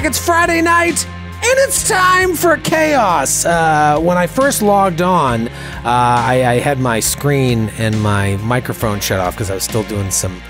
back. It's Friday night. And it's time for chaos. Uh, when I first logged on, uh, I, I, had my screen and my microphone shut off because I was still doing some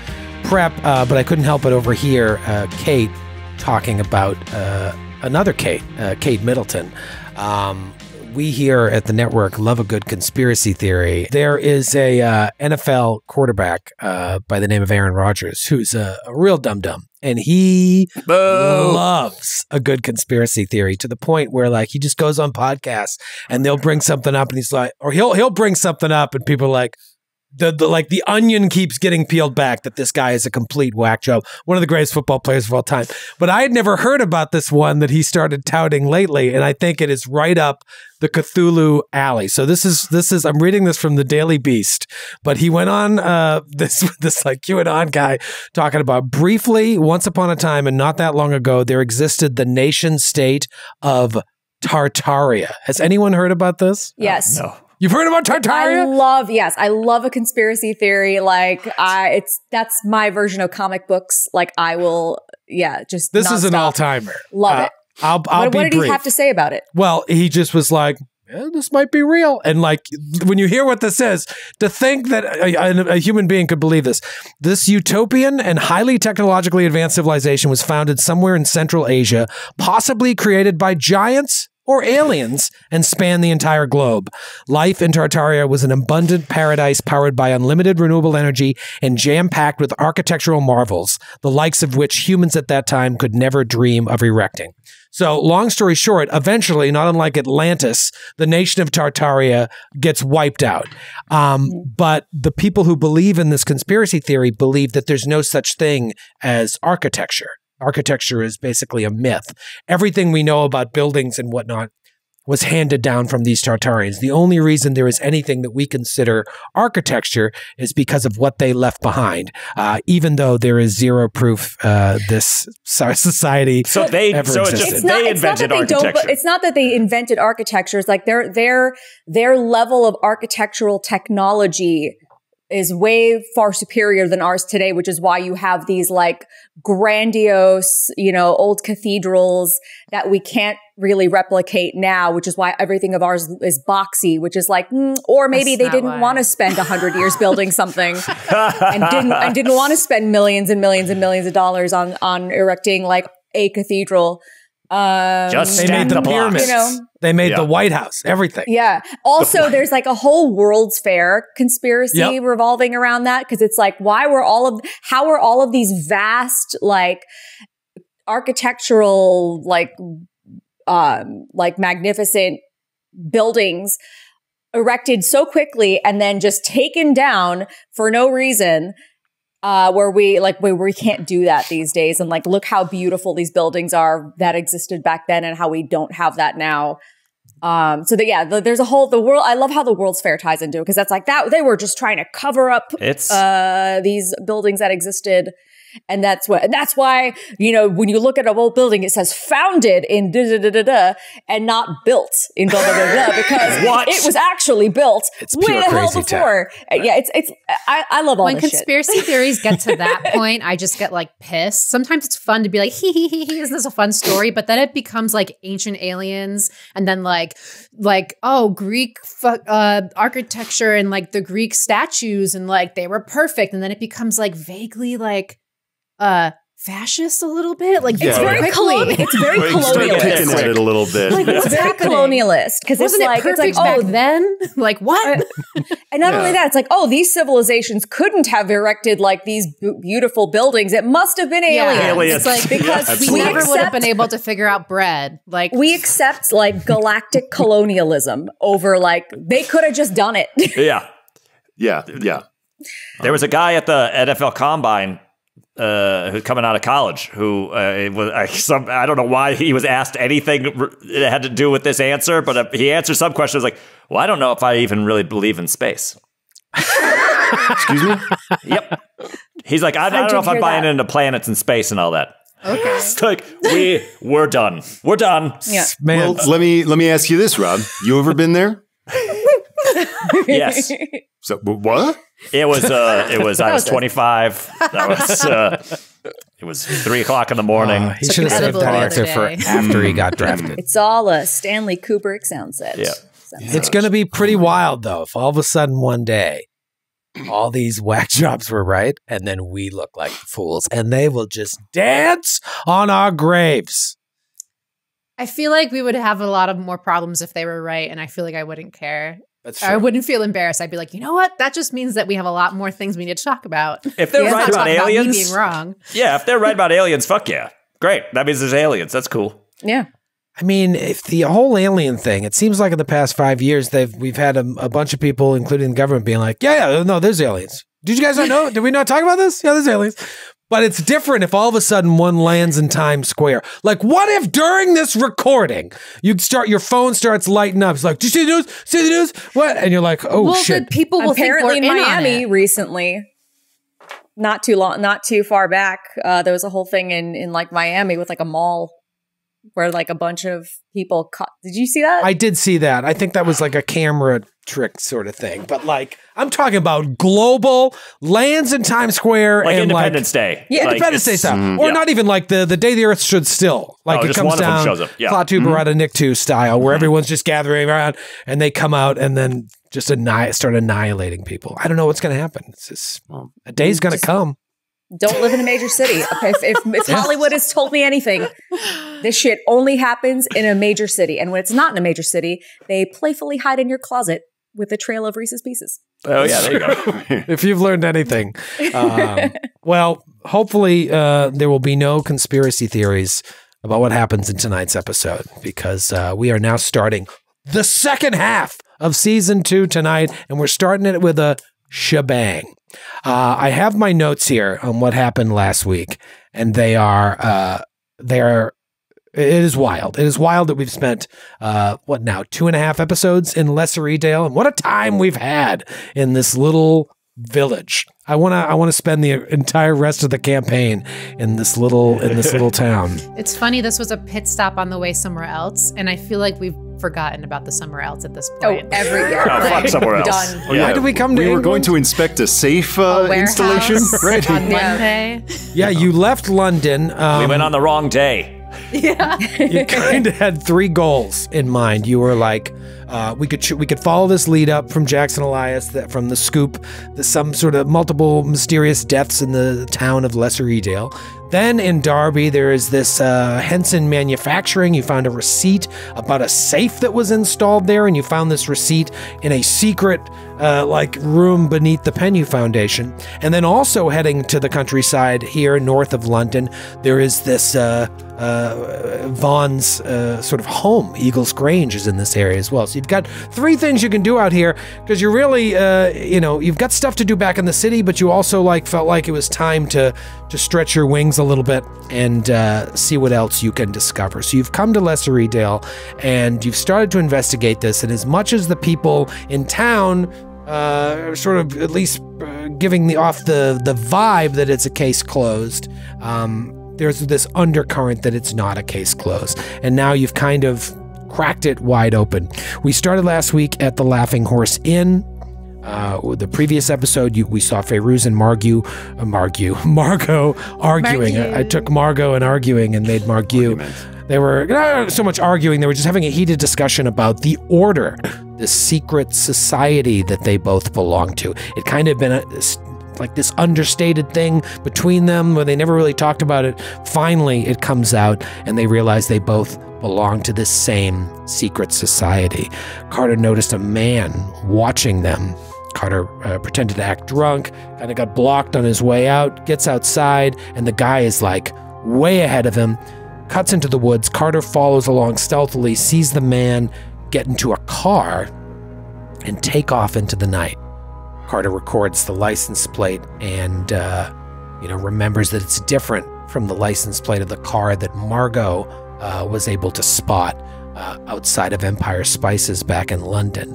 prep, uh, but I couldn't help but overhear uh, Kate talking about uh, another Kate, uh, Kate Middleton. Um, we here at the network love a good conspiracy theory. There is a NFL quarterback by the name of Aaron Rodgers who's a, a real dum dum, and he Boo. loves a good conspiracy theory to the point where like he just goes on podcasts and they'll bring something up and he's like, or he'll he'll bring something up and people are like, the, the like the onion keeps getting peeled back that this guy is a complete whack job, one of the greatest football players of all time. But I had never heard about this one that he started touting lately, and I think it is right up the Cthulhu alley. So this is this is I'm reading this from the Daily Beast, but he went on uh, this this like QAnon guy talking about briefly once upon a time and not that long ago there existed the nation state of Tartaria. Has anyone heard about this? Yes. no. You've heard about Tartaria? I love, yes, I love a conspiracy theory. Like, I, it's that's my version of comic books. Like, I will, yeah, just this is an all timer. Love uh, it. I'll, I'll what, be what did brief. he have to say about it? Well, he just was like, eh, this might be real. And like, when you hear what this is, to think that a, a, a, human being could believe this, this utopian and highly technologically advanced civilization was founded somewhere in Central Asia, possibly created by giants or aliens and span the entire globe. Life in Tartaria was an abundant paradise powered by unlimited renewable energy and jam packed with architectural marvels, the likes of which humans at that time could never dream of erecting. So, long story short, eventually, not unlike Atlantis, the nation of Tartaria gets wiped out. Um, but the people who believe in this conspiracy theory believe that there's no such thing as architecture architecture is basically a myth. Everything we know about buildings and whatnot was handed down from these Tartarians. The only reason there is anything that we consider architecture is because of what they left behind. Uh, even though there is zero proof uh, this society. So they ever so existed. it's just It's not, they it's not invented that they don't. architecture. It's not that they invented architecture. It's like their their their level of architectural technology is way far superior than ours today, which is why you have these like grandiose, you know, old cathedrals that we can't really replicate now, which is why everything of ours is boxy, which is like, mm, or maybe That's they didn't want to spend a hundred years building something and didn't, and didn't want to spend millions and millions and millions of dollars on, on erecting like a cathedral. Um, Just they stack made the the blocks. pyramids. You know? They made Yeah. the White House, everything. Yeah. Also, there's like a whole World's Fair conspiracy Yep. revolving around that because it's like, why were all of, how are all of these vast, like, architectural, like, um, like magnificent buildings erected so quickly and then just taken down for no reason? Uh, where we like where we can't do that these days, and like look how beautiful these buildings are that existed back then, and how we don't have that now. Um, so that yeah, the, there's a whole the world. I love how the World's Fair ties into it because that's like that they were just trying to cover up It's uh these buildings that existed. And that's what, and that's why, you know, when you look at a old building, it says founded in da da da da da and not built in blah blah blah blah because What? it was actually built It's way pure the hell crazy town. before. Uh, Yeah, it's, it's, I, I love all when this shit. conspiracy theories get to that point, I just get like pissed. Sometimes it's fun to be like, hee hee hee hee, isn't this a fun story? But then it becomes like ancient aliens, and then like, like oh Greek fu- uh, architecture and like the Greek statues, and like they were perfect, and then it becomes like vaguely like, uh, fascist a little bit. Like It's Yeah. very quickly. colonial. It's very Well, you start colonialist. picking at it a little bit. Like, It's what's very happening? colonialist because it's like it it's like oh back then? Like what? And not only that, it's like, oh, these civilizations couldn't have erected like these b- beautiful buildings. It must have been Yeah. aliens. Aliens. It's like Because we never would have been able to figure out bread. Like We accept like galactic colonialism over like they could have just done it. yeah. Yeah, yeah. There was a guy at the NFL Combine uh, who's coming out of college who uh, was I, some I don't know why he was asked anything that had to do with this answer, but uh, he answered some questions like, "Well, I don't know if I even really believe in space." Excuse me? Yep. He's like, I, I don't know if I'm buying that. into planets and space and all that. okay. It's like we we're done. We're done. yeah. Man, Well, let me let me ask you this, Rob. You ever been there? Yes. So what? It was. Uh, it was. I was was 25. That was. Uh, it was three o'clock in the morning. Uh, he should have saved that answer for after he got drafted. It's all a Stanley Kubrick sound set. Yeah. Sound It's going to be pretty wild, though, if all of a sudden one day all these whack jobs were right, and then we look like fools, and they will just dance on our graves. I feel like we would have a lot of more problems if they were right, and I feel like I wouldn't care. That's I wouldn't feel embarrassed. I'd be like, you know what? That just means that we have a lot more things we need to talk about. If they're Let's right about talk about aliens, being wrong. yeah. If they're right about aliens, fuck yeah, great. That means there's aliens. That's cool. Yeah. I mean, if the whole alien thing, it seems like in the past five years, they've we've had a, a bunch of people, including the government, being like, "Yeah, yeah, no, there's aliens." Did you guys not know? Did we not talk about this? Yeah, there's aliens. But it's different if all of a sudden one lands in Times Square. Like, what if during this recording you start your phone starts lighting up? It's like, "Did you see the news? See the news? What?" And you're like, "Oh well, shit!" the people will Apparently in think we're in Miami recently. Not too long, not too far back. Uh, there was a whole thing in in like Miami with like a mall where like a bunch of people caught. Did you see that? I did see that. I think that was like a camera trick sort of thing. But like, I'm talking about global lands in Times Square Like and Independence Day. Yeah, Like, Independence Day it's- style, or yeah. not even like the the day the Earth stood still. Like Oh, it comes one of them down, shows up. Yeah. Klaatu Mhm. Barada Nikto style, where everyone's just gathering around and they come out and then just anni- start annihilating people. I don't know what's going to happen. It's just a day's going to come. Don't live in a major city. Okay, if, if, if Hollywood has told me anything, this shit only happens in a major city. And when it's not in a major city, they playfully hide in your closet with a trail of Reese's Pieces. Oh yeah, there you go. if you've learned anything. Um, well, hopefully uh, there will be no conspiracy theories about what happens in tonight's episode because uh, we are now starting the second half of season two tonight, and we're starting it with a shebang. Uh, I have my notes here on what happened last week, and they are uh, they are. It is wild. It is wild that we've spent uh, what now two and a half episodes in Lesser Edale, and what a time we've had in this little village. I want to. I want to spend the entire rest of the campaign in this little in this little town. It's funny. This was a pit stop on the way somewhere else, and I feel like we've forgotten about the somewhere else at this point. Oh, point. every year. Oh, fuck somewhere else. Done. Oh, Why did we come to We were going to inspect a safe uh, A installation, right? on Yeah. Monday. Yeah, you left London. Um, we went on the wrong day. Yeah. you kind of had three goals in mind. You were like, uh, we could we could follow this lead up from Jackson Elias that from the scoop, the some sort of multiple mysterious deaths in the town of Lesser Edale. Then in Derby, there is this uh, Henson Manufacturing. You found a receipt about a safe that was installed there, and you found this receipt in a secret, uh, like room beneath the Penhew Foundation. And then also heading to the countryside here north of London, there is this uh, uh, Vaughn's uh, sort of home. Eagles Grange is in this area as well. So you've got three things you can do out here because you're really, uh, you know, you've got stuff to do back in the city, but you also like felt like it was time to to stretch your wings a little bit and uh, see what else you can discover. So you've come to Lesser Edale and you've started to investigate this. And as much as the people in town uh, sort of at least uh, giving the off the the vibe that it's a case closed. Um, there's this undercurrent that it's not a case closed, and now you've kind of cracked it wide open. We started last week at the Laughing Horse Inn. Uh, the previous episode, you, we saw Feyruz and Margu, uh, Margu, Margot arguing. I, I took Margot and arguing and made Margu. They were not so much arguing; they were just having a heated discussion about the order, the secret society that they both belong to. It kind of been a, like this understated thing between them where they never really talked about it. Finally, it comes out, and they realize they both belong to this same secret society. Carter noticed a man watching them. Carter uh, pretended to act drunk, kind of got blocked on his way out, gets outside, and the guy is like way ahead of him, cuts into the woods. Carter follows along stealthily, sees the man get into a car and take off into the night. Carter records the license plate and, uh, you know, remembers that it's different from the license plate of the car that Margot uh, was able to spot uh, outside of Empire Spices back in London.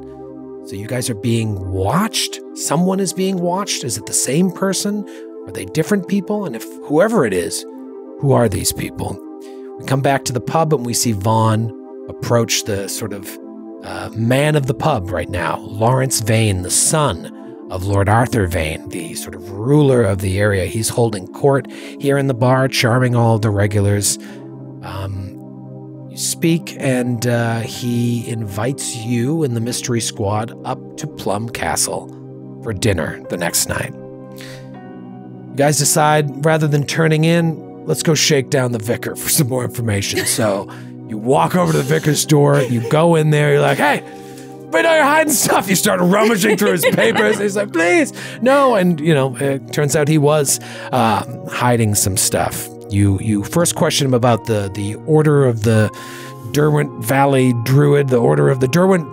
So you guys are being watched? Someone is being watched? Is it the same person? Are they different people? And if whoever it is, who are these people? We come back to the pub and we see Vaughn approach the sort of uh, man of the pub right now, Lawrence Vane, the son of Lord Arthur Vane, the sort of ruler of the area. He's holding court here in the bar, charming all the regulars. Um, you speak, and uh, he invites you and the mystery squad up to Plum Castle for dinner the next night. You guys decide rather than turning in, let's go shake down the vicar for some more information. So you walk over to the vicar's door, you go in there, you're like, hey, but now you're hiding stuff. You start rummaging through his papers. He's like, please, no. And, you know, it turns out he was uh, hiding some stuff. You you first question him about the, the order of the Derwent Valley Druid, the order of the Derwent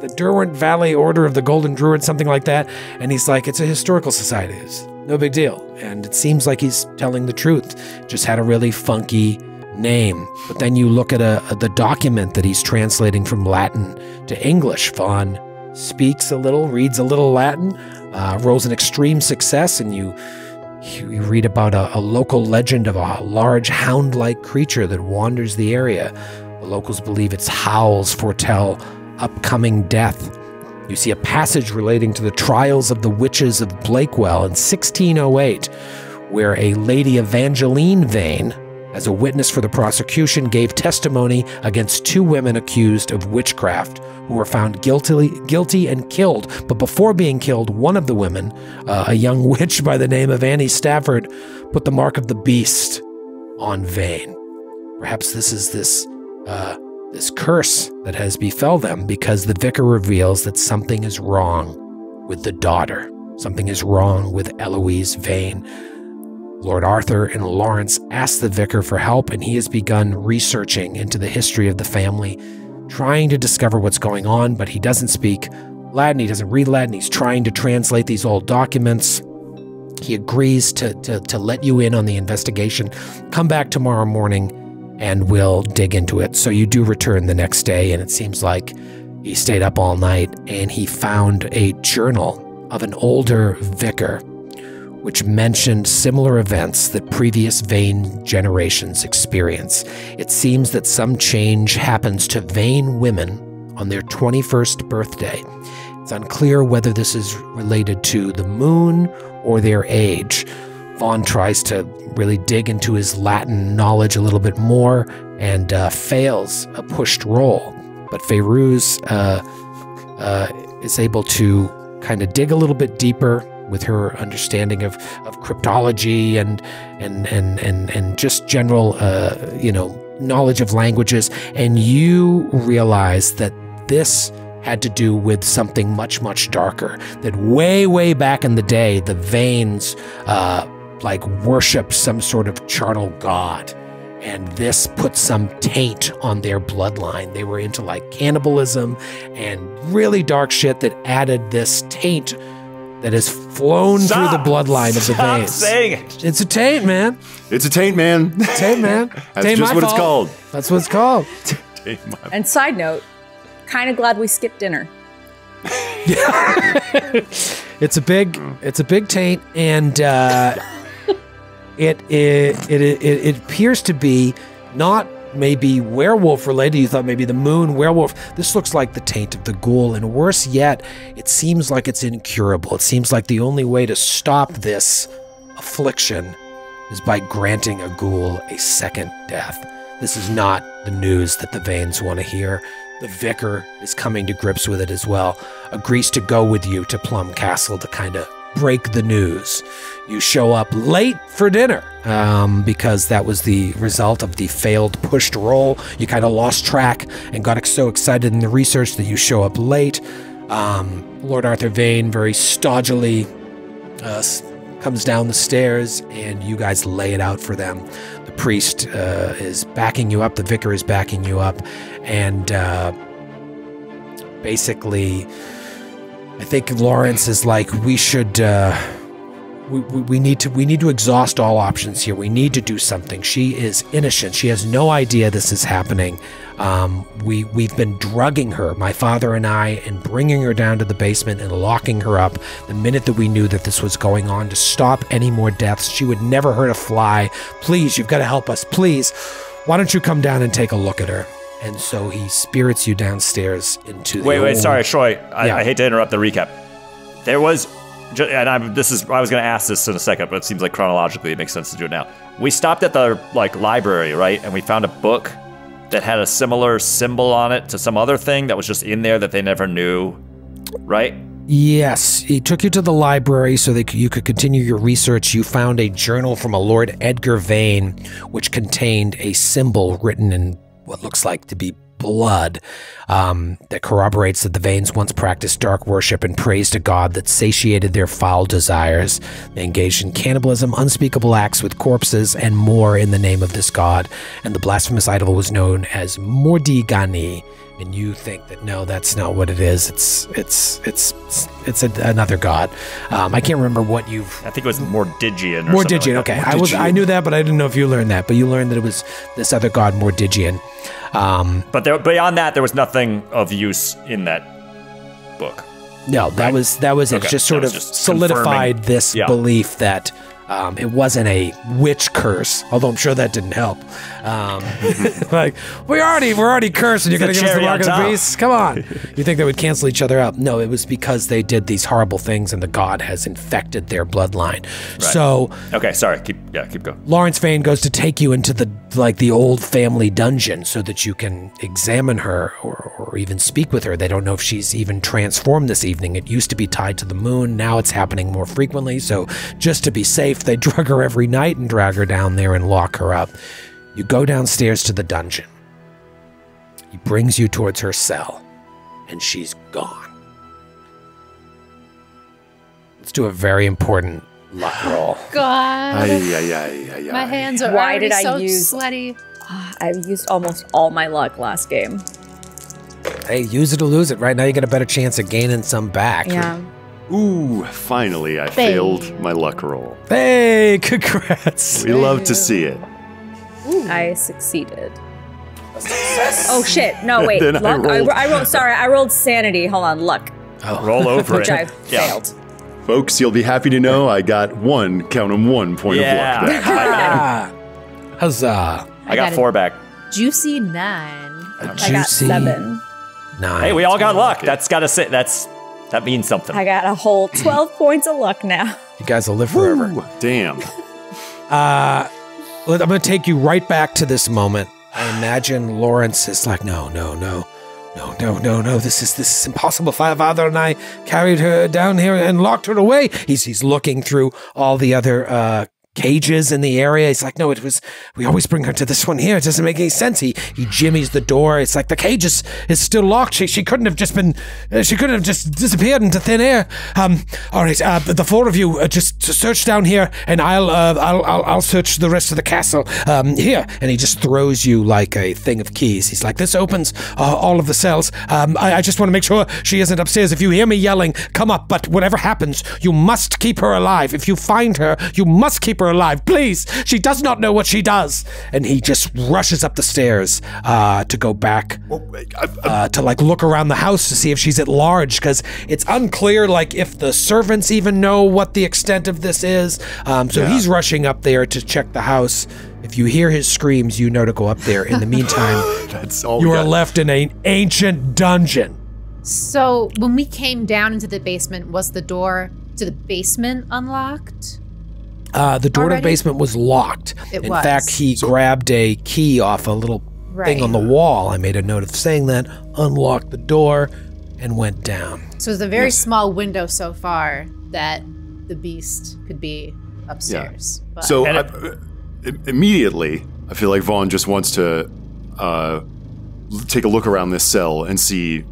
the Derwent Valley Order of the Golden Druid, something like that. And he's like, it's a historical society. It's no big deal. And it seems like he's telling the truth. Just had a really funky name. But then you look at a, a- the document that he's translating from Latin to English. Vaughn speaks a little, reads a little Latin, uh, rolls an extreme success, and you you read about a, a local legend of a large hound-like creature that wanders the area. The locals believe its howls foretell upcoming death. You see a passage relating to the trials of the witches of Bakewell in 1608, where a Lady Evangeline Vane, as a witness for the prosecution, gave testimony against two women accused of witchcraft who were found guilty, guilty and killed. But before being killed, one of the women, uh, a young witch by the name of Annie Stafford, put the mark of the beast on Vane. Perhaps this is this uh, this curse that has befell them because the vicar reveals that something is wrong with the daughter. Something is wrong with Eloise Vane. Lord Arthur and Lawrence ask the vicar for help, and he has begun researching into the history of the family, trying to discover what's going on, but he doesn't speak Latin, he doesn't read Latin, he's trying to translate these old documents. He agrees to, to, to let you in on the investigation. Come back tomorrow morning and we'll dig into it. So you do return the next day, and it seems like he stayed up all night and he found a journal of an older vicar which mentioned similar events that previous Vane generations experience. It seems that some change happens to Vane women on their 21st birthday. It's unclear whether this is related to the moon or their age. Vaughn tries to really dig into his Latin knowledge a little bit more and uh, fails a pushed roll. But Feyruz uh, uh, is able to kind of dig a little bit deeper with her understanding of, of cryptology and and and and and just general uh, you know knowledge of languages, and you realize that this had to do with something much much darker. That way way back in the day, the Vanes uh, like worship some sort of charnel god and this put some taint on their bloodline. They were into like cannibalism and really dark shit that added this taint that has flown through the Stop. bloodline of the Stop Vanes. saying it. It's a taint, man. It's a taint, man. Taint, man. That's Taint just my what it's called. That's what it's called. Taint my- And side note, kind of glad we skipped dinner. It's a big, it's a big taint, and uh, it, it it it it appears to be not maybe werewolf related. You thought maybe the moon werewolf. This looks like the taint of the ghoul, and worse yet, it seems like it's incurable. It seems like the only way to stop this affliction is by granting a ghoul a second death. This is not the news that the Vanes want to hear. The vicar is coming to grips with it as well, agrees to go with you to Plum Castle to kind of break the news. You show up late for dinner um, because that was the result of the failed pushed roll. You kind of lost track and got so excited in the research that you show up late. Um, Lord Arthur Vane very stodgily uh, comes down the stairs and you guys lay it out for them. The priest uh, is backing you up, the vicar is backing you up, and uh, basically, I think Lawrence is like, we should. Uh, we, we, we need to we need to exhaust all options here. We need to do something. She is innocent. She has no idea this is happening. Um, we we've been drugging her, my father and I, and bringing her down to the basement and locking her up. The minute that we knew that this was going on, to stop any more deaths, she would never hurt a fly. Please, you've got to help us. Please, why don't you come down and take a look at her? And so he spirits you downstairs into the Wait, wait, sorry, Troy. I, Yeah. I hate to interrupt the recap. There was, and I'm. This is. I was going to ask this in a second, but it seems like chronologically it makes sense to do it now. We stopped at the like library, right, and we found a book that had a similar symbol on it to some other thing that was just in there that they never knew, right? Yes, he took you to the library so that you could continue your research. You found a journal from a Lord Edgar Vane, which contained a symbol written in what looks like to be blood um, that corroborates that the Vanes once practiced dark worship and praised a god that satiated their foul desires. They engaged in cannibalism, unspeakable acts with corpses, and more in the name of this god. And the blasphemous idol was known as Mordigani and you think that no, that's not what it is. It's it's it's it's a, another god. Um, I can't remember what you've. I think it was Mordiggian. Or Mordiggian. something like okay, that. I was I knew that, but I didn't know if you learned that. But you learned that it was this other god, Mordiggian. Um, But there, beyond that, there was nothing of use in that book. no, that was that was it. Just sort of just solidified this Yeah. belief that. Um, it wasn't a witch curse, although I'm sure that didn't help. Um, like we already we're already cursed, and you're going to give us the mark of the beast. Come on, you think they would cancel each other out? No, it was because they did these horrible things, and the god has infected their bloodline. So Okay, sorry. Keep yeah, keep going. Lawrence Vane goes to take you into the like the old family dungeon so that you can examine her or, or even speak with her. They don't know if she's even transformed this evening. It used to be tied to the moon. Now it's happening more frequently. So just to be safe, they drug her every night and drag her down there and lock her up. You go downstairs to the dungeon. He brings you towards her cell, and she's gone. Let's do a very important luck roll. God. Ay, ay, ay, ay, My hands are Why already did I so use- sweaty. I used almost all my luck last game. Hey, use it or lose it. Right now, you get a better chance of gaining some back. Yeah. Ooh, finally, I failed my luck roll. Hey, congrats. We love to see it. I succeeded. Oh shit! No, wait. Then I luck. I rolled- I rolled. Sorry, I rolled sanity. Hold on, luck, Roll over which it. I Yeah. failed. Folks, you'll be happy to know I got one, count count 'em, one point Yeah. of luck back. Ah, huzzah. I got a four back. Juicy nine. A I got seven. nine. Hey, we all got luck. That's got to sit. That's that means something. I got a whole twelve points of luck now. You guys will live forever. Ooh, damn. Uh, I'm going to take you right back to this moment. I imagine Lawrence is like, no, no, no. No, no, no, no. This is this is impossible. My father and I carried her down here and locked her away. He's he's looking through all the other uh cages in the area. He's like, no, it was we always bring her to this one here. It doesn't make any sense. He he jimmies the door. It's like the cage is, is still locked. She she couldn't have just been uh, she couldn't have just disappeared into thin air. Um all right, uh the four of you uh, just search down here and I'll uh I'll I'll, I'll search the rest of the castle. Um here and he just throws you like a thing of keys. He's like, this opens uh, all of the cells. Um I, I just want to make sure she isn't upstairs. If you hear me yelling, come up, but whatever happens, you must keep her alive. If you find her, you must keep her alive. Please. She does not know what she does. And he just rushes up the stairs uh, to go back uh, to like look around the house to see if she's at large because it's unclear like if the servants even know what the extent of this is. Um, so he's rushing up there to check the house. If you hear his screams, you know to go up there. In the meantime, That's all you we are left in an ancient dungeon. So when we came down into the basement, was the door to the basement unlocked? Uh, the door to the basement was locked. It In was. fact, he grabbed a key off a little Right. thing on the wall. I made a note of saying that, unlocked the door, and went down. So it's a very small window so far that the beast could be upstairs. But So I, i- immediately, I feel like Vaughn just wants to uh, l- take a look around this cell and see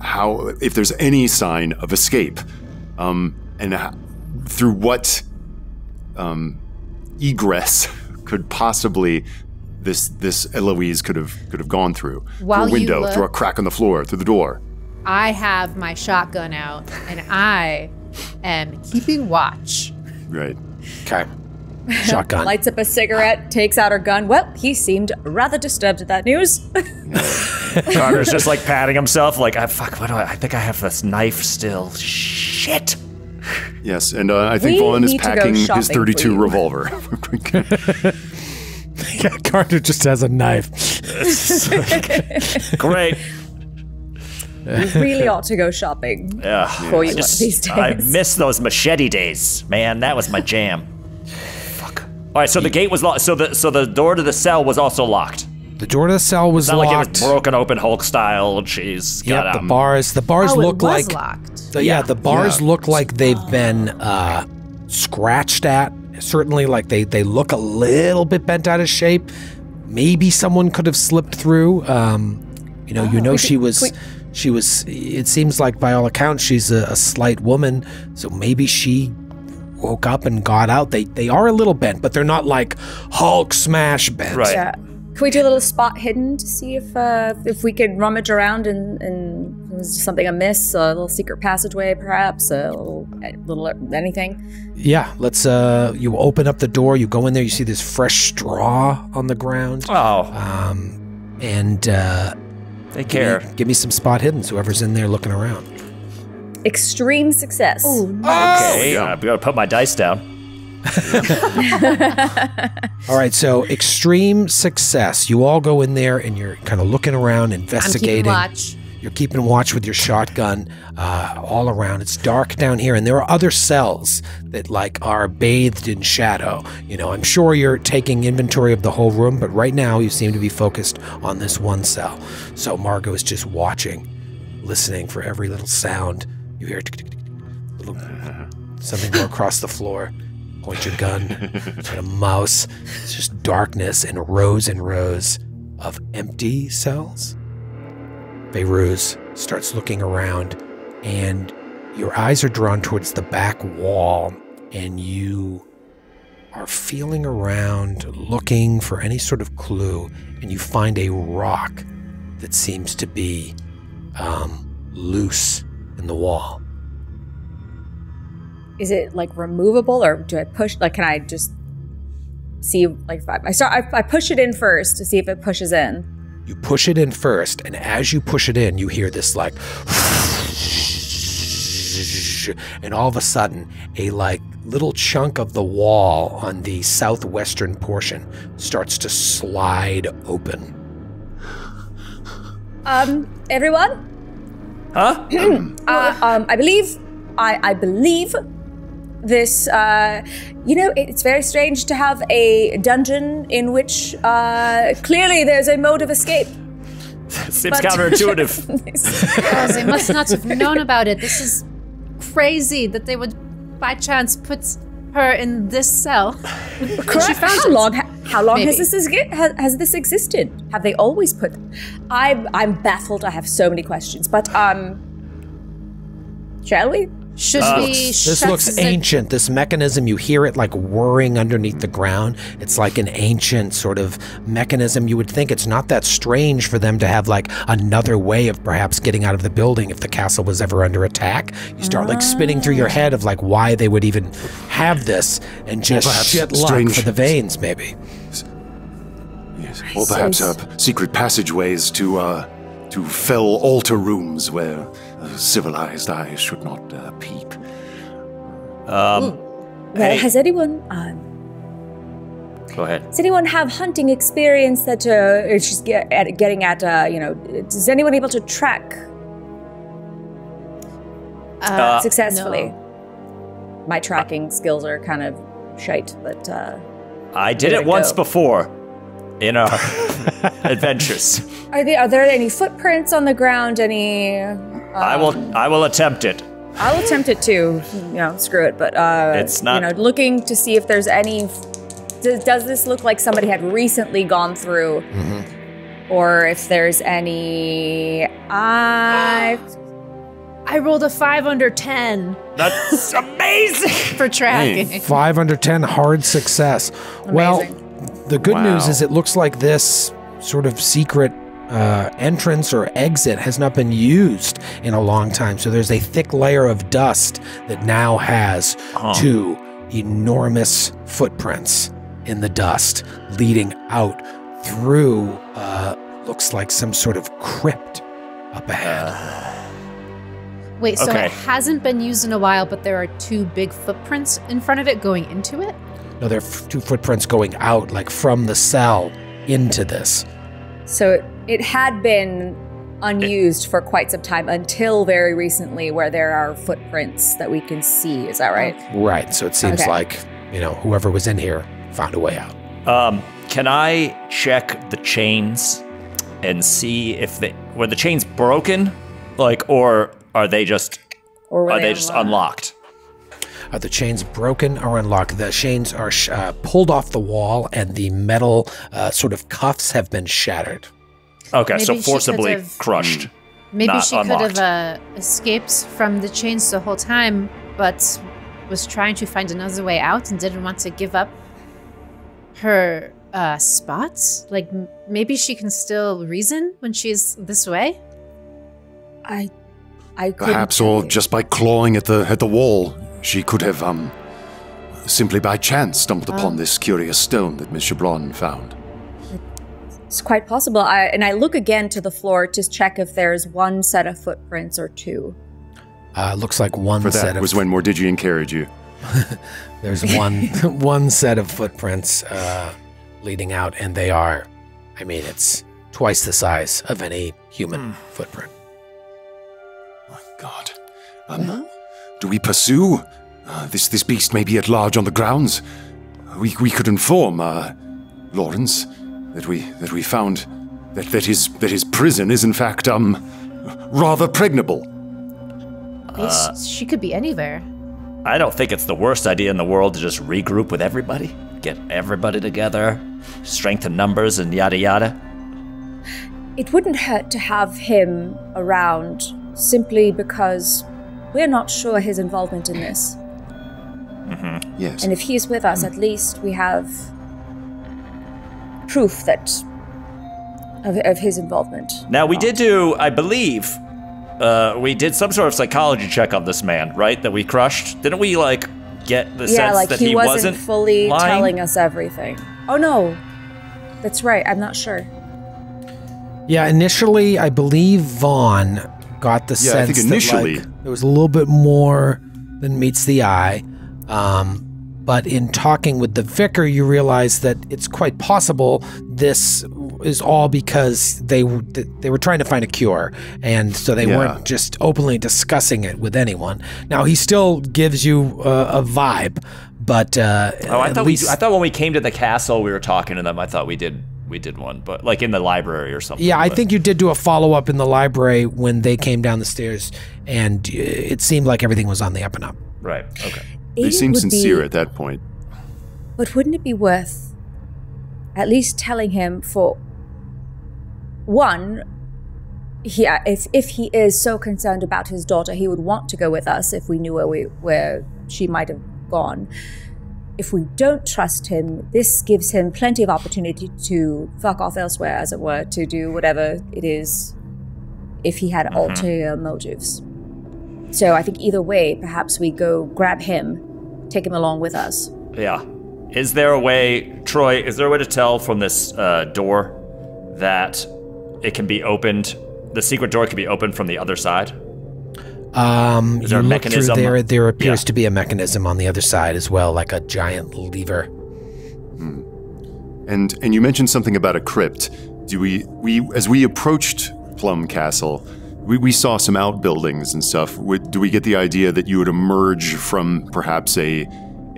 how if there's any sign of escape, um, and ho- through what um, egress could possibly this this Eloise could have could have gone through While through a window, look- through a crack on the floor, through the door. I have my shotgun out and I am keeping watch. Right. Okay. Shotgun. Lights up a cigarette, takes out her gun. Well, he seemed rather disturbed at that news. Carter's just like patting himself, like, "Ah, "Fuck, what do I? I think I have this knife still. Shit." Yes, and uh, I think We Vaughn is need to go packing his 32 revolver. Yeah, Carter just has a knife. Great. You really ought to go shopping Yeah. for you I just- these days. I miss those machete days, man. That was my jam. Fuck. All right, so the gate was locked. So the so the door to the cell was also locked. The door to the cell was It's not like it was broken open Hulk style. She's got Yep, the bars. The bars oh, look it was like locked. The- yeah, Yeah. the bars Yeah. look like they've been uh, scratched at. Certainly, like they they look a little bit bent out of shape. Maybe someone could have slipped through. Um, you know, you know she was. She was. It seems like, by all accounts, she's a, a slight woman. So maybe she woke up and got out. They they are a little bent, but they're not like Hulk smash bent. Right. Yeah. Can we do a little spot hidden to see if uh, if we could rummage around and and is something amiss? A little secret passageway, perhaps a little, a little anything. Yeah, let's uh you open up the door, you go in there, you see this fresh straw on the ground. Oh, Um and uh they give care. me, give me some spot hidden. whoever's in there looking around. Extreme success. Oh, Okay, I'm gonna put my dice down. All right, so extreme success. You all go in there and you're kind of looking around, I'm investigating. keeping watch. You're keeping watch with your shotgun uh, all around. It's dark down here, and there are other cells that like are bathed in shadow. You know, I'm sure you're taking inventory of the whole room, but right now you seem to be focused on this one cell. So Margot is just watching, listening for every little sound. You hear tick, tick, tick, tick, little something go across the floor. Point your gun at a mouse. It's just darkness and rows and rows of empty cells. Feyruz starts looking around, and your eyes are drawn towards the back wall, and you are feeling around, looking for any sort of clue, and you find a rock that seems to be um, loose in the wall. Is it like removable, or do I push? Like, can I just see? Like, if I, I start, I, I push it in first to see if it pushes in. You push it in first, and as you push it in, you hear this like, and all of a sudden, a like little chunk of the wall on the southwestern portion starts to slide open. Um, everyone, Huh? uh, um, I believe, I, I believe this. Uh, you know, it's very strange to have a dungeon in which uh, clearly there's a mode of escape. Seems counterintuitive. They must not have known about it. This is crazy that they would, by chance, put her in this cell. Correct. found how it. long? How long has this has, has this existed? Have they always put? I'm I'm baffled. I have so many questions. But um, shall we? Should Uh, we? This looks the- ancient. This mechanism, you hear it like whirring underneath the ground. It's like an ancient sort of mechanism. You would think it's not that strange for them to have like another way of perhaps getting out of the building if the castle was ever under attack. You start like spinning through your head of like why they would even have this and just perhaps shit luck strange- for the Vanes, maybe. Yes. Or perhaps uh, secret passageways to uh, to fell altar rooms where civilized eyes should not uh, peep. Um, Well, Hey. has anyone um, go ahead. does anyone have hunting experience that uh, is just get, at getting at uh, you know? Is anyone able to track Uh, successfully? no. My tracking skills are kind of shite, but uh, I did it it once go? before in our adventures. are there are there any footprints on the ground? Any? I will. I will attempt it. I'll attempt it too. You know, screw it. But uh, It's not- You know, looking to see if there's any. Does, does this look like somebody had recently gone through, or if there's any? I I rolled a five under ten That's amazing. for tracking. Five under ten, hard success. Well, Amazing. The good news is it looks like this sort of secret uh, entrance or exit has not been used in a long time. So there's a thick layer of dust that now has two enormous footprints in the dust leading out through uh, looks like some sort of crypt up ahead. Wait, so Okay. it hasn't been used in a while, but there are two big footprints in front of it going into it. No, there are f- two footprints going out, like from the cell into this. So it, it had been unused for quite some time until very recently, where there are footprints that we can see. Is that right? Right. So it seems Okay. like, you know, whoever was in here found a way out. Um, can I check the chains and see if they were the chains broken, like, or are they just Or were are they just unlocked? Are the chains broken or unlocked? The chains are sh- uh, pulled off the wall, and the metal uh, sort of cuffs have been shattered. Okay, so Maybe she forcibly could've- crushed. Maybe Not she could unlocked. have uh, escaped from the chains the whole time, but was trying to find another way out and didn't want to give up her uh, spots. Like m- maybe she can still reason when she's this way. I, I couldn't Perhaps, or you. just by clawing at the at the wall, she could have um simply by chance stumbled upon this curious stone that Miss Chablon found. It's quite possible. I, and I look again to the floor to check if there's one set of footprints or two. Uh, looks like one For set that of was when Mordiggian carried you. there's one one set of footprints uh, leading out, and they are, I mean, it's twice the size of any human footprint. My God. Um, do we pursue? Uh, this this beast may be at large on the grounds. We we could inform uh, Lawrence that we that we found that, that his that his prison is in fact um rather pregnable. Yes, she could be anywhere. I don't think it's the worst idea in the world to just regroup with everybody, get everybody together, strengthen numbers, and yada yada. It wouldn't hurt to have him around simply because we're not sure his involvement in this. Yes. And if he's with us, at least we have proof that of, of his involvement. Now we did do, I believe, uh, we did some sort of psychology check on this man, right? That we crushed. Didn't we like get the yeah, sense like that he, he, wasn't, fully lying? telling us everything. Oh no, that's right. I'm not sure. Yeah, initially, I believe Vaughn got the Yeah, I sense think initially- that like, there was a little bit more than meets the eye. Um, but in talking with the vicar, you realize that it's quite possible this is all because they they were trying to find a cure, and so they Yeah. weren't just openly discussing it with anyone. Now he still gives you uh, a vibe, but uh, Oh, I thought least we. I thought when we came to the castle, we were talking to them. I thought we did. We did one, but like in the library or something. Yeah, I but- think you did do a follow up in the library when they came down the stairs, and uh, it seemed like everything was on the up and up. Right. Okay. They seem sincere be- at that point. But wouldn't it be worth at least telling him for one? Yeah, uh, if if he is so concerned about his daughter, he would want to go with us if we knew where we where she might have gone. If we don't trust him, this gives him plenty of opportunity to fuck off elsewhere, as it were, to do whatever it is if he had mm-hmm. ulterior motives. So I think either way, perhaps we go grab him, take him along with us. Yeah. Is there a way, Troy? Is there a way to tell from this uh, door that it can be opened? The secret door can be opened from the other side. Um, Is there you a look through there. There appears Yeah. to be a mechanism on the other side as well, like a giant lever. And and you mentioned something about a crypt. Do we we as we approached Plum Castle, we, we saw some outbuildings and stuff. Would, do we get the idea that you would emerge from perhaps a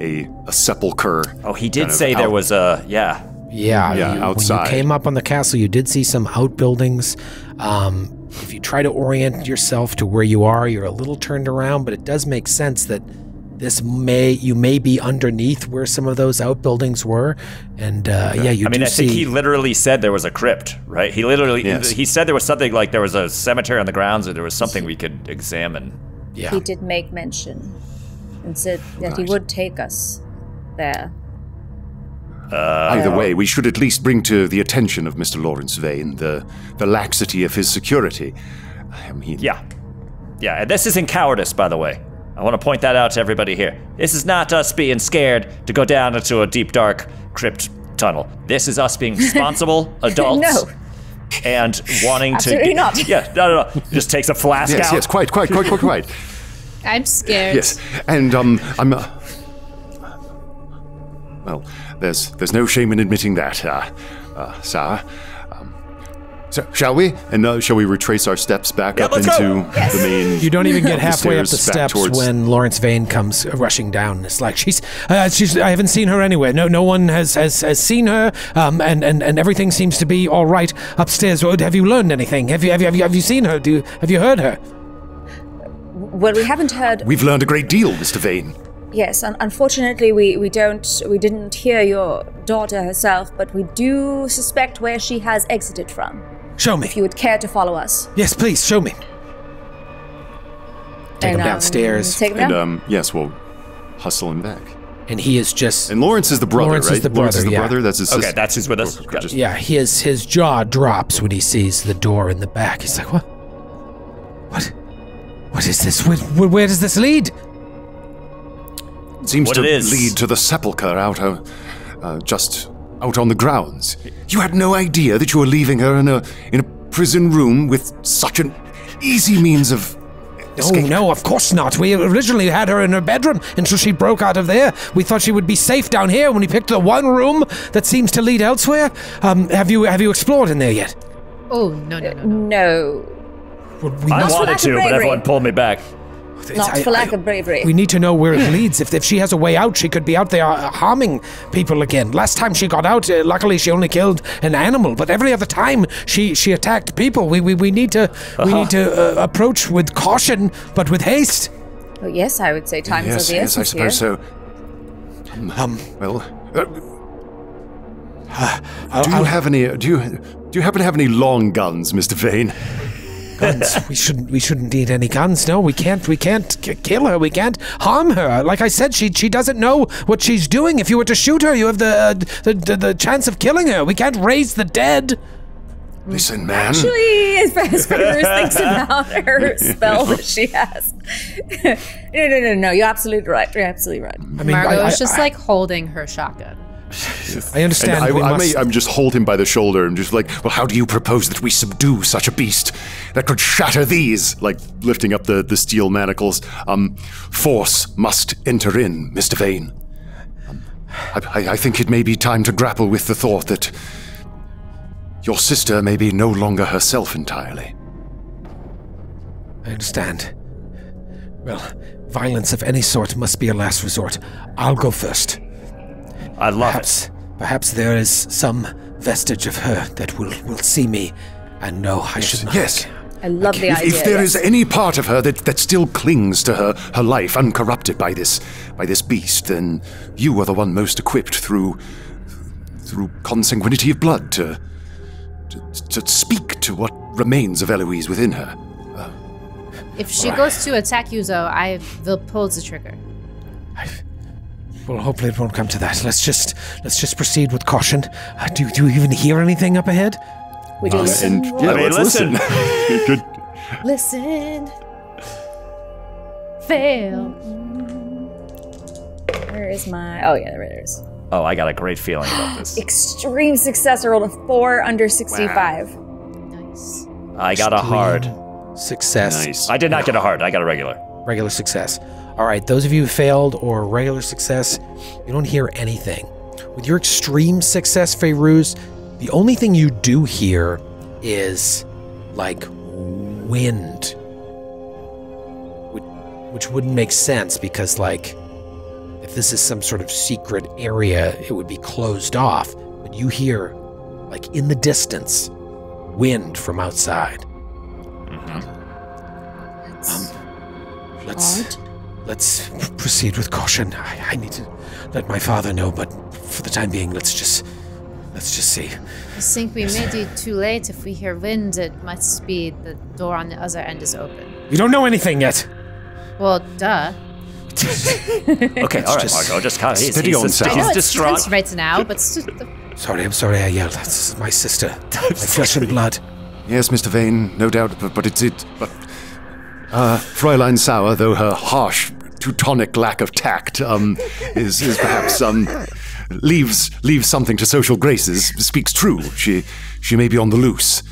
a, a sepulcher? Oh, he did kind of say there was a yeah. Yeah, Yeah, you- outside. When you came up on the castle, you did see some outbuildings. Um, if you try to orient yourself to where you are, you're a little turned around, but it does make sense that this may you may be underneath where some of those outbuildings were, and uh, yeah, you I mean, do I think he literally said there was a crypt, right? He literally Yes. he said there was something like there was a cemetery on the grounds, or there was something we could examine. yeah, he did make mention and said that he would take us there. Either way, we should at least bring to the attention of Mr. Lawrence Vane the the laxity of his security. I mean, Yeah, yeah. And this isn't cowardice, by the way. I want to point that out to everybody here. This is not us being scared to go down into a deep, dark crypt tunnel. This is us being responsible adults. No. And wanting Absolutely to. not. Yeah, no, no, no. Just takes a flask yes, out. yes, quite, quite, quite, quite, quite. I'm scared. Yes, and um, I'm. Uh, well, there's there's no shame in admitting that, uh, uh, sir. So, shall we? And uh, shall we retrace our steps back Yeah, up into go. the main? You don't even get halfway up the steps towards- when Lawrence Vane comes rushing down. It's like she's, uh, she's. I haven't seen her anywhere. No, no one has has, has seen her. Um, and, and and everything seems to be all right upstairs. Have you learned anything? Have you have you have you, have you seen her? Do you, have you heard her? Well, we haven't heard. We've learned a great deal, Mr. Vane. Yes, un- unfortunately, we, we don't we didn't hear your daughter herself, but we do suspect where she has exited from. Show me. If you would care to follow us, Yes, please show me. Take him And, um, downstairs. Take him And um, yes, we'll hustle him back. and he is just. And Lawrence is the brother, Lawrence is right? the Lawrence is brother, the yeah. brother. That's his Okay, sister. that's who's with us. Okay, Got it. just- yeah, his his jaw drops when he sees the door in the back. He's like, "What? What? What is this? Where, where, where does this lead?" It seems What to it is- lead to the sepulchre out uh, uh, just out on the grounds. You had no idea that you were leaving her in a in a prison room with such an easy means of escape. Oh no, of course not. We originally had her in her bedroom until she broke out of there. We thought she would be safe down here when we picked the one room that seems to lead elsewhere. Um, have you have you explored in there yet? Oh no no no no. no, Well, we I Not wanted to, but everyone pulled me back. Not I- for lack I- of bravery. We need to know where it leads. If, if she has a way out, she could be out there uh, harming people again. Last time she got out, uh, luckily she only killed an animal, but every other time she, she attacked people. We, we, we need to we need to uh, approach with caution, but with haste. Oh, yes, I would say times yes, of the yes, I essence suppose here. so. Um, Well, uh, I'll- do you I'll- have any? Do you do you happen to have any long guns, Mister Vane? Guns. we shouldn't. We shouldn't need any guns. No, we can't. We can't k- kill her. We can't harm her. Like I said, she she doesn't know what she's doing. If you were to shoot her, you have the uh, the, the the chance of killing her. We can't raise the dead. Listen, man. Actually, as as Fergus thinks about her spell that she has. no, no, no, no. You're absolutely right. You're absolutely right. I mean, Margot I, is just I- like holding her shotgun. I understand. I, we I must- may, I'm just hold him by the shoulder and just like, well, how do you propose that we subdue such a beast that could shatter these? Like lifting up the, the steel manacles. Um, force must enter in, Mister Vane. Um, I, I, I think it may be time to grapple with the thought that your sister may be no longer herself entirely. I understand. Well, violence of any sort must be a last resort. I'll go first. I love it. Perhaps, perhaps there is some vestige of her that will will see me and know I should not. Yes. I love the If, idea. if there yes. is any part of her that, that still clings to her, her life uncorrupted by this by this beast, then you are the one most equipped through through consanguinity of blood to to, to speak to what remains of Eloise within her. If she goes to attack you, though, I will pull the trigger. Well, hopefully it won't come to that. Let's just let's just proceed with caution. Uh, do do you even hear anything up ahead? we do Uh, listen. and yeah, I mean, let's listen. listen. Good. Listen. Fail. Where is my? Oh yeah, there it is. Oh, I got a great feeling about this. Extreme success. I rolled a four under sixty-five. Nice. I got a hard. Success. Nice. I did not get a hard. I got a regular. Regular success. All right, those of you who failed or regular success, you don't hear anything. With your extreme success, Feyruz, the only thing you do hear is like wind, which, which wouldn't make sense because, like, if this is some sort of secret area, it would be closed off. But you hear, like, in the distance, wind from outside. Mm-hmm. Um, let's let's proceed with caution. I, I need to let my father know, but for the time being, let's just let's just see. I think we may be too late. If we hear wind, it must be the door on the other end is open. We don't know anything yet. Well, duh. Okay, all right, just- Margot. Just kind of. He's, steady he's, on, he's, Sal. I know it's distraught. right now, but st- Sorry, I'm sorry. I yelled. That's my sister, my flesh and blood. Yes, Mr. Vane, no doubt, but, but it's it. But uh, Fräulein Sauer, though her harsh Teutonic lack of tact, um, is is perhaps um leaves leaves something to social graces. Speaks true. She she may be on the loose.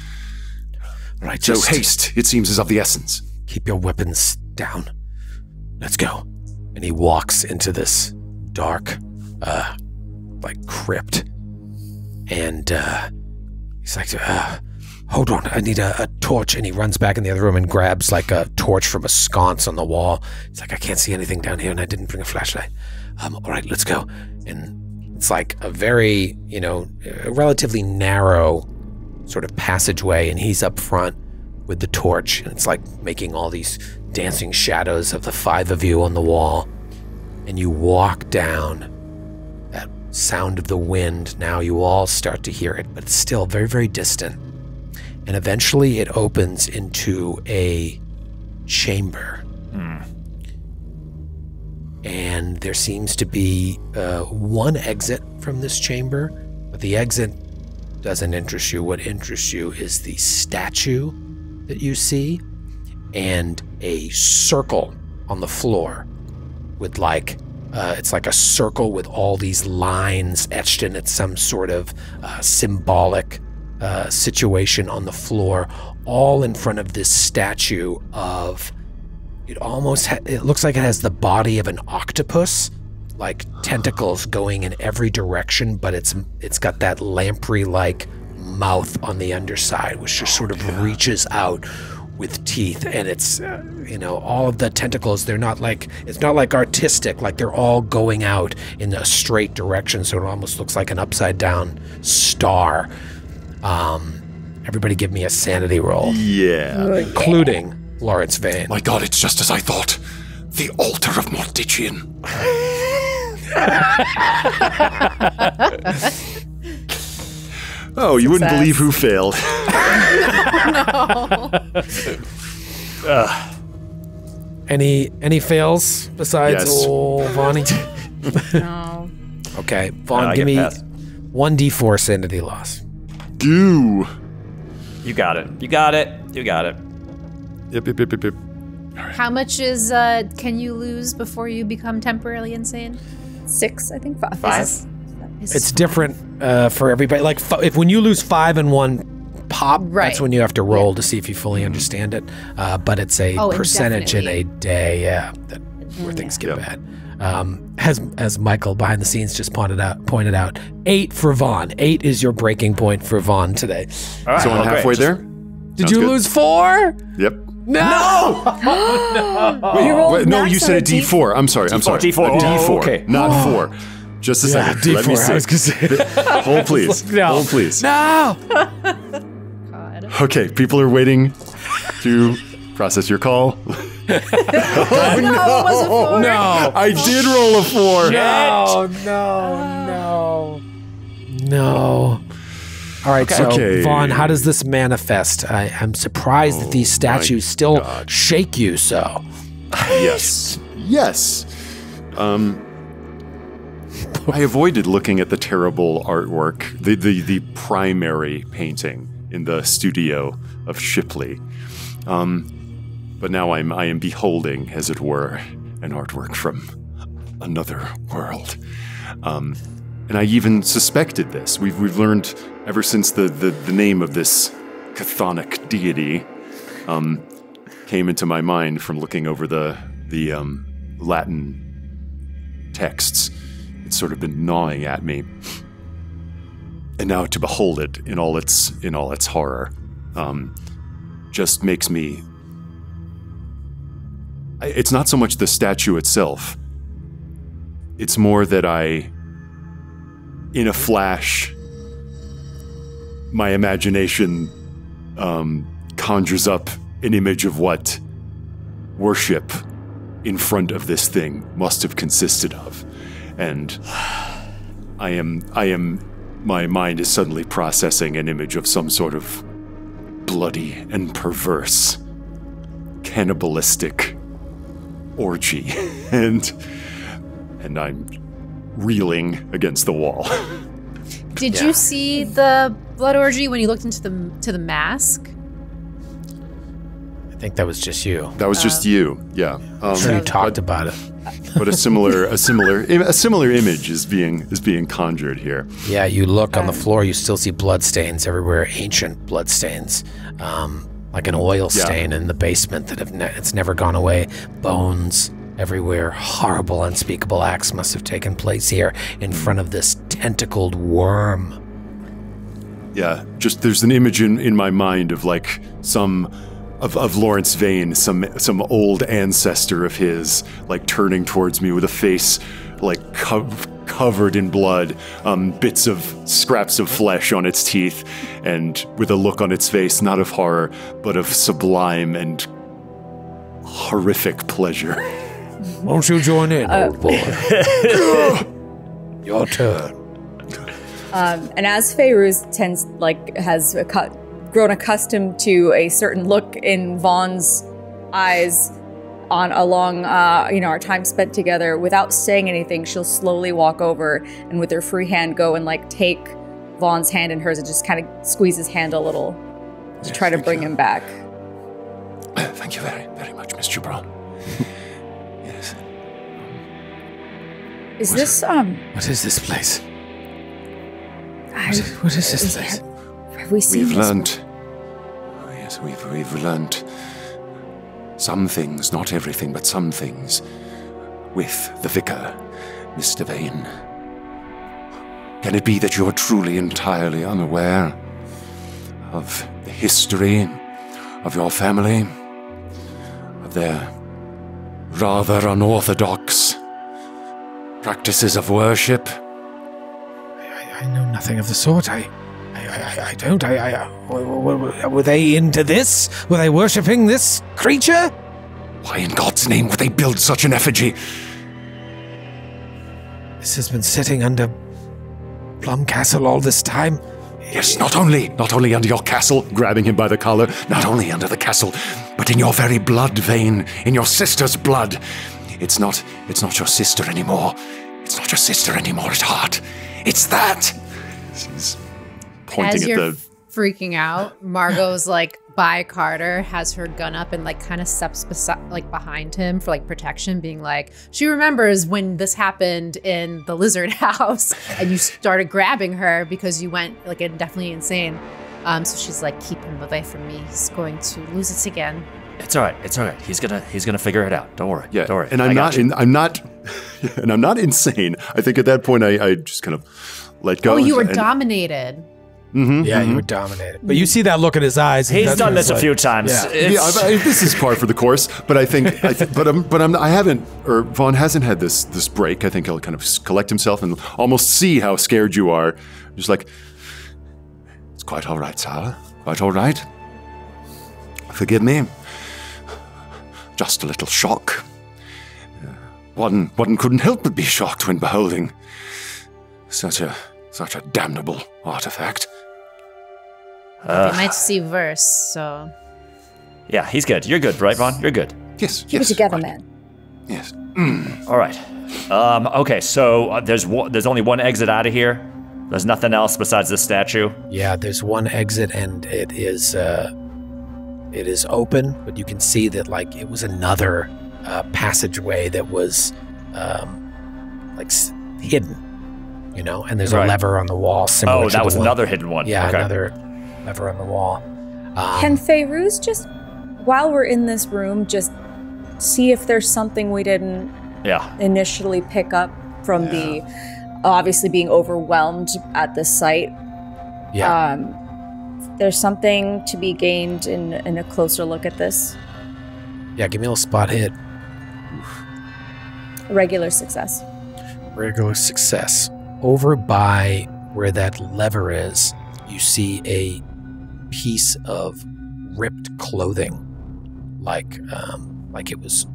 Right, So haste, it seems, is of the essence. keep your weapons down. Let's go. And he walks into this dark, uh, like crypt, and uh, he's like, uh, hold on, I need a, a torch. And he runs back in the other room and grabs like a torch from a sconce on the wall. He's like, I can't see anything down here, and I didn't bring a flashlight. Um, all right, let's go. And it's like a very, you know, relatively narrow sort of passageway, and he's up front with the torch, and it's like making all these dancing shadows of the five of you on the wall. And you walk down that sound of the wind. Now you all start to hear it, but it's still very, very distant. And eventually it opens into a chamber. And there seems to be uh, one exit from this chamber, but the exit doesn't interest you. What interests you is the statue that you see and a circle on the floor with like uh, it's like a circle with all these lines etched in it, some sort of uh, symbolic uh, situation on the floor, all in front of this statue of. It almost ha- it looks like it has the body of an octopus, like tentacles going in every direction, but it's it's got that lamprey like mouth on the underside, which just sort of reaches out with teeth and it's uh, you know all of the tentacles they're not like it's not like artistic like they're all going out in a straight direction so it almost looks like an upside down star um everybody give me a sanity roll Yeah. including lawrence vane My god, it's just as I thought. The altar of Mordiggian. Oh, you wouldn't Success. believe who failed. No. any any fails besides Yes. oh Vonnie? No. okay vaughn Uh, I give get me passed. 1d4 sanity loss Goo. You got it. You got it. You got it. Yep, yep, yep, yep, yep. How much is uh can you lose before you become temporarily insane? Six, I think. Five. Five? Is- it's different uh, for everybody. Like f- if when you lose five in one pop, right. that's when you have to roll to see if you fully understand it. Uh, but it's a Oh, percentage in a day, yeah, that, where things get Yep. bad. Um, as as Michael behind the scenes just pointed out, pointed out, eight for Vaughn. Eight is your breaking point for Vaughn today. All right. So I'm well, great. halfway Just- there? Did Sounds you good. lose four? Yep. No. You rolled Wait, no, max you on said a D- D4. I'm sorry. I'm sorry. D4. A Oh, D4. okay. Not four. Just a Yeah, second. Let D4. me I see. was gonna say. Hold, please. No. Hold, please. No. God. Okay, people are waiting to process your call. Oh, No. I did roll a four. No, no, no, no. All right, so Okay. Vaughn, how does this manifest? I, I'm surprised that these statues still shake you so. Yes. Yes. Um, I avoided looking at the terrible artwork, the, the, the primary painting in the studio of Shipley. Um, but now I'm, I am beholding, as it were, an artwork from another world. Um, and I even suspected this. We've, we've learned ever since the, the, the name of this chthonic deity um, came into my mind from looking over the, the um, Latin texts. It's sort of been gnawing at me. And now to behold it in all its in all its horror, um, just makes me. It's not so much the statue itself. It's more that I, in a flash, my imagination um, conjures up an image of what worship in front of this thing must have consisted of. And I am, I am, my mind is suddenly processing an image of some sort of bloody and perverse, cannibalistic orgy. and, and I'm reeling against the wall. Did you see the blood orgy when you looked into the to the mask? I think that was just you. That was just you, yeah. Um, sure you talked about it. but a similar, a similar, a similar image is being is being conjured here. Yeah, you look on the floor, you still see bloodstains everywhere, ancient bloodstains, um, like an oil Yeah. stain in the basement that have ne- it's never gone away. Bones everywhere. Horrible, unspeakable acts must have taken place here in hmm. front of this tentacled worm. yeah, just there's an image in, in my mind of like some of, of Lawrence Vane, some some old ancestor of his, like turning towards me with a face like co- covered in blood, um, bits of scraps of flesh on its teeth, and with a look on its face not of horror, but of sublime and horrific pleasure. Won't you join in, old boy? Your turn. Um, and as Feyruz tends, like, has accu- grown accustomed to a certain look in Vaughn's eyes on along, uh, you know, our time spent together, without saying anything, she'll slowly walk over and with her free hand go and like take Vaughn's hand in hers and just kind of squeeze his hand a little to try to bring you. him back. Thank you very, very much, Miss Gibran. yes. Is this um? What is this place? I, What is, what is this is- place? have we seen We've learnt. Oh, yes, we've, we've learnt some things, not everything, but some things, with the vicar, Mr. Vane. Can it be that you're truly entirely unaware of the history of your family, of their rather unorthodox practices of worship? I, I know nothing of the sort. I, I, I, I don't. I, I, uh, w- w- w- were they into this? Were they worshipping this creature? Why in God's name would they build such an effigy? This has been sitting under Plum Castle all this time. Yes, not only, not only under your castle, Grabbing him by the collar. not only under the castle, but in your very blood vein, in your sister's blood. It's not, it's not your sister anymore. It's not your sister anymore at heart. It's that. He's pointing As at you're the. freaking out, Margot's like by Carter, has her gun up and like kind of steps besi- like behind him for like protection, being like, she remembers when this happened in the lizard house and you started grabbing her because you went like definitely insane. Um, so she's like, keep him away from me. He's going to lose it again. It's all right. It's all right. He's gonna he's gonna figure it out. Don't worry. Yeah, Don't worry. and I I'm not. In, I'm not. And I'm not insane. I think at that point I, I just kind of let go. Oh, you were and- dominated. Mhm, Yeah, mhm. you were dominated. But you see that look in his eyes. He's done this it's a few times. Yeah. Yeah, I, I, this is par for the course, but I think, I th- but I'm, but I'm, I haven't, or Vaughn hasn't had this this break. I think he'll kind of collect himself and almost see how scared you are. Just like, It's quite all right, Sarah. Quite all right. Forgive me. Just a little shock. One, one couldn't help but be shocked when beholding such a, such a damnable artifact. They might see worse, so yeah, he's good. You're good, right, Vaughn? You're good. Yes, Keep yes. it together, quite. man. Yes. All right. Um, okay, so uh, there's one, there's only one exit out of here. There's nothing else besides this statue. Yeah, there's one exit, and it is uh, it is open, but you can see that like it was another uh, passageway that was um, like s- hidden, you know. And there's Right. a lever on the wall. Similar Oh, to that the was one- another hidden one. Yeah, okay. another lever on the wall. Um, Can Feyruz just, while we're in this room, just see if there's something we didn't Yeah. initially pick up from the obviously being overwhelmed at the site? yeah, Um, there's something to be gained in, in a closer look at this. yeah. Give me a little spot hit. Regular success. regular success. Over by where that lever is, you see a piece of ripped clothing, like um, like it was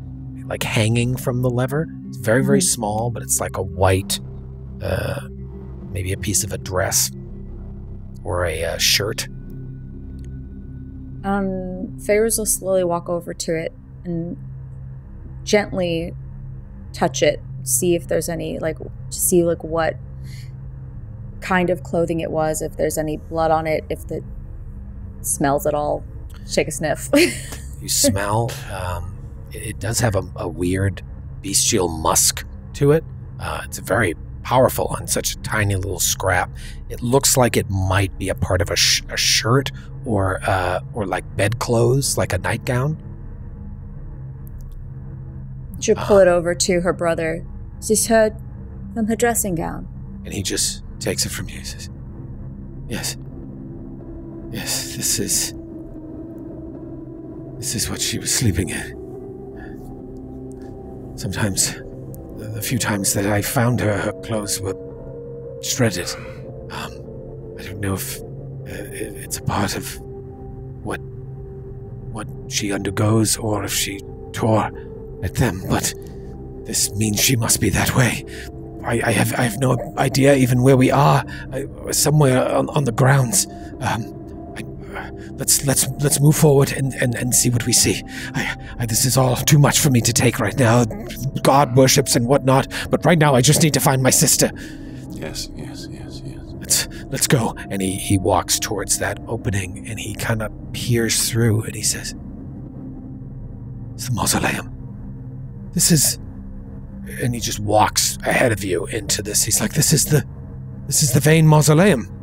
like hanging from the lever. It's very very small, but it's like a white, uh, maybe a piece of a dress or a uh, shirt. Um, Feyruz will slowly walk over to it and gently touch it, see if there's any like see like what kind of clothing it was, if there's any blood on it, if the smells at all. Shake a sniff. You smell. Um, it, it does have a, a weird bestial musk to it. Uh, it's very powerful on such a tiny little scrap. It looks like it might be a part of a, sh- a shirt or uh, or like bedclothes, like a nightgown. She'll pull it over to her brother. Is this her from her dressing gown? And he just takes it from you. He says, "Yes, Yes, this is. This is what she was sleeping in. Sometimes, the, the few times that I found her, her clothes were shredded. Um, I don't know if uh, it's a part of what what she undergoes or if she tore at them, but this means she must be that way. I, I have I have no idea even where we are. I, somewhere on, on the grounds. Um, let's let's let's move forward and, and, and see what we see. I, I, this is all too much for me to take right now. God worships and whatnot, but right now I just need to find my sister. Yes, yes, yes, yes. Let's let's go. And he, he walks towards that opening and he kind of peers through and he says, "It's the mausoleum. This is." And he just walks ahead of you into this. He's like, "This is the, this is the Vane Mausoleum.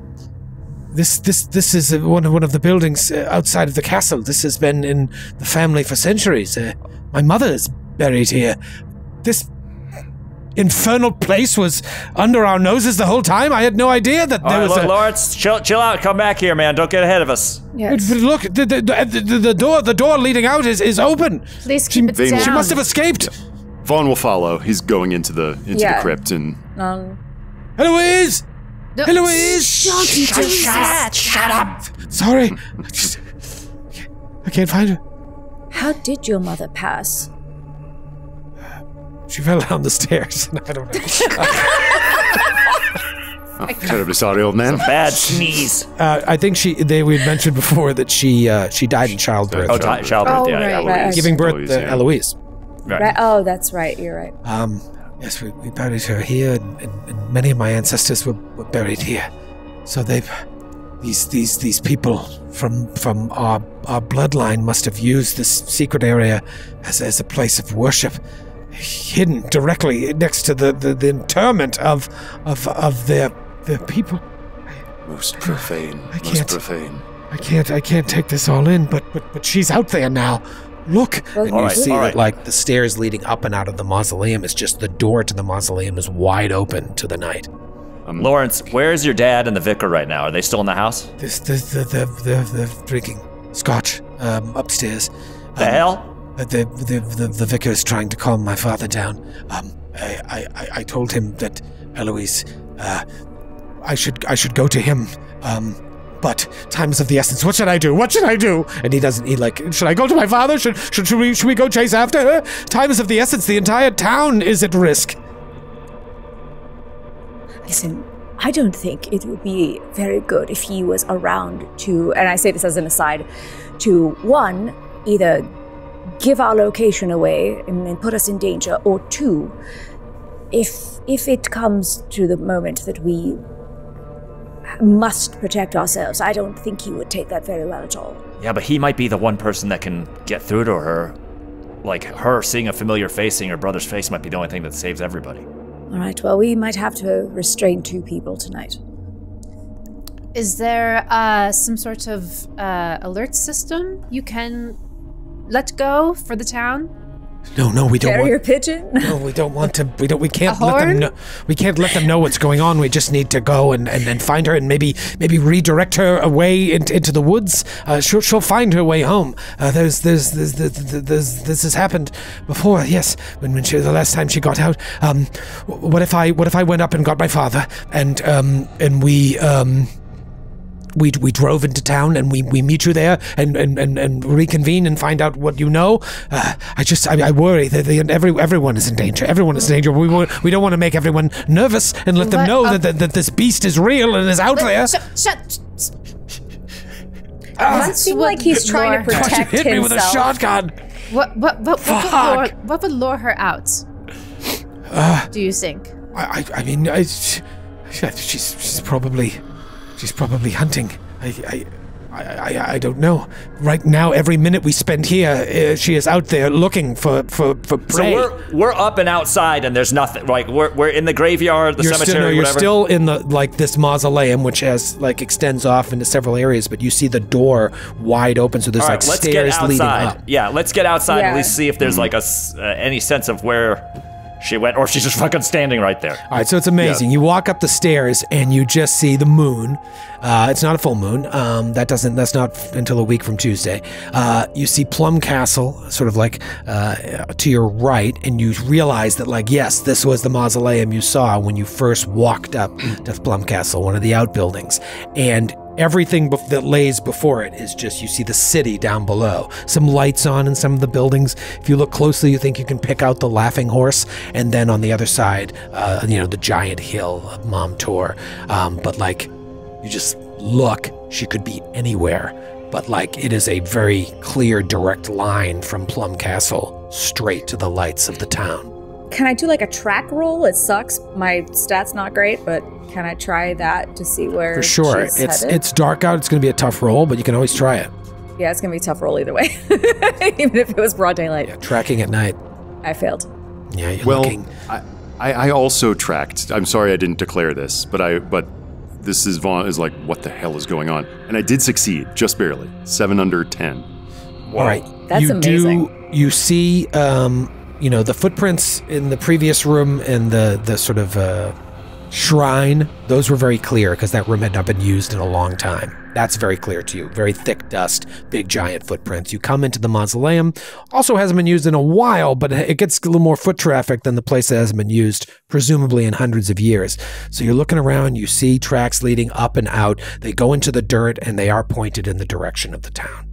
This this this is uh, one of one of the buildings uh, outside of the castle. This has been in the family for centuries. Uh, my mother is buried here. This." Infernal place was under our noses the whole time. I had no idea that All there right, was look, a. Lawrence, chill, chill out. Come back here, man. Don't get ahead of us. But, Yes. but look, the, the, the, the, the door the door leading out is, is open. Please keep it down. She must have escaped. Vaughn will follow. He's going into the into Yeah. the crypt and Um, Eloise! No, Eloise! Shut up. Sorry. I just- I can't find her. how did your mother pass? She fell down the stairs. I don't know. oh, terribly sorry, old man. Bad sneeze. Uh, I think she. They we had mentioned before that she uh, she died in childbirth, Oh, ti- childbirth. Oh, yeah, yeah. right. Right. giving birth Eloise, to yeah. Eloise. Right. Right. Oh, that's right. You're right. Um, yes, we, we buried her here, and, and, and many of my ancestors were, were buried here. So they've these these these people from from our our bloodline must have used this secret area as as a place of worship, hidden directly next to the, the, the interment of of of their their people. Most profane. I most can't. profane. I can't I can't take this all in, but but but she's out there now. Look, and All you right, see all that right. like the stairs leading up and out of the mausoleum is just the door to the mausoleum is wide open to the night. Lawrence, where's your dad and the vicar right now? Are they still in the house? This the the the the, the drinking scotch um, upstairs. The Um, hell? uh, The, the the the vicar is trying to calm my father down. Um, I I, I, I told him that Eloise, uh, I should I should go to him. Um, but time is of the essence. What should I do? What should I do? And he doesn't. He like. Should I go to my father? Should should, should we should we go chase after her? Time is of the essence. The entire town is at risk. Listen, I don't think it would be very good if he was around to, and I say this as an aside, to one, either give our location away and put us in danger, or two, if if it comes to the moment that we must protect ourselves, I don't think he would take that very well at all. Yeah, but he might be the one person that can get through to her. Like her seeing a familiar face, seeing her brother's face might be the only thing that saves everybody. All right, well, we might have to restrain two people tonight. Is there uh, some sort of uh, alert system you can let go for the town? No, no, we don't Carrier want. pigeon? No, we don't want to. We don't. We can't A let them know. We can't let them know what's going on. We just need to go and, and, and find her and maybe maybe redirect her away into, into the woods. Uh, she'll she'll find her way home. Uh, there's there's, there's, there's, there's this has happened before. Yes, when when she the last time she got out. Um, what if I what if I went up and got my father and um and we um. We, we drove into town and we, we meet you there and, and, and, and reconvene and find out what you know. Uh, I just I, I worry that the, every everyone is in danger. Everyone is in danger. We want, we don't want to make everyone nervous and let them What- know uh, that, that that this beast is real and is out there. Shut! shut. Does it seem like he's trying to Lore- Why'd protect hit me with a shotgun? What what what what would, lure, what would lure her out? Do you think? I, I, I mean, I, she's she's probably she's probably hunting. I, I I, I, I don't know. Right now, every minute we spend here, uh, she is out there looking for for for prey. So we're we're up and outside, and there's nothing. Like we're we're in the graveyard, the you're cemetery, still, no, you're whatever. still in the like this mausoleum, which has like extends off into several areas, but you see the door wide open, so there's All like let's get stairs leading outside. up. Yeah, let's get outside and Yeah. at least see if there's like a s- uh, any sense of where She went, or she's just fucking standing right there. All right, so it's amazing. You walk up the stairs and you just see the moon. Uh, it's not a full moon. Um, that doesn't. That's not f- until a week from Tuesday. Uh, you see Plum Castle, sort of like uh, to your right, and you realize that, like, yes, this was the mausoleum you saw when you first walked up to Plum Castle, one of the outbuildings, and everything bef- that lays before it is just you see the city down below. Some lights on in some of the buildings. If you look closely you think you can pick out the laughing horse. And then on the other side uh, you know the giant hill of montour um, but like you just look she could be anywhere. But like it is a very clear direct line from plum castle straight to the lights of the town Can I do like a track roll? It sucks. My stats not great, but can I try that to see where for sure she's it's headed? it's dark out it's going to be a tough roll but you can always try it yeah, it's gonna be a tough roll either way. Even if it was broad daylight, yeah, tracking at night I failed. yeah you're Well, looking I, I, I also tracked. I'm sorry I didn't declare this, but I but this is Vaughn is like, what the hell is going on? And I did succeed, just barely, seven under ten. All right. That's you amazing. do you see um you know the footprints in the previous room and the the sort of uh shrine those were very clear because that room had not been used in a long time. That's very clear to you. Very thick dust big giant footprints. You come into the mausoleum. Also hasn't been used in a while but it gets a little more foot traffic than the place that hasn't been used presumably in hundreds of years. So you're looking around you see tracks leading up and out. They go into the dirt and they are pointed in the direction of the town.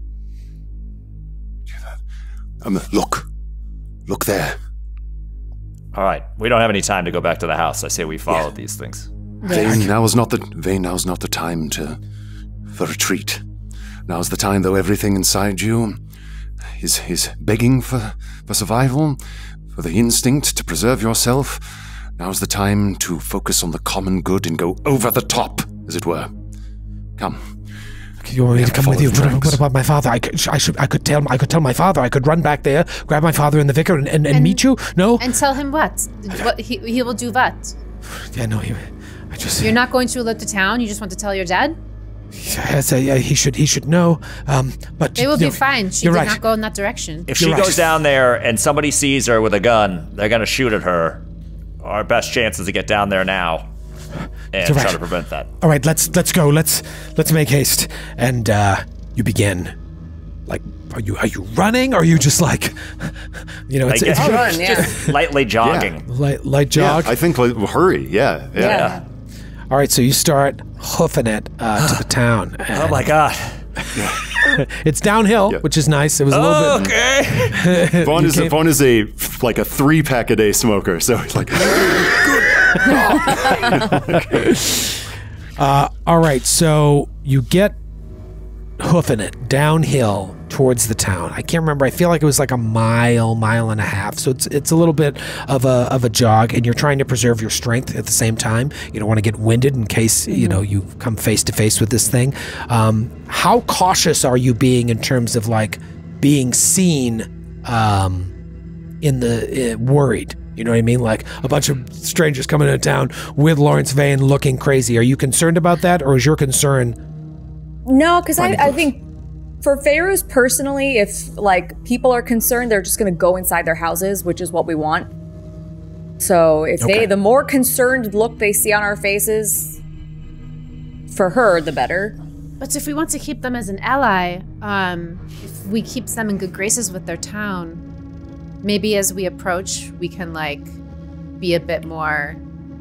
Um, look. Look there. All right, we don't have any time to go back to the house. I say we follow these things. Vane, now is not the Vane, now's not the time to for retreat. Now's the time though everything inside you is is begging for, for survival, for the instinct to preserve yourself. Now's the time to focus on the common good and go over the top, as it were. Come. You want me We to come with you? What, what about my father? I could, I should, I could tell, I could tell my father. I could run back there, grab my father and the vicar, and, and, and, And- meet you. No, And tell him what? What he, he will do what? yeah, no. He, I just, You're not going to alert the town. You just want to tell your dad. yes, uh, yeah, he should, he should know. Um, but They will no, be fine. She you're did right. not go in that direction. If You're she right. goes down there and somebody sees her with a gun, they're gonna shoot at her. Our best chance is to get down there now and You're try to prevent that. All right, let's let's go. Let's let's make haste. And uh, you begin. Like, are you are you running? Or are you just like, you know, it's, I it's I'll run, yeah. just lightly jogging. light, light Yeah, jog. I think like, hurry. Yeah, yeah. Yeah. All right, so you start hoofing it uh, to the town. Oh my god. It's downhill, Yeah. which is nice. It was a little bit. Okay. Vaughn You is a, Vaughn is a like a three pack a day smoker, so he's like, All right, so you get hoofing it downhill towards the town. I can't remember. I feel like it was like a mile, mile and a half. So it's it's a little bit of a of a jog, and you're trying to preserve your strength at the same time. You don't want to get winded in case you know you come face to face with this thing. Um, how cautious are you being in terms of like being seen um, in the uh, worried? You know what I mean? Like a bunch of strangers coming into town with Lawrence Vane looking crazy. Are you concerned about that, or is your concern? No, because I, I think for Feyruz personally, if like people are concerned, they're just going to go inside their houses, which is what we want. So if Okay. they, the more concerned look they see on our faces, for her, the better. But if we want to keep them as an ally, um, if we keep them in good graces with their town, maybe as we approach, we can like be a bit more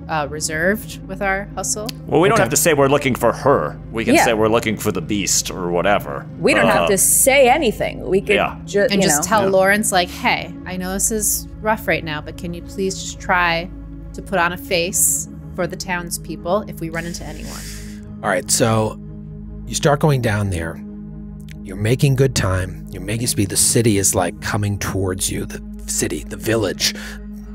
uh, reserved with our hustle. Well, we don't Okay. have to say we're looking for her. We can Yeah. say we're looking for the beast or whatever. We don't Uh, have to say anything. We could yeah. ju- And you just know. tell Lawrence, like, hey, I know this is rough right now, but can you please just try to put on a face for the townspeople if we run into anyone? All right, so you start going down there. You're making good time. You're making speed. The city is like coming towards you. The city, the village,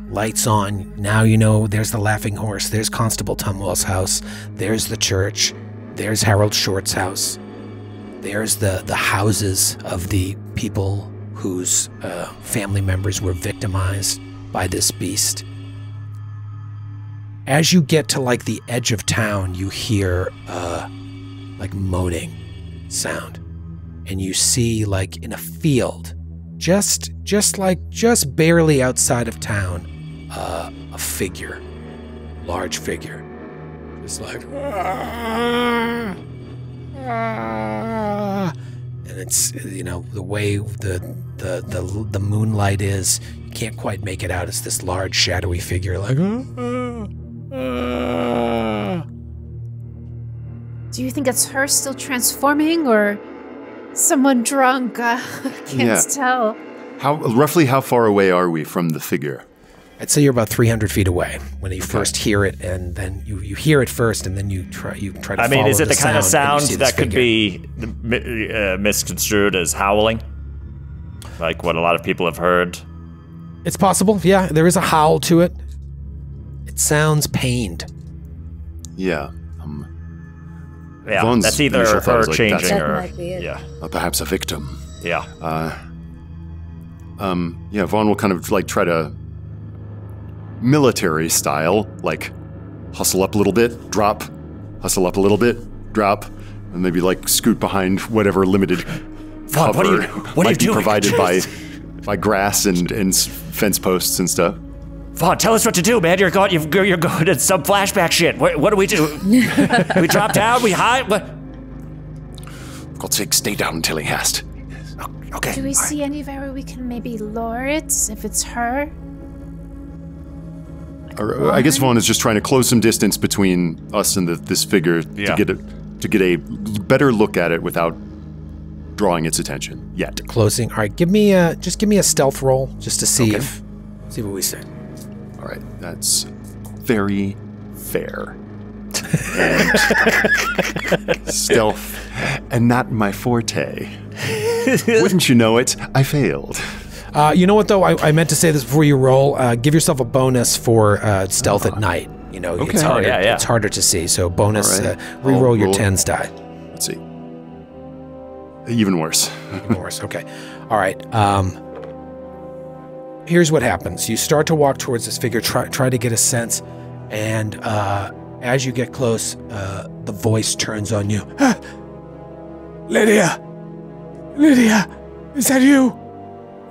lights on. Now you know there's the Laughing Horse. There's Constable Tumwell's house. There's the church. There's Harold Short's house. There's the the houses of the people whose uh, family members were victimized by this beast. As you get to like the edge of town, you hear uh, like moaning sound, and you see like in a field, just just like just barely outside of town, uh, a figure, large figure. It's like, "Ah, ah." and it's you know the way the the the the moonlight is, you can't quite make it out. It's this large shadowy figure, like. "Ah, ah." Do you think it's her still transforming or someone drunk? Uh, can't Yeah. tell. How roughly how far away are we from the figure? I'd say you're about 300 feet away when you first hear it, and then you, you hear it first, and then you try you try to. I mean, is it the, kind of sound, and sound that could figure. be uh, misconstrued as howling? Like what a lot of people have heard? It's possible. Yeah, there is a howl to it. It sounds pained. Yeah. Yeah, Vaughn's that's either initial thought her was like, that's- changing That or. might be it. Yeah, uh, perhaps a victim. yeah. Um, yeah, Vaughn will kind of like try to military style, like hustle up a little bit, drop, hustle up a little bit, drop, and maybe like scoot behind whatever limited Vaughn, cover what are you- what are might you be doing? provided by by grass and and fence posts and stuff. Vaughn, tell us what to do, man. You're going. You've, you're going to some flashback shit. What, what do we do? we drop down. We hide. What? For God's sake, stay down until he has. Okay. Do we see anywhere where we can maybe lure it if it's her? Or, uh, I guess Vaughn is just trying to close some distance between us and the, this figure Yeah. to get a to get a better look at it without drawing its attention yet. Closing. All right, give me a just give me a stealth roll just to see Okay. if see what we say. All right, that's very fair. And stealth, and not my forte. Wouldn't you know it? I failed. Uh, you know what though? I, I meant to say this before you roll. Uh, give yourself a bonus for uh, stealth at night. You know, it's harder. Oh, yeah, yeah. It's harder to see. So bonus. All right. Uh, re-roll I'll your tens die. Let's see. Even worse. Morris. Okay. All right. Um, here's what happens. You start to walk towards this figure, try, try to get a sense, and uh, as you get close, uh, the voice turns on you. "Ah, Lydia! Lydia! Is that you?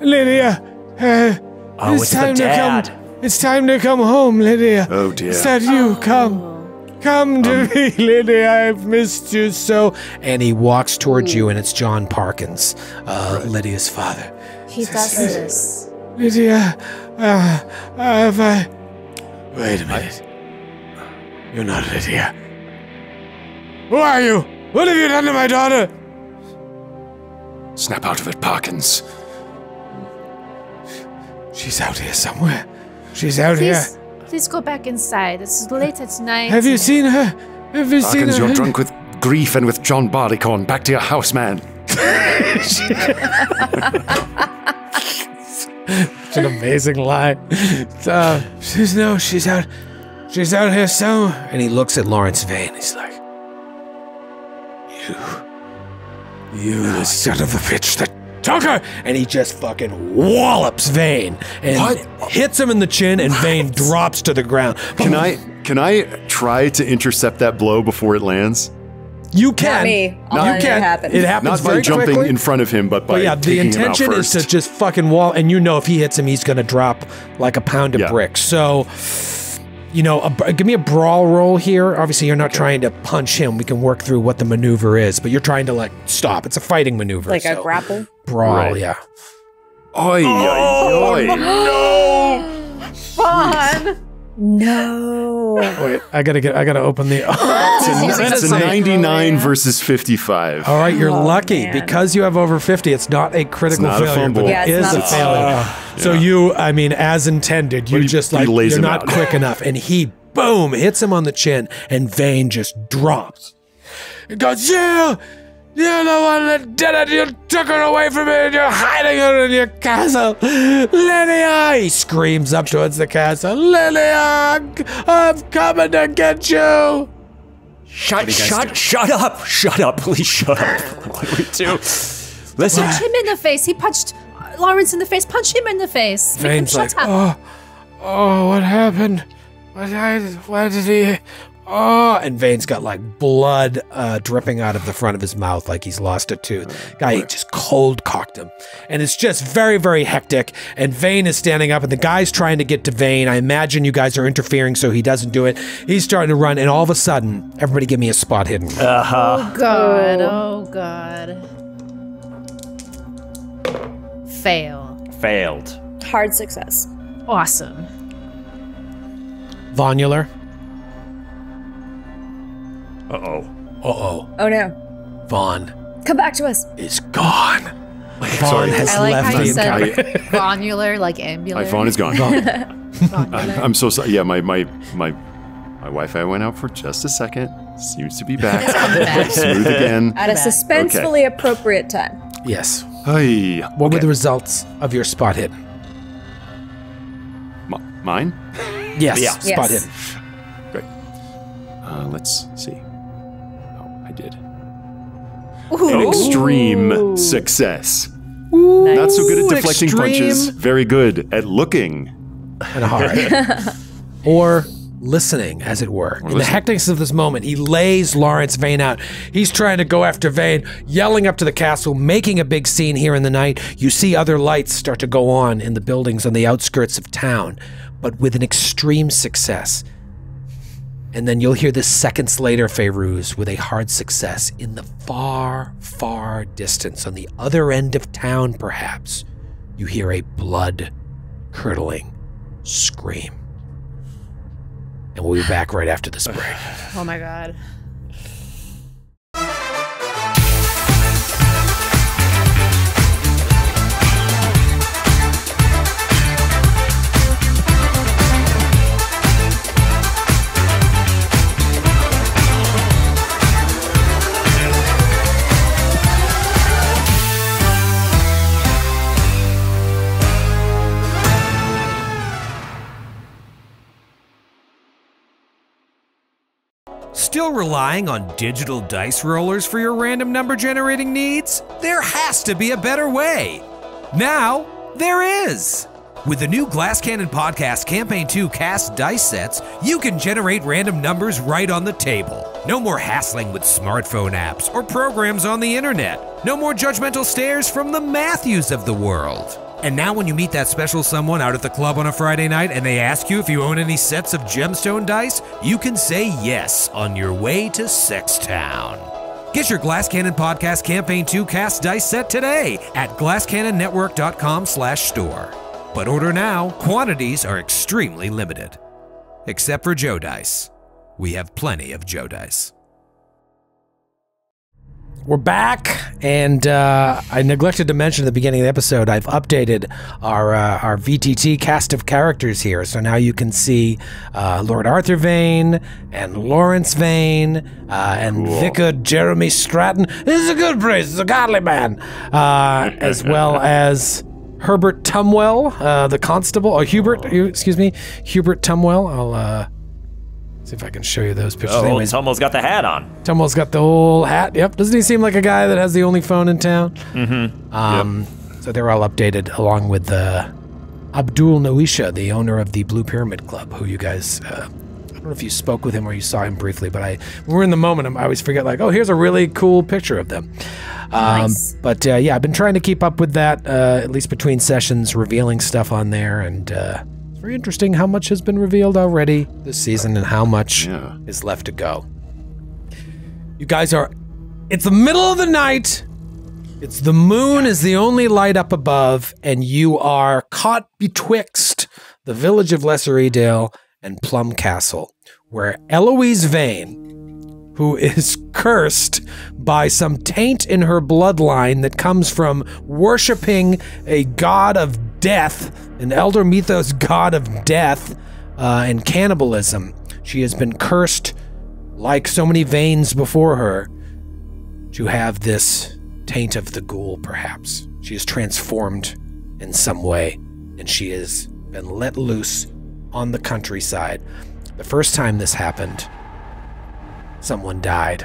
Lydia! Uh, Oh, it's the time to dad. come. It's time to come home, Lydia. Oh dear. Is that you? Come. Come to me, Lydia. I've missed you so. And he walks towards you, and it's John Parkins, uh, Lydia's father. He does this. Lydia, uh, have I. Wait a minute. You're not Lydia. Who are you? What have you done to my daughter? Snap out of it, Parkins. She's out here somewhere. She's out here. Please, please go back inside. It's late at night. Have you seen her? Have you seen Parkins, her? you're drunk with grief and with John Barleycorn. Back to your house, man. It's an amazing lie. Uh, she's no, she's out. She's out here somewhere. And he looks at Lawrence Vane. He's like, "You, you, the son of a bitch that took her!" And he just fucking wallops Vane and hits him in the chin, and Vane drops to the ground. Can I can I try to intercept that blow before it lands? You can. Not me. I'll you let it happen. It happens Not by very jumping quickly. in front of him, but by But yeah, the taking him out intention is to just fucking wall, and you know if he hits him, he's gonna drop like a pound of Yeah. bricks. So, you know, a, give me a brawl roll here. Obviously, you're not trying to punch him. We can work through what the maneuver is, but you're trying to like stop. It's a fighting maneuver, like a grapple. brawl. Right. Yeah. Oi, oi, oi. No. Wait, I gotta get. I gotta open the. It's a 99 versus 55. All right, you're Oh, lucky man. because you have over 50. It's not a critical not a failure, fumble. but Yeah, it it's is not a a failure. So you, I mean, as intended, you But he- just like lays you're not out. quick enough, and he boom hits him on the chin, and Vane just drops. He goes, "You, you're the one that did it. You took her away from me, and you're hiding her in your castle, Lydia!" He screams up towards the castle, "Lydia, I'm coming to get you!" Shut, shut, shut up! Shut up! Please shut up! What do we do? Listen, Punch him in the face. He punched Lawrence in the face. Punch him in the face. Make him shut like, up. oh, oh, what happened? What, I, why did he? Oh, and Vane's got like blood uh, dripping out of the front of his mouth, like he's lost a tooth. Guy just cold cocked him, and it's just very, very hectic. And Vane is standing up, and the guy's trying to get to Vane. I imagine you guys are interfering, so he doesn't do it. He's starting to run, and all of a sudden, everybody give me a spot hidden. uh Oh god. Oh god. Fail. Failed. Hard success. Awesome. Vonular. Uh oh. Uh oh. Oh no. Vaughn Come back to us. is gone. Vaughn Sorry. has I like left how you the said entire. vonular, like My ambulance. phone is gone. Vonular. I'm so sorry. Yeah, my my my my Wi-Fi went out for just a second. Seems to be back. back. Smooth again. At a Back. suspensefully appropriate time. Yes. Hey, What were the results of your spot hit? M- mine. Yes. Yeah. Spot Yes. hidden. Great. Uh, let's see. Oh, did. Ooh. An extreme success. Not so good at deflecting extreme. punches. Very good at looking. and hard. or listening, as it were. In the listening. hecticness of this moment, he lays Lawrence Vane out. He's trying to go after Vane, yelling up to the castle, making a big scene here in the night. You see other lights start to go on in the buildings on the outskirts of town, but with an extreme success. And then you'll hear this seconds later, Feyruz, with a hard success in the far, far distance, on the other end of town, perhaps. You hear a blood curdling scream. And we'll be back right after this break. Oh my god. Still relying on digital dice rollers for your random number generating needs? There has to be a better way. Now, there is. With the new Glass Cannon Podcast Campaign 2 cast dice sets, you can generate random numbers right on the table. No more hassling with smartphone apps or programs on the internet. No more judgmental stares from the Matthews of the world. And now, when you meet that special someone out at the club on a Friday night and they ask you if you own any sets of gemstone dice, you can say yes on your way to Sextown. Get your Glass Cannon Podcast Campaign 2 cast dice set today at glasscannonnetwork.com slash store. But order now, quantities are extremely limited. Except for Joe Dice. We have plenty of Joe Dice. We're back, and uh, I neglected to mention at the beginning of the episode. I've updated our uh, our VTT cast of characters here, so now you can see uh, Lord Arthur Vane and Lawrence Vane uh, and Vicar Jeremy Stratton. This is a good priest. He's a godly man, uh, as well as Herbert Tumwell, uh, the constable. Oh, Hubert, excuse me, Hubert Tumwell. I'll uh, see if I can show you those pictures. Oh, Anyways, Tumwell's got the hat on. Tumwell's got the whole hat. Yep. Doesn't he seem like a guy that has the only phone in town? Mm-hmm. Um, So they're all updated along with uh, Abdul Noisha, the owner of the Blue Pyramid Club, who you guys. Uh, I don't know if you spoke with him or you saw him briefly, but I we're in the moment. I always forget, like, oh, here's a really cool picture of them. Um, Nice. But uh, yeah, I've been trying to keep up with that, uh, at least between sessions, revealing stuff on there, and uh, it's very interesting how much has been revealed already this season and how much Yeah. is left to go. You guys are. It's the middle of the night. It's the moon is the only light up above, and you are caught betwixt the village of Lesser Edale and Plum Castle, where Eloise Vane, who is cursed by some taint in her bloodline that comes from worshiping a god of death, an elder mythos god of death uh, and cannibalism. She has been cursed, like so many Vanes before her, to have this taint of the ghoul, perhaps. She is transformed in some way, and she has been let loose on the countryside. The first time this happened, someone died.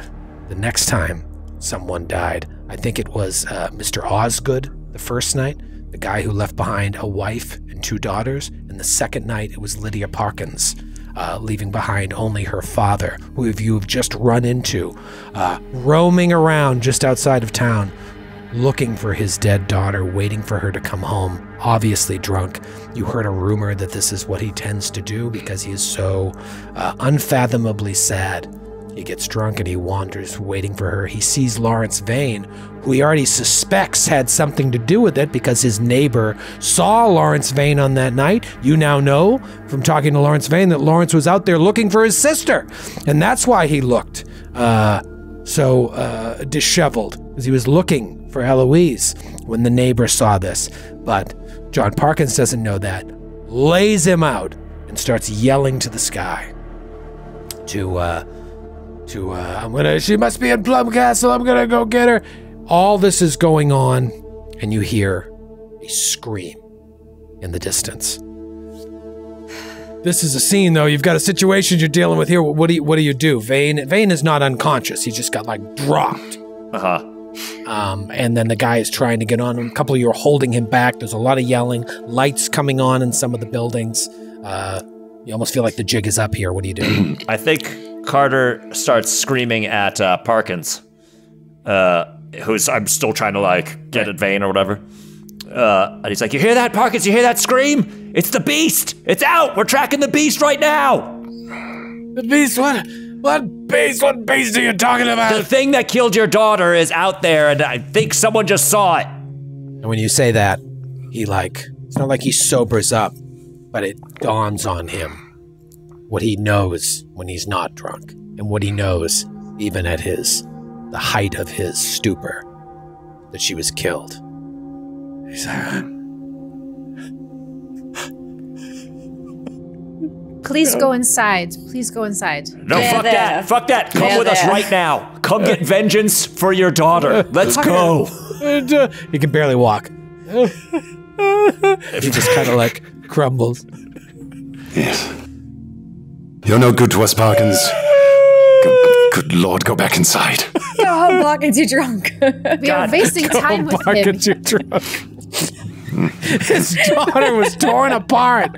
The next time, someone died. I think it was uh, Mr. Osgood the first night, the guy who left behind a wife and two daughters. And the second night, it was Lydia Parkins. uh, leaving behind only her father, who you have just run into, uh, roaming around just outside of town, looking for his dead daughter, waiting for her to come home, obviously drunk. You heard a rumor that this is what he tends to do because he is so uh, unfathomably sad. He gets drunk and he wanders, waiting for her. He sees Lawrence Vane, who he already suspects had something to do with it because his neighbor saw Lawrence Vane on that night. You now know from talking to Lawrence Vane that Lawrence was out there looking for his sister, and that's why he looked uh, so uh, disheveled, because he was looking for Eloise when the neighbor saw this. But John Parkins doesn't know that, lays him out, and starts yelling to the sky to uh, to uh, I'm gonna she must be in Plum Castle. I'm gonna go get her. All this is going on, and you hear a scream in the distance. This is a scene, though. You've got a situation you're dealing with here. What do you What do you do? Vane Vane is not unconscious. He just got like dropped. Uh huh. Um, and then the guy is trying to get on him. A couple of you are holding him back. There's a lot of yelling. Lights coming on in some of the buildings. Uh, you almost feel like the jig is up here. What do you do? I think Carter starts screaming at uh, Parkins, uh, who's I'm still trying to like get at Vane or whatever. Uh, and he's like, "You hear that, Parkins? You hear that scream? It's the beast! It's out! We're tracking the beast right now! the beast. What? What beast? What beast are you talking about? The thing that killed your daughter is out there, and I think someone just saw it." And when you say that, he like it's not like he sobers up, but it dawns on him what he knows when he's not drunk, and what he knows even at his the height of his stupor that she was killed. He's like, Please go inside. Please go inside. No, There, fuck there. that! Fuck that! Come There, with us right now. Come get vengeance for your daughter. Let's go. and, uh, he can barely walk. he just kind of like crumbles. Yes. You're no good to us, Parkins. Good, good lord, go back inside. Oh, Parkins, you drunk. We are wasting time with him. Buckets you drunk. His daughter was torn apart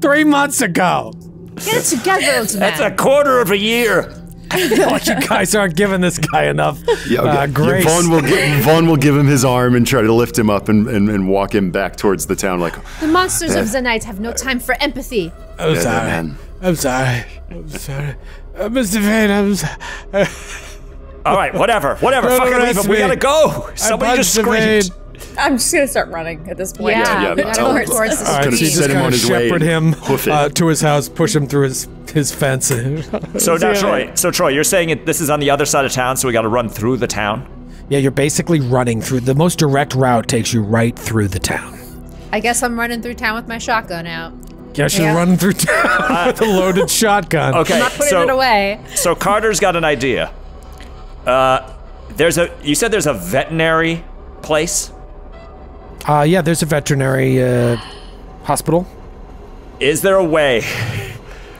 three months ago. Get it together, old man. That's a quarter of a year. I like you guys aren't giving this guy enough Yeah, okay. uh, Yeah, grace. Vaughn will give Vaughn will give him his arm and try to lift him up and, and, and walk him back towards the town. Like, the monsters of the night have no time for empathy. I'm Yeah, sorry. man. I'm sorry. I'm sorry. Uh, Mr. Vane, I'm sorry. All right, whatever, whatever. No, no, Fucking leave that's him. We gotta go. Somebody just screamed. I'm just gonna start running at this point. Yeah, yeah, we gotta I'll- towards the All right, Could've so you street. just set him kind of his way shepherd him uh, to his house, push him through his his fence. So now, Troy. So Troy, you're saying it, this is on the other side of town, so we got to run through the town. yeah, you're basically running through. The most direct route takes you right through the town. I guess I'm running through town with my shotgun out. Guess you're Yeah. running through town with a loaded shotgun. Okay, I'm Not putting so it away. so Carter's got an idea. Uh, there's a. You said there's a veterinary place. Uh, yeah, there's a veterinary uh, hospital. Is there a way?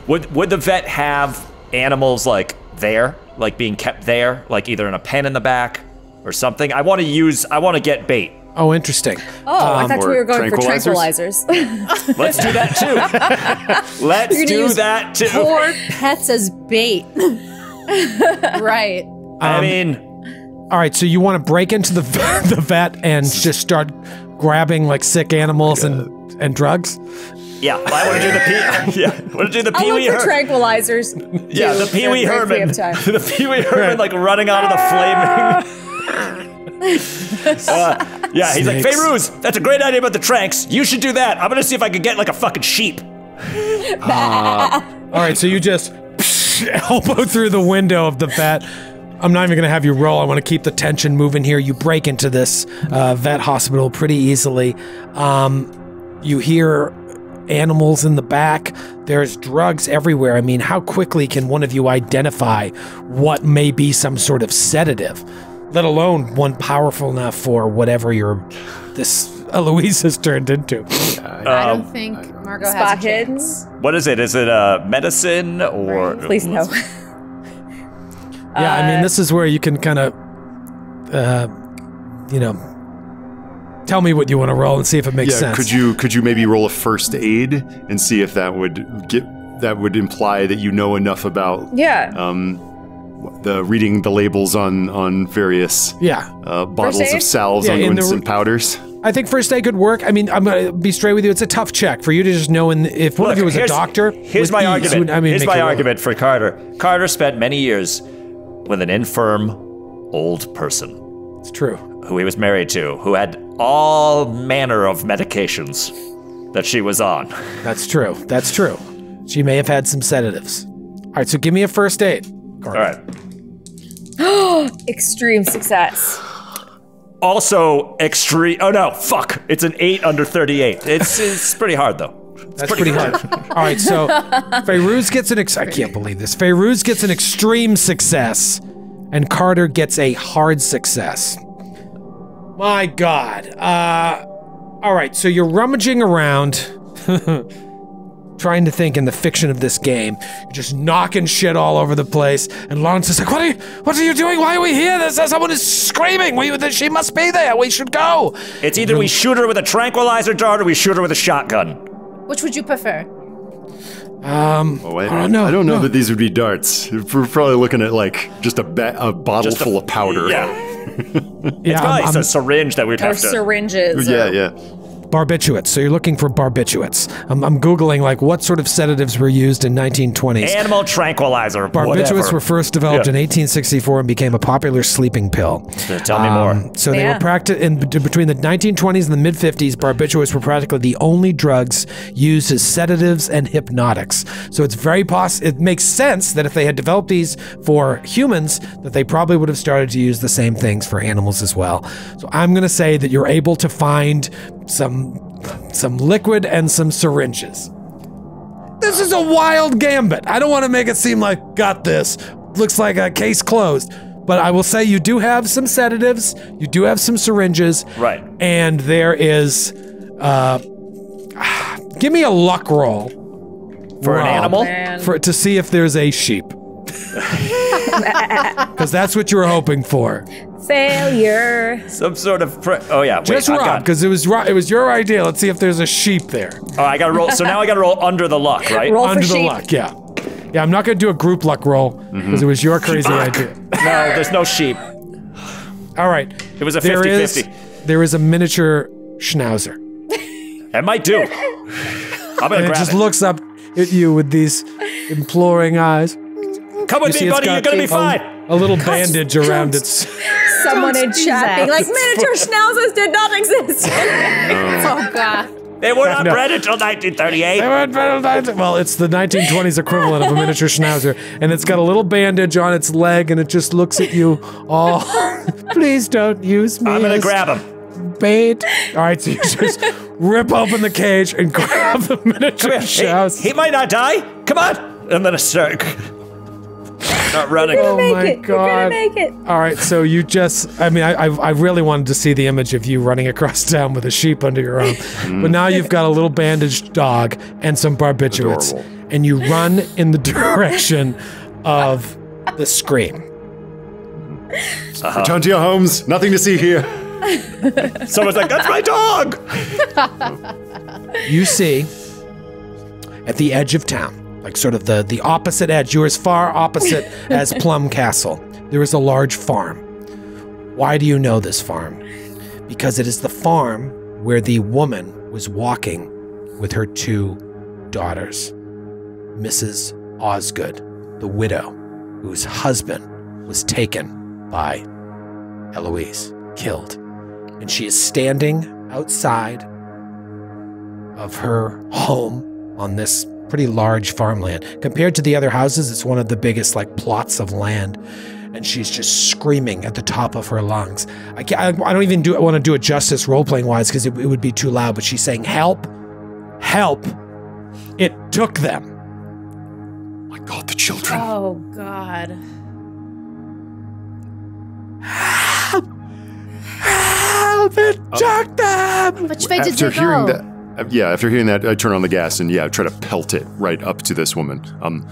Would would the vet have animals like there, like being kept there, like either in a pen in the back or something? I want to use. I want to get bait. Oh, interesting. Oh, I um, thought we were going for tranquilizers? tranquilizers. Let's do that too. Let's You're do use that too. Poor pets as bait. right. I um, mean, All right, so you want to break into the the vet and just start grabbing like sick animals and and drugs? yeah, I want to do the pee. Yeah, I want to do the I'll Pee Wee look Herman. tranquilizers. Yeah, the too, Pee Wee Herman. the Pee Wee Herman, like running out of the flaming. Uh, yeah, he's like, Snakes. Feyruz, that's a great idea about the tranks. You should do that. I'm gonna see if I can get like a fucking sheep. All right, so you just elbow through the window of the vet. I'm not even going to have you roll. I want to keep the tension moving here. You break into this uh, vet hospital pretty easily. Um, you hear animals in the back. There's drugs everywhere. I mean, how quickly can one of you identify what may be some sort of sedative, let alone one powerful enough for whatever your this Eloise has turned into? I don't think Margot has a hidden. chance. What is it? Is it uh, medicine or? Please no. Yeah, I mean, this is where you can kind of, uh, you know, tell me what you want to roll and see if it makes yeah, sense. could you could you maybe roll a first aid and see if that would get that would imply that you know enough about Yeah. The reading the labels on on various Yeah. uh, bottles of salves, Yeah, in unguents, and powders. I think first aid could work. I mean, I'm gonna be straight with you. It's a tough check for you to just know. In if one Look, of you was a doctor, Here's with my ease argument. would- I mean, here's my you roll. argument for Carter. Carter spent many years with an infirm old person It's true. who he was married to, who had all manner of medications that she was on. That's true. That's true. She may have had some sedatives. All right, so give me a first aid. All right. Extreme success. Also, extreme. Oh no, fuck! It's an eight under thirty-eight. It's it's pretty hard though. That's pretty hard. All right, so Feyruz gets an. Ex- I can't believe this. Feyruz gets an extreme success, and Carter gets a hard success. My God. Uh, all right, so you're rummaging around, trying to think in the fiction of this game. You're just knocking shit all over the place, and Lawrence is like, "What are you? What are you doing? Why are we here? There's, someone is screaming. We, she must be there. We should go." It's either we shoot her with a tranquilizer dart or we shoot her with a shotgun. Which would you prefer? Oh, I, Oh, no, I don't know no. that these would be darts. We're probably looking at like just a, ba- a bottle Just a- full of powder. Yeah, Yeah, probably I'm- a syringe that we'd Or have to. syringes. yeah, yeah. Barbiturates. So you're looking for barbiturates. I'm, I'm googling like what sort of sedatives were used in 1920s. Animal tranquilizer. Barbiturates whatever. were first developed Yeah. in 1864 and became a popular sleeping pill. Tell me more. Um, so they Yeah. were practiced in between the 1920s and the mid 50s. Barbiturates were practically the only drugs used as sedatives and hypnotics. So it's very poss. It makes sense that if they had developed these for humans, that they probably would have started to use the same things for animals as well. So I'm going to say that you're able to find some some liquid and some syringes. This is a wild gambit. I don't want to make it seem like got this. Looks like a case closed. But I will say you do have some sedatives, you do have some syringes, Right. and there is uh give me a luck roll For an animal? Man. for to see if there's a sheep. Cuz that's what you were hoping for. Failure. Some sort of. Pre- oh yeah. Wait, Just I've Rob got- cuz it was Ro- it was your idea. Let's see if there's a sheep there. Oh, I gotta roll. So now I gotta roll under the luck, right? Roll for Under the sheep. luck, yeah. Yeah, I'm not going to do a group luck roll mm-hmm. because it was your crazy idea. No, there's no sheep. All right. It was a There is 50-50. there is a miniature schnauzer. It might do. I'm gonna And it grab just it. looks up at you with these imploring eyes. Come with see me, buddy. You're gonna be a- fine. A little bandage around its. Someone in chat that. being like, miniature schnauzers did not exist. Oh god. They were not No. bred until 1938. Well, it's the 1920s equivalent of a miniature schnauzer, and it's got a little bandage on its leg, and it just looks at you all. Please don't use me. I'm gonna as grab him. bait. All right, so you just rip open the cage and grab the miniature schnauzer. he might not die. Come on. And then I start, start running. Oh make my it. You're gonna god! make it. All right, so you just—I mean, I, I I really wanted to see the image of you running across town with a sheep under your arm, mm-hmm. but now you've got a little bandaged dog and some barbiturates, Adorable. and you run in the direction of the scream. Uh-huh. Return to your homes. Nothing to see here. Someone's like, "That's my dog." You see, at the edge of town, like sort of the the opposite edge, you're as far opposite as Plum Castle. There is a large farm. Why do you know this farm? Because it is the farm where the woman was walking with her two daughters. Mrs. Osgood, the widow, whose husband was taken by Eloise, killed. And she is standing outside of her home on this pretty large farmland. Compared to the other houses, it's one of the biggest like plots of land. And she's just screaming at the top of her lungs. I, can't, I, I don't even do want to do it justice role playing wise because it, it would be too loud. But she's saying, "Help, help! It took them." My God, the children. Oh god. Help! It took them. Which way did after they hearing go? that, uh, yeah, after hearing that, I turn on the gas and yeah, try to pelt it right up to this woman. Um,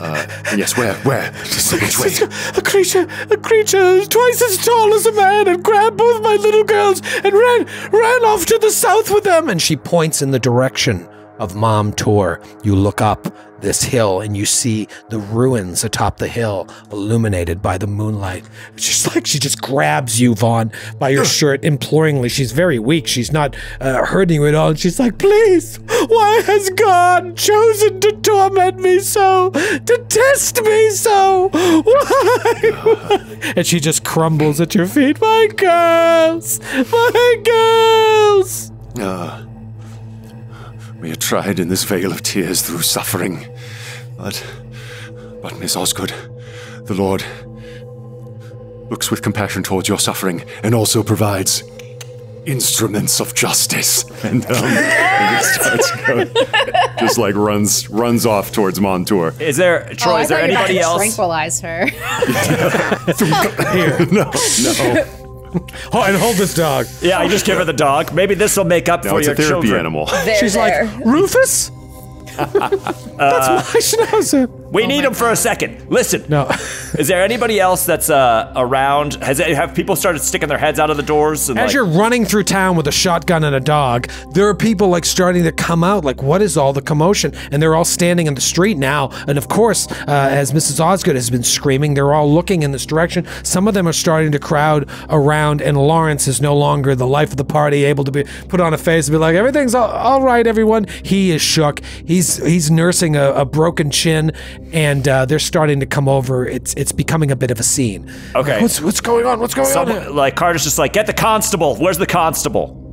uh, yes, where, where? A creature, a creature twice as tall as a man, and grabbed both my little girls and ran, ran off to the south with them. And she points in the direction of Mam Tor. You look up this hill and you see the ruins atop the hill illuminated by the moonlight. It's just like she just grabs you, Vaughn, by your shirt imploringly. She's very weak. She's not uh, hurting you at all. And she's like, please, why has God chosen to torment me so? To test me so? Why? and she just crumbles at your feet. My girls! My girls! Ah. We have tried in this vale of tears through suffering, but, but Miss Osgood, the Lord looks with compassion towards your suffering and also provides instruments of justice. And, um, and it starts going, just like runs runs off towards Mam Tor. Is there Troy? Oh, is there thought you were anybody else? Tranquilize her. no, no, Oh, and hold this dog. Yeah, I just give her the dog. Maybe this will make up no. for It's a your therapy children. animal. There, She's there. like, Rufus? That's my uh, schnauzer. We need him for a second. Listen. No. Is there anybody else that's uh, around? Has have people started sticking their heads out of the doors? And As like, you're running through town with a shotgun and a dog, there are people like starting to come out. Like, what is all the commotion? And they're all standing in the street now. And of course, uh, as Mrs. Osgood has been screaming, they're all looking in this direction. Some of them are starting to crowd around, and Lawrence is no longer the life of the party, able to be put on a face and be like, "Everything's all, all right, everyone." He is shook. He's he's nursing a, a broken chin, and uh, they're starting to come over. It's it's becoming a bit of a scene. Okay. what's what's going on? What's going on? Here? like Carter's just like, get the constable. Where's the constable?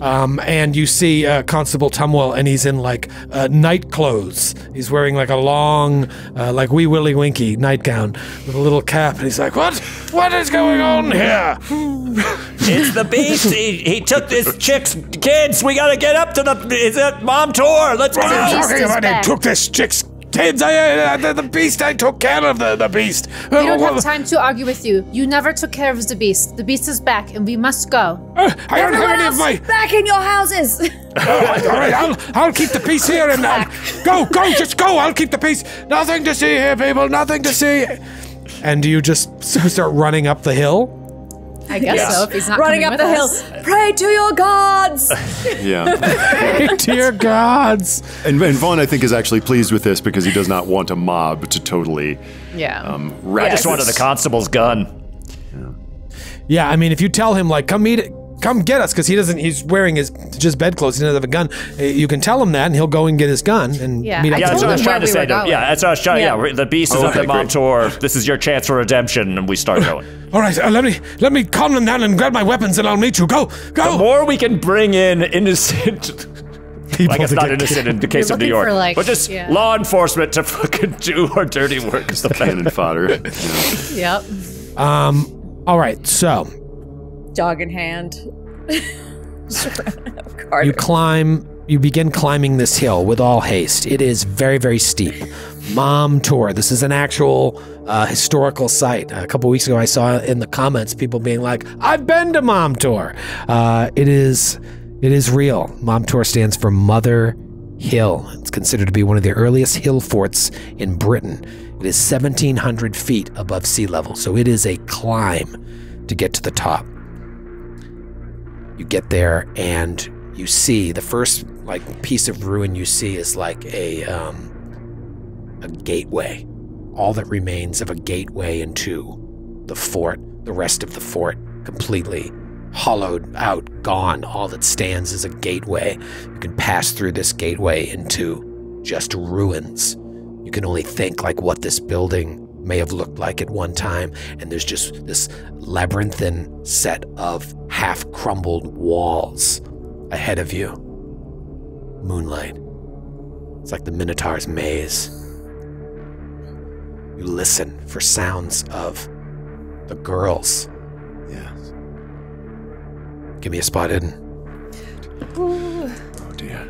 Um, and you see uh, Constable Tumwell, and he's in like uh, night clothes. He's wearing like a long, uh, like wee willy winky nightgown with a little cap, and he's like, "What? What is going on here?" It's the beast. he, he took this chick's kids. We gotta get up to the. Is it Mam Tor? Let's What are you go. talking about? back. He took this chick's kids. I, uh, the, the beast. I took care of the, the beast. We Uh, don't have time to argue with you. You never took care of the beast. The beast is back, and we must go. uh, I don't have any of my. back in your houses. all right, all right, I'll, I'll keep the peace here and uh, go, go, just go. I'll keep the peace. Nothing to see here, people. Nothing to see. And do you just start running up the hill? I guess so. If he's not Running up with the us. hill. Pray to your gods. Yeah. Dear gods. And, and Vaughn, I think, is actually pleased with this because he does not want a mob to totally Yeah. um, I wreck just wanted the constable's gun. Yeah, I mean, if you tell him like, come meet, come get us, because he doesn't, he's wearing his just bedclothes. He doesn't have a gun. uh, You can tell him that, and he'll go and get his gun and Yeah, meet I up. Yeah, with that's you. what I was him trying where to we say. were to going. Yeah, that's what I was trying. Yeah, Yeah. the beast is Oh, up okay, at Mom great. Tour. This is your chance for redemption, and we start going. All right, uh, let me let me calm them down and grab my weapons, and I'll meet you. Go, go. The more we can bring in innocent. people I guess to not get- innocent in the case You're of New looking York, for, like, but just yeah. law enforcement to fucking do our dirty work. Is the Cannon fodder. Yeah. Yep. All right, so Dog in hand. You climb. You begin climbing this hill with all haste. It is very, very steep. Mam Tor. This is an actual uh, historical site. A couple weeks ago, I saw in the comments people being like, "I've been to Mam Tor." Uh, it is, it is real. Mam Tor stands for Mother Hill. It's considered to be one of the earliest hill forts in Britain. It is 1,700 feet above sea level, so it is a climb to get to the top. You get there and you see the first like piece of ruin you see is like a um, a gateway. All that remains of a gateway into the fort. The rest of the fort completely hollowed out, gone. All that stands is a gateway. You can pass through this gateway into just ruins. You can only think like what this building may have looked like at one time, and there's just this labyrinthine set of half crumbled walls ahead of you. Moonlight. It's like the Minotaur's maze. You listen for sounds of the girls. Yes. Give me a spot hidden. Oh dear.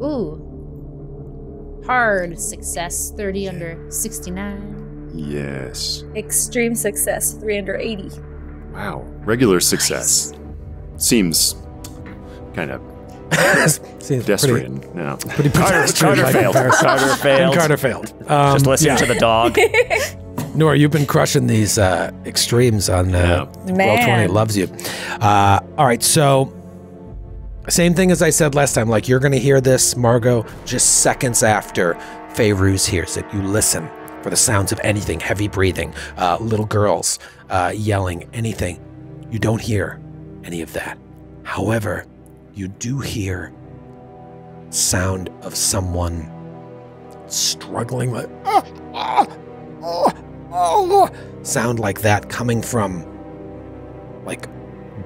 Ooh. Hard success. 30 under 69. Yes. Extreme success. 380. Wow. Regular success. Seems kind of Seems pedestrian. No. Pretty, pretty Carter, pedestrian Carter by failed. comparison. Carter And failed. Carter failed. Um, Just listen yeah. to the dog. Noura, you've been crushing these uh, extremes on uh, Man. Roll Twenty. Loves you. Uh, all right, so Same thing as I said last time. Like you're to hear this, Margot, just seconds after Feyruz hears it. You listen for the sounds of anything, heavy breathing, uh, little girls uh, yelling, anything. You don't hear any of that. However, you do hear sound of someone struggling like "Ah, ah, oh, oh," sound like that coming from like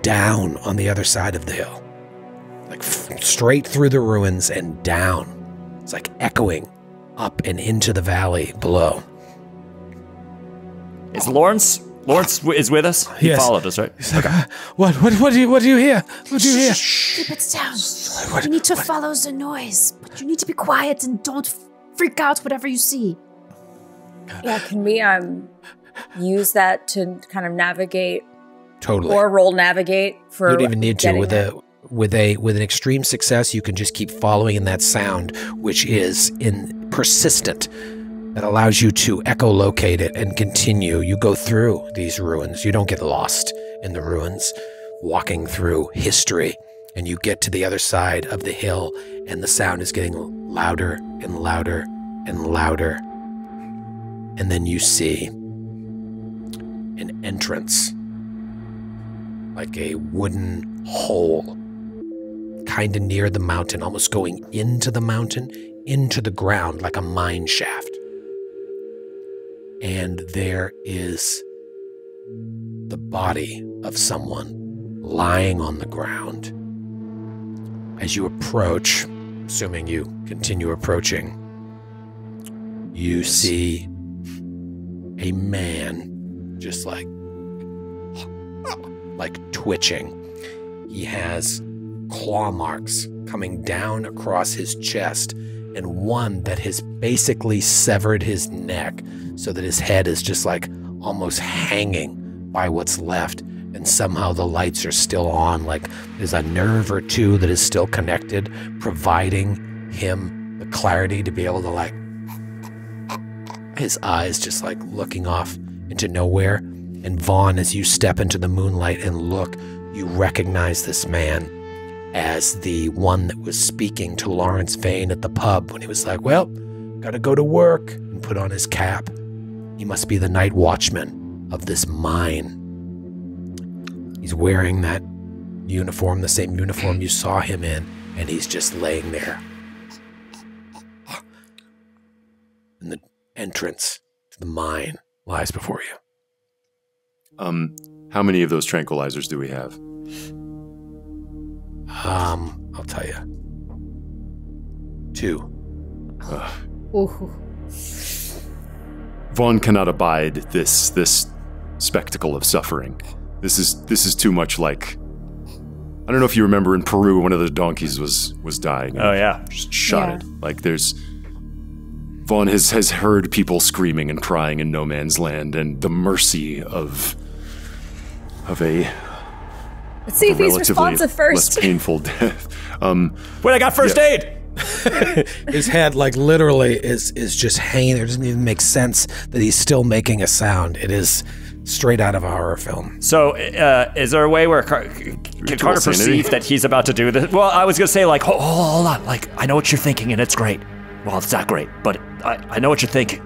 down on the other side of the hill like f- straight through the ruins and down it's like echoing up and into the valley below Is Lawrence Lawrence w- is with us? He Yes. followed us, right? It's like, "Ah, what what what do you what do you hear what do you hear Keep it down. What- You need to follow the noise, but you need to be quiet and don't freak out whatever you see. Yeah, can we um use that to kind of navigate totally or roll navigate for you don't even need to with there? With a with an extreme success you can just keep following in that sound which is in persistent. That allows you to echolocate it and continue. You go through these ruins. You don't get lost in the ruins walking through history. And you get to the other side of the hill and the sound is getting louder and louder and louder. And then you see an entrance like a wooden hole, kind of near the mountain, almost going into the mountain, into the ground, like a mine shaft. And there is the body of someone lying on the ground. As you approach, assuming you continue approaching, you see a man just like like twitching. He has claw marks coming down across his chest, and one that has basically severed his neck so that his head is just like almost hanging by what's left. And somehow the lights are still on, like there's a nerve or two that is still connected, providing him the clarity to be able to like his eyes just like looking off into nowhere. And Vaughn, as you step into the moonlight and look, you recognize this man as the one that was speaking to Lawrence Vane at the pub when he was like, Well, gotta go to work, and put on his cap. He must be the night watchman of this mine. He's wearing that uniform, the same uniform you saw him in, and he's just laying there. And the entrance to the mine lies before you. Um, how many of those tranquilizers do we have? Um, I'll tell you. Two. Ooh. Vaughn cannot abide this this spectacle of suffering. This is this is too much like. I don't know if you remember in Peru, one of the donkeys was was dying. Oh yeah. just shot Yeah. it. Like there's. Vaughn has has heard people screaming and crying in no man's land, and the mercy of of a, Let's see if he's relatively responsive less first. painful death. Um, Wait, I got first Yeah. aid. His head, like literally, is is just hanging there. It doesn't even make sense that he's still making a sound. It is straight out of a horror film. So, uh, is there a way where Car- can Carter sanity. perceive that he's about to do this? Well, I was gonna say like, hold, hold on, like I know what you're thinking, and it's great. Well, it's not great, but I, I know what you're thinking.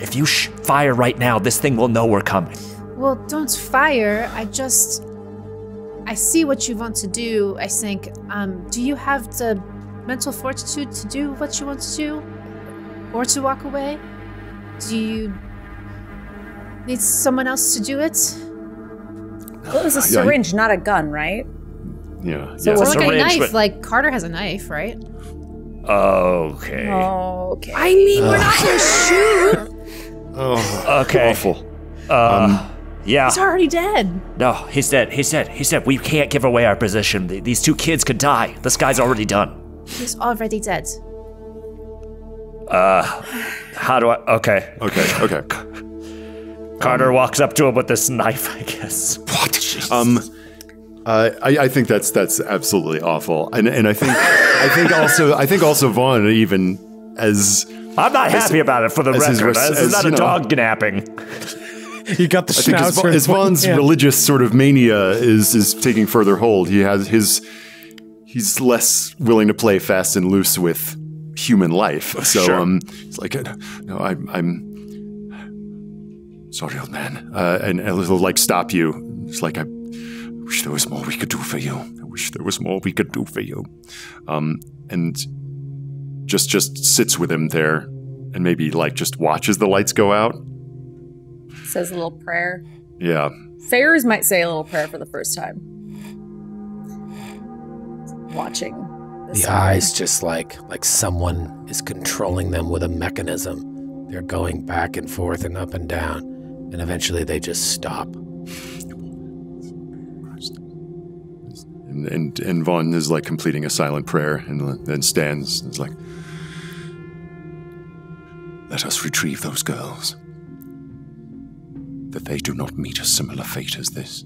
If you sh- fire right now, this thing will know we're coming. Well, don't fire. I just. I see what you want to do. I think. Um, do you have the mental fortitude to do what you want to do? Or to walk away? Do you need someone else to do it? Well, it was a Yeah, I- syringe, not a gun, right? yeah, So yeah. It's like a syringe, knife. but- Like Carter has a knife, right? Okay. Oh, okay. I mean, we're not gonna shoot. Okay. awful. Uh, yeah. He's already dead. No, he's dead. He's dead. He's dead. We can't give away our position. These two kids could die. This guy's already done. He's already dead. Uh, how do I? Okay. Okay, okay. Carter walks up to him with this knife. I guess. Um, uh, I, I think that's that's absolutely awful, and and I think I think also I think also Vaughn even as I'm not happy about it for the as his record. res- this as, is not a know- dog napping. You got the I think as, schnauzer. Va- as Vaughn's Yeah. religious sort of mania is is taking further hold, he has his he's less willing to play fast and loose with human life. So Sure. um, it's like, uh, no, I'm, I'm sorry, old man, uh, and he'll like stop you. It's like I wish there was more we could do for you. I wish there was more we could do for you. Um, and just just sits with him there, and maybe like just watches the lights go out. Says a little prayer. Yeah, Feyruz might say a little prayer for the first time. Watching The this eyes just like like someone is controlling them with a mechanism. They're going back and forth and up and down, and eventually they just stop. and and, and Vaughn is like completing a silent prayer, and then stands. And is like, Let us retrieve those girls. That they do not meet a similar fate as this.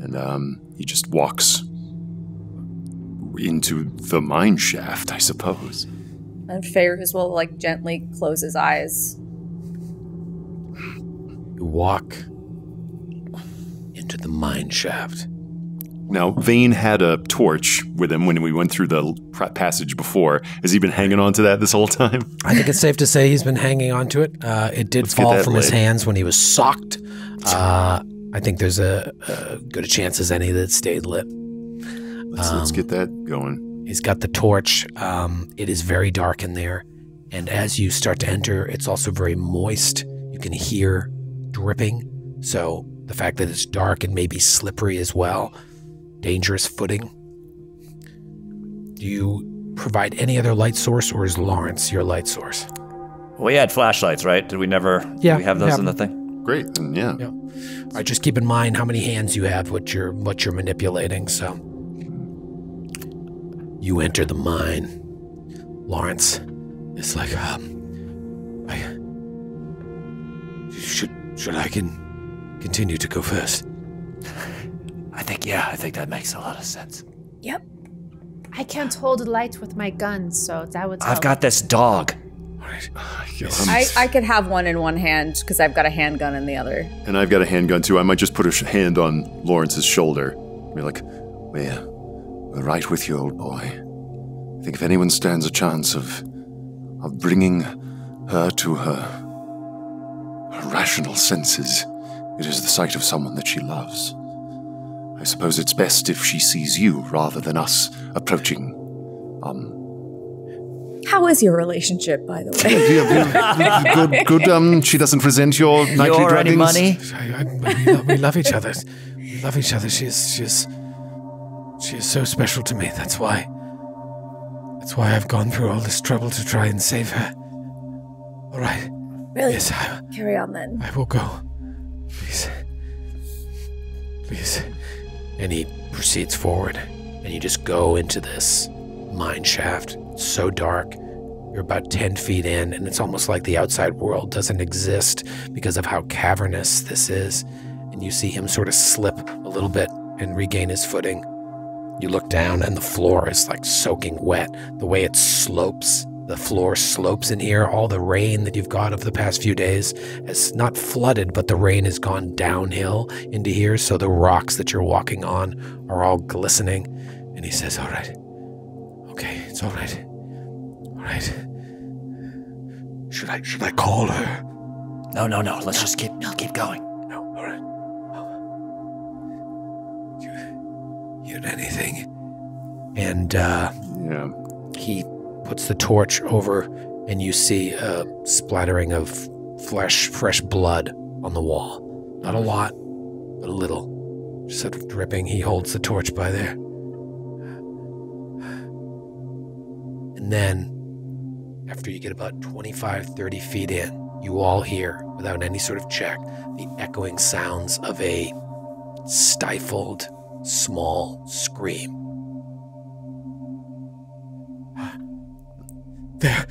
and um, he just walks into the mine shaft, I suppose. And Feyruz will like gently close his eyes. You walk into the mine shaft. Now, Vane had a torch with him when we went through the passage before. Has he been hanging on to that this whole time? I think it's safe to say he's been hanging on to it. Uh, it did Let's fall from his hands when he was socked. Uh, I think there's a, a good a chance as any that it stayed lit. Let's, let's Um, get that going. He's got the torch. Um, it is very dark in there. And as you start to enter, it's also very moist. You can hear dripping. So the fact that it's dark and maybe slippery as well, dangerous footing. Do you provide any other light source, or is Lawrence your light source? We had flashlights, right? Did we never? Yeah, did we have those yeah. in the thing. Great, and yeah. Yeah. All right, just keep in mind how many hands you have, what you're what you're manipulating. So you enter the mine. Lawrence It's like, um, I should should I can continue to go first? I think yeah. I think that makes a lot of sense. Yep. I can't hold a light with my gun, so that would. I've got this dog. I, I could have one in one hand because I've got a handgun in the other. And I've got a handgun too. I might just put a sh- hand on Lawrence's shoulder. Be like, We're, we're right with you, old boy. I think if anyone stands a chance of, of bringing her to her, her rational senses, it is the sight of someone that she loves. I suppose it's best if she sees you rather than us approaching. Um, How is your relationship, by the way? yeah, yeah, good, good. Um, she doesn't resent your nightly Your any money? I, I, we, love, we love each other. We love each other. She's she's she is so special to me. That's why. That's why I've gone through all this trouble to try and save her. All right. Really? Yes, I, Carry on then. I will go. Please. Please. And he proceeds forward, and you just go into this mine shaft. It's so dark. You're about 10 feet in, and it's almost like the outside world doesn't exist because of how cavernous this is. And you see him sort of slip a little bit and regain his footing. You look down, and the floor is like soaking wet. The way it slopes, the floor slopes in here. All the rain that you've got of the past few days has not flooded, but the rain has gone downhill into here. So the rocks that you're walking on are all glistening. And he says, All right. Okay, it's all right. All right. Should I should I call her? No, no, no. Let's just keep keep going. No, all right. You hear anything? And uh yeah. he puts the torch over and you see a splattering of flesh fresh blood on the wall. Not a lot but a little. Just sort of dripping. He holds the torch by there. And then after you get about 25 30 feet in you all hear without any sort of check the echoing sounds of a stifled small scream there.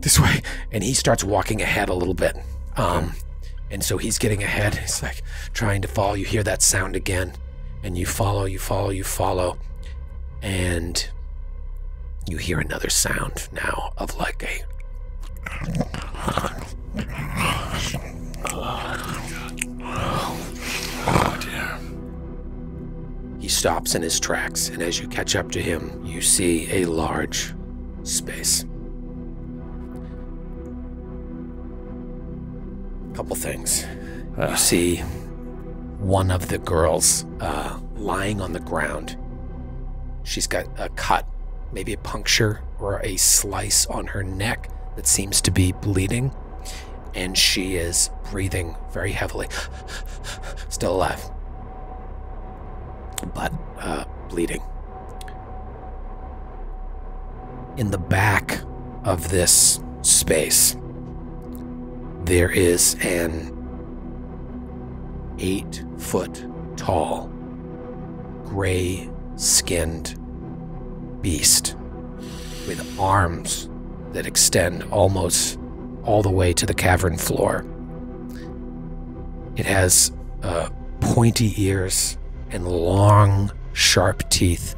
This way. And he starts walking ahead a little bit. Um and so he's getting ahead. He's like trying to follow. You hear that sound again. And you follow you follow you follow. And you hear another sound now of like a he stops in his tracks, and as you catch up to him, you see a large space. Couple things. You see one of the girls uh, lying on the ground. She's got a cut, maybe a puncture or a slice on her neck that seems to be bleeding, and she is breathing very heavily. Still alive, but uh, bleeding. In the back of this space, there is an eight foot tall, gray skinned beast with arms that extend almost all the way to the cavern floor. It has uh, pointy ears and long, sharp teeth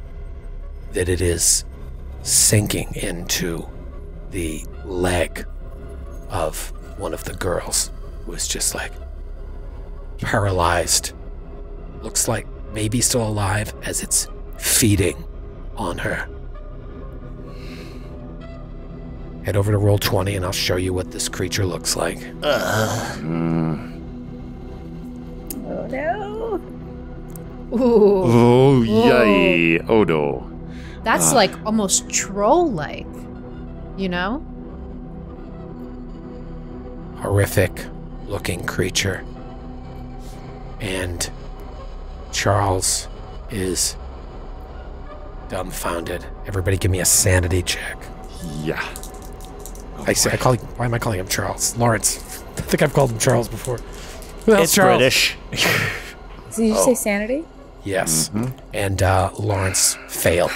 that it is sinking into the leg of one of the girls who is just like paralyzed. Looks like maybe still alive as it's feeding on her. Head over to Roll20 and I'll show you what this creature looks like. Uh-huh. Oh no. Ooh, Oh, yay. Oh, Odo. that's ah. like almost troll-like. You know? Horrific looking creature. And Charles is dumbfounded. Everybody give me a sanity check. Yeah. I say, I call. Why am I calling him Charles? Lawrence. I think I've called him Charles before. Who else, It's Charles? British. Did you say sanity? Yes. And uh, Lawrence failed.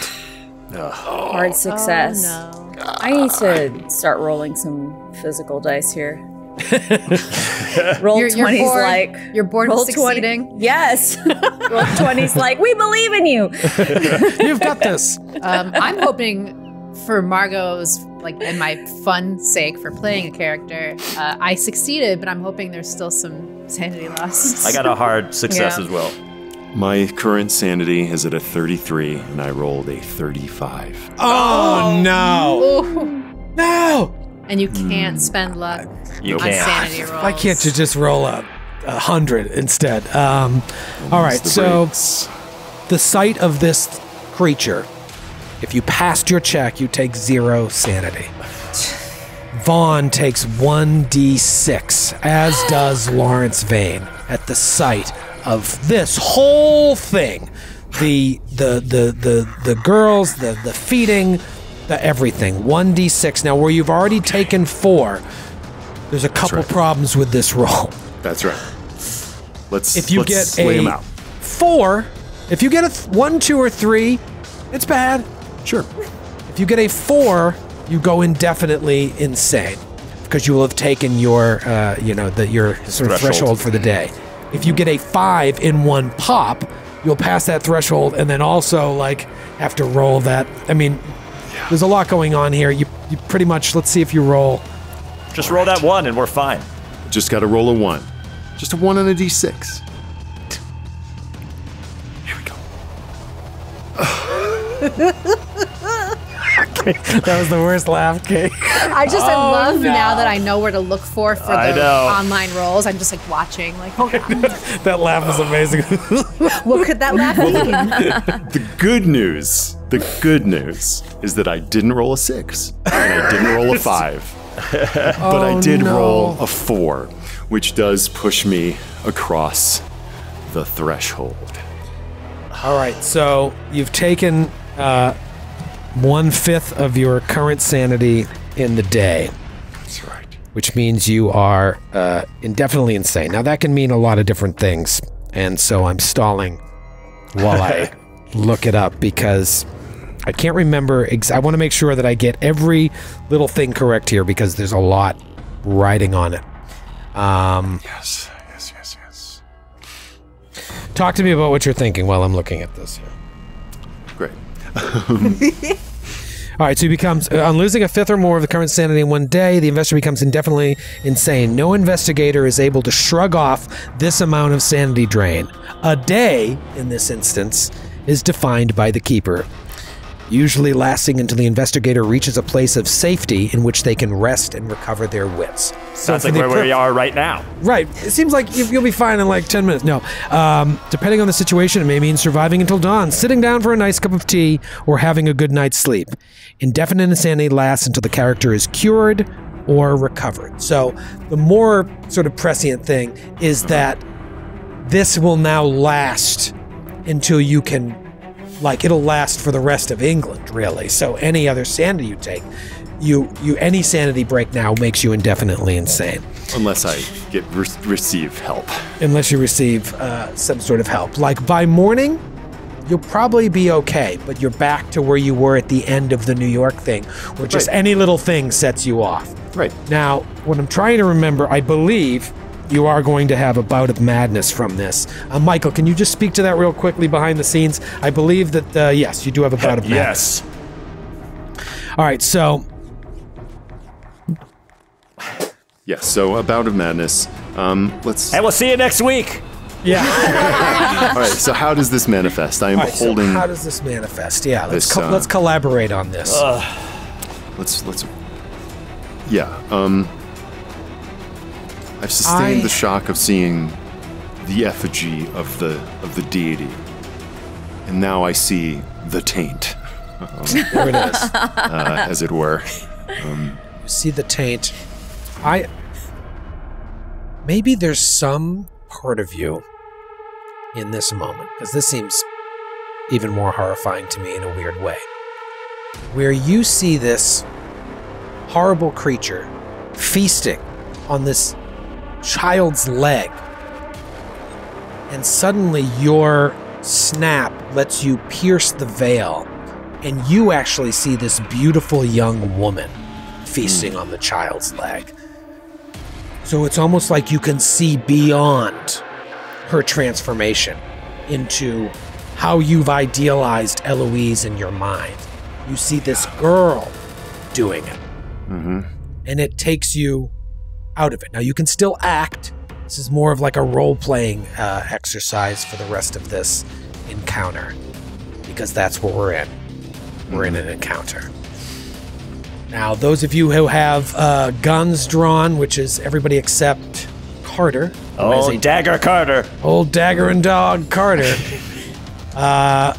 Hard success. Oh, no. I need to start rolling some physical dice here. roll You're, you're bored, like you're bored roll of succeeding. 20. Yes. roll 20's like we believe in you. You've got this. Um, I'm hoping for Margot's like and my fun sake for playing a character, uh, I succeeded, but I'm hoping there's still some sanity lost. I got a hard success Yeah. as well. My current sanity is at a 33, and I rolled a 35. Oh, no! Ooh. No! And you can't spend luck You on can't. sanity rolls. Why can't you just roll up a hundred instead? Um, all right, The so breaks. the sight of this creature, if you passed your check, you take zero sanity. Vaughn takes 1d6, as does Lawrence Vane, at the sight of this whole thing. The the the the the girls, the the feeding, the everything. 1d6. Now where you've already taken four, there's a couple right. problems with this roll. That's right. Let's If you let's get a four, if you get a th- one, two, or three, it's bad. Sure. If you get a four, you go indefinitely insane because you will have taken your, uh, you know, the, your sort of Threshold. threshold for the day. If you get a five in one pop, you'll pass that threshold and then also like have to roll that. I mean, there's a lot going on here. You, you pretty much. Let's see if you roll. Just roll that one and we're fine. Just got to roll a one. Just a one and a d6. Here we go. That was the worst laugh, Kate. I just I oh, love now that I know where to look for for I the know. online rolls. I'm just like watching, like, oh god, that laugh was amazing. what could that laugh mean? The good news, the good news is that I didn't roll a six and I didn't roll a five, but I did roll a four, which does push me across the threshold. All right, so you've taken uh, one fifth of your current sanity in the day, That's right. which means you are uh, indefinitely insane. Now, that can mean a lot of different things, and so I'm stalling while I look it up because I can't remember. Ex- I want to make sure that I get every little thing correct here because there's a lot riding on it. Um, Yes, yes, yes, yes. talk to me about what you're thinking while I'm looking at this here. Great. All right, so he becomes uh, on losing a fifth or more of the current sanity in one day, the investor becomes indefinitely insane. No investigator is able to shrug off this amount of sanity drain. A day, in this instance, is defined by the keeper, usually lasting until the investigator reaches a place of safety in which they can rest and recover their wits. Sounds for like where we are right now. Right. It seems like you- you'll be fine in like 10 minutes. No. Um, depending on the situation, it may mean surviving until dawn, sitting down for a nice cup of tea, or having a good night's sleep. Indefinite insanity lasts until the character is cured or recovered. So the more sort of prescient thing is that this will now last until you can like it'll last for the rest of England really. So any other sanity you take, you you any sanity break now makes you indefinitely insane Unless I get re- receive help. unless you receive uh, some sort of help. Like by morning, you'll probably be okay, but you're back to where you were at the end of the New York thing, where just Right. any little thing sets you off. Right. Now, what I'm trying to remember, I believe you are going to have a bout of madness from this. Uh, Michael, can you just speak to that real quickly behind the scenes? I believe that, uh, yes, you do have a bout of madness. Yes. All right, so Yes. So a bout of madness. Um, let's. And we'll see you next week. yeah. All right. So how does this manifest? I am All right, so holding. how does this manifest? Yeah, let's this, co- uh, let's collaborate on this. let's let's. Yeah. Um. I've sustained I- the shock of seeing the effigy of the of the deity, and now I see the taint, there it is. uh, as it were. You see the taint. I maybe there's some part of you in this moment because this seems even more horrifying to me in a weird way. Where you see this horrible creature feasting on this child's leg, and suddenly your snap lets you pierce the veil, and you actually see this beautiful young woman feasting hmm. on the child's leg. So it's almost like you can see beyond her transformation into how you've idealized Eloise in your mind. You see this girl doing it. Mm-hmm. And it takes you out of it. Now, you can still act. This is more of like a role playing uh, exercise for the rest of this encounter because that's what we're in. We're in an encounter. Now, those of you who have uh, guns drawn, which is everybody except Carter, Oh, Dagger Carter. old dagger and dog Carter. uh,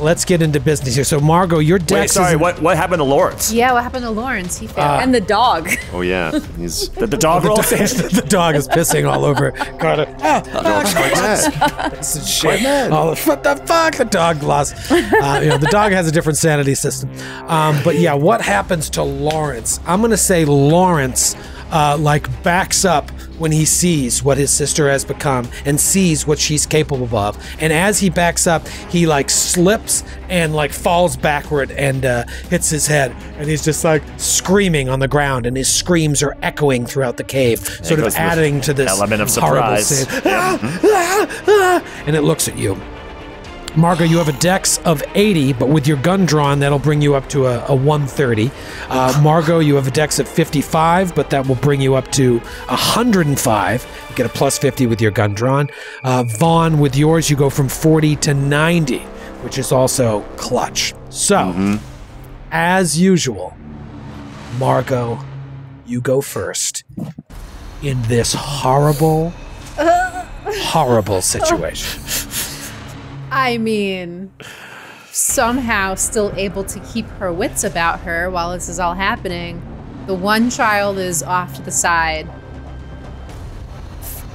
let's get into business here. So, Margot, your dex Wait, sorry, what, what happened to Lawrence? Yeah, what happened to Lawrence? He failed. and the dog. Oh yeah. He's Did the dog roll? the dog is pissing all over Carter. Oh, dog's quite. This is shit. Oh, what the fuck? The dog lost. Uh, you know, the dog has a different sanity system. Um, but yeah, what happens to Lawrence? I'm gonna say Lawrence, uh, like backs up when he sees what his sister has become and sees what she's capable of. And as he backs up, he like slips and like falls backward and uh, hits his head, and he's just like screaming on the ground, and his screams are echoing throughout the cave, sort of adding to this element of surprise. Ah, ah, ah, and it looks at you. Margot, you have a dex of 80, but with your gun drawn, that'll bring you up to a, a 130. Uh, Margot, you have a dex of 55, but that will bring you up to 105. You get a plus 50 with your gun drawn. Uh, Vaughn, with yours, you go from 40 to 90, which is also clutch. So, as usual, Margot, you go first in this horrible, horrible situation. I mean, somehow still able to keep her wits about her while this is all happening. The one child is off to the side,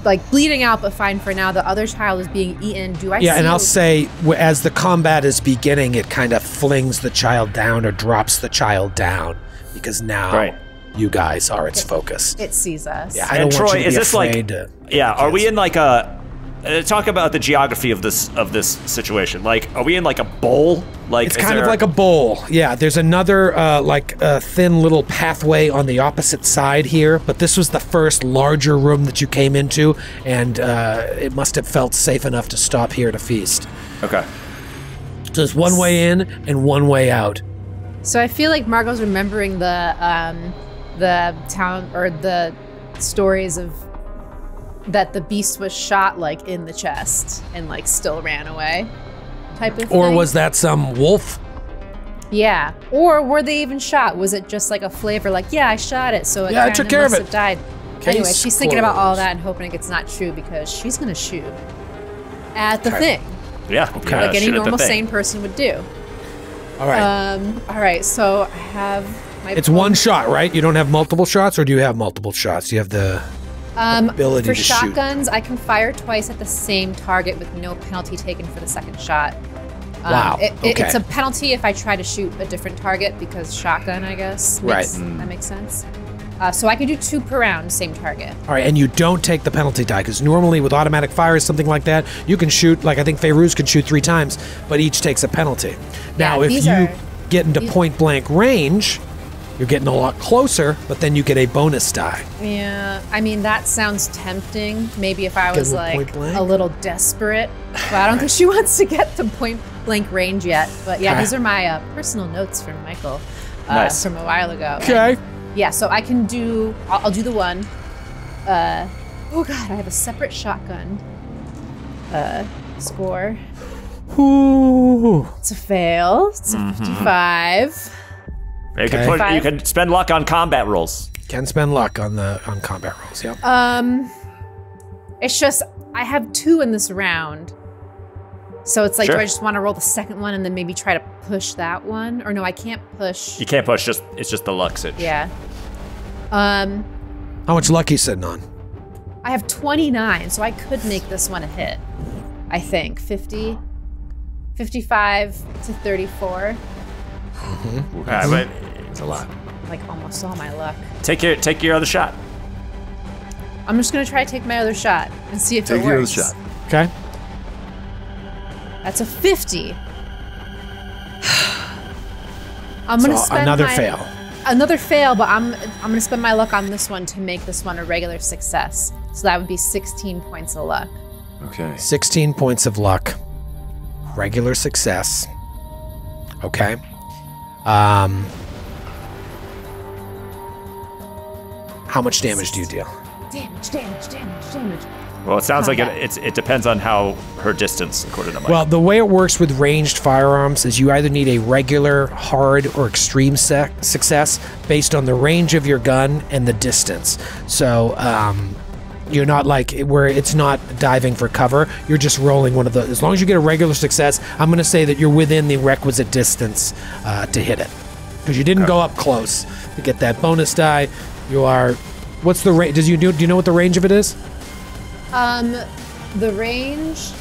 like bleeding out, but fine for now. The other child is being eaten. Do I? Yeah, and I'll say as the combat is beginning, it kind of flings the child down or drops the child down because now Right. you guys are its focus. it sees us. Yeah, I And don't want Troy, you to is be this like- to- Yeah, are we in like a? Uh, talk about the geography of this of this situation. Like, are we in like a bowl? Like, It's is kind of like a bowl. Yeah, there's another uh, like uh, thin little pathway on the opposite side here, but this was the first larger room that you came into, and uh, it must have felt safe enough to stop here to feast. okay. So there's one way in and one way out. So I feel like Margot's remembering the um, the town or the stories of that the beast was shot like in the chest and like still ran away, type of thing. Or thing. was that some wolf? Yeah. Or were they even shot? Was it just like a flavor like, yeah, I shot it, so it Yeah, I took care of it. have died. Case anyway, she's thinking about all that and hoping it's not true because she's gonna shoot at the Okay. thing. Yeah. Okay. yeah, like any shoot at the normal sane person would do. All right. Um, all right, so I have my it's one shot, right? You don't have multiple shots, or do you have multiple shots? You have the um, ability for to shoot. shotguns, I can fire twice at the same target with no penalty taken for the second shot. Um, Wow, it- it- It's a penalty if I try to shoot a different target because shotgun, I guess. Right. Makes, That makes sense. Uh, so I can do two per round, same target. All right, and you don't take the penalty die because normally with automatic fire, or something like that, you can shoot like I think Feyruz can shoot three times, but each takes a penalty. Now, Yeah, if you are- get into point blank range, you're getting a lot closer, but then you get a bonus die. Yeah, I mean that sounds tempting. Maybe if I Get was with like a little desperate, but I don't think she wants to get to point blank range yet. But yeah, Okay. these are my uh, personal notes from Michael uh, Nice. from a while ago. Okay. Yeah, so I can do. I'll, I'll do the one. Uh, oh god, I have a separate shotgun. Uh, score. Ooh. It's a fail. It's a Mm-hmm. fifty-five. You, Okay. can put, you can spend luck on combat rolls. Can spend luck on the on combat rolls. Yep. Um, it's just I have two in this round, so it's like, Sure. do I just want to roll the second one and then maybe try to push that one, or no, I can't push. You can't push. Just it's just the luck sitch. Yeah. Um, How much luck you sitting on? I have twenty-nine, so I could make this one a hit. I think 50, 55 to thirty-four, All right, mm-hmm. but It's a lot. like almost all my luck. take your take your other shot. I'm just gonna try to take my other shot and see if Take it your other shot. Okay. That's a fifty. I'm gonna So spend another my- fail. Another fail, but I'm I'm gonna spend my luck on this one to make this one a regular success. So that would be 16 points of luck. Okay. 16 points of luck. Regular success. Okay. Um How much damage do you deal? Damage, damage, damage, damage. Well, it sounds like it, it's it depends on how her distance, according to Mike. Well, the way it works with ranged firearms is you either need a regular, hard, or extreme sec- success based on the range of your gun and the distance. So, um, you're not like where it's not diving for cover. You're just rolling one of the. As long as you get a regular success, I'm going to say that you're within the requisite distance uh, to hit it, because you didn't go up close to get that bonus die. You are. What's the range? Does you do? Do you know what the range of it is? Um, the range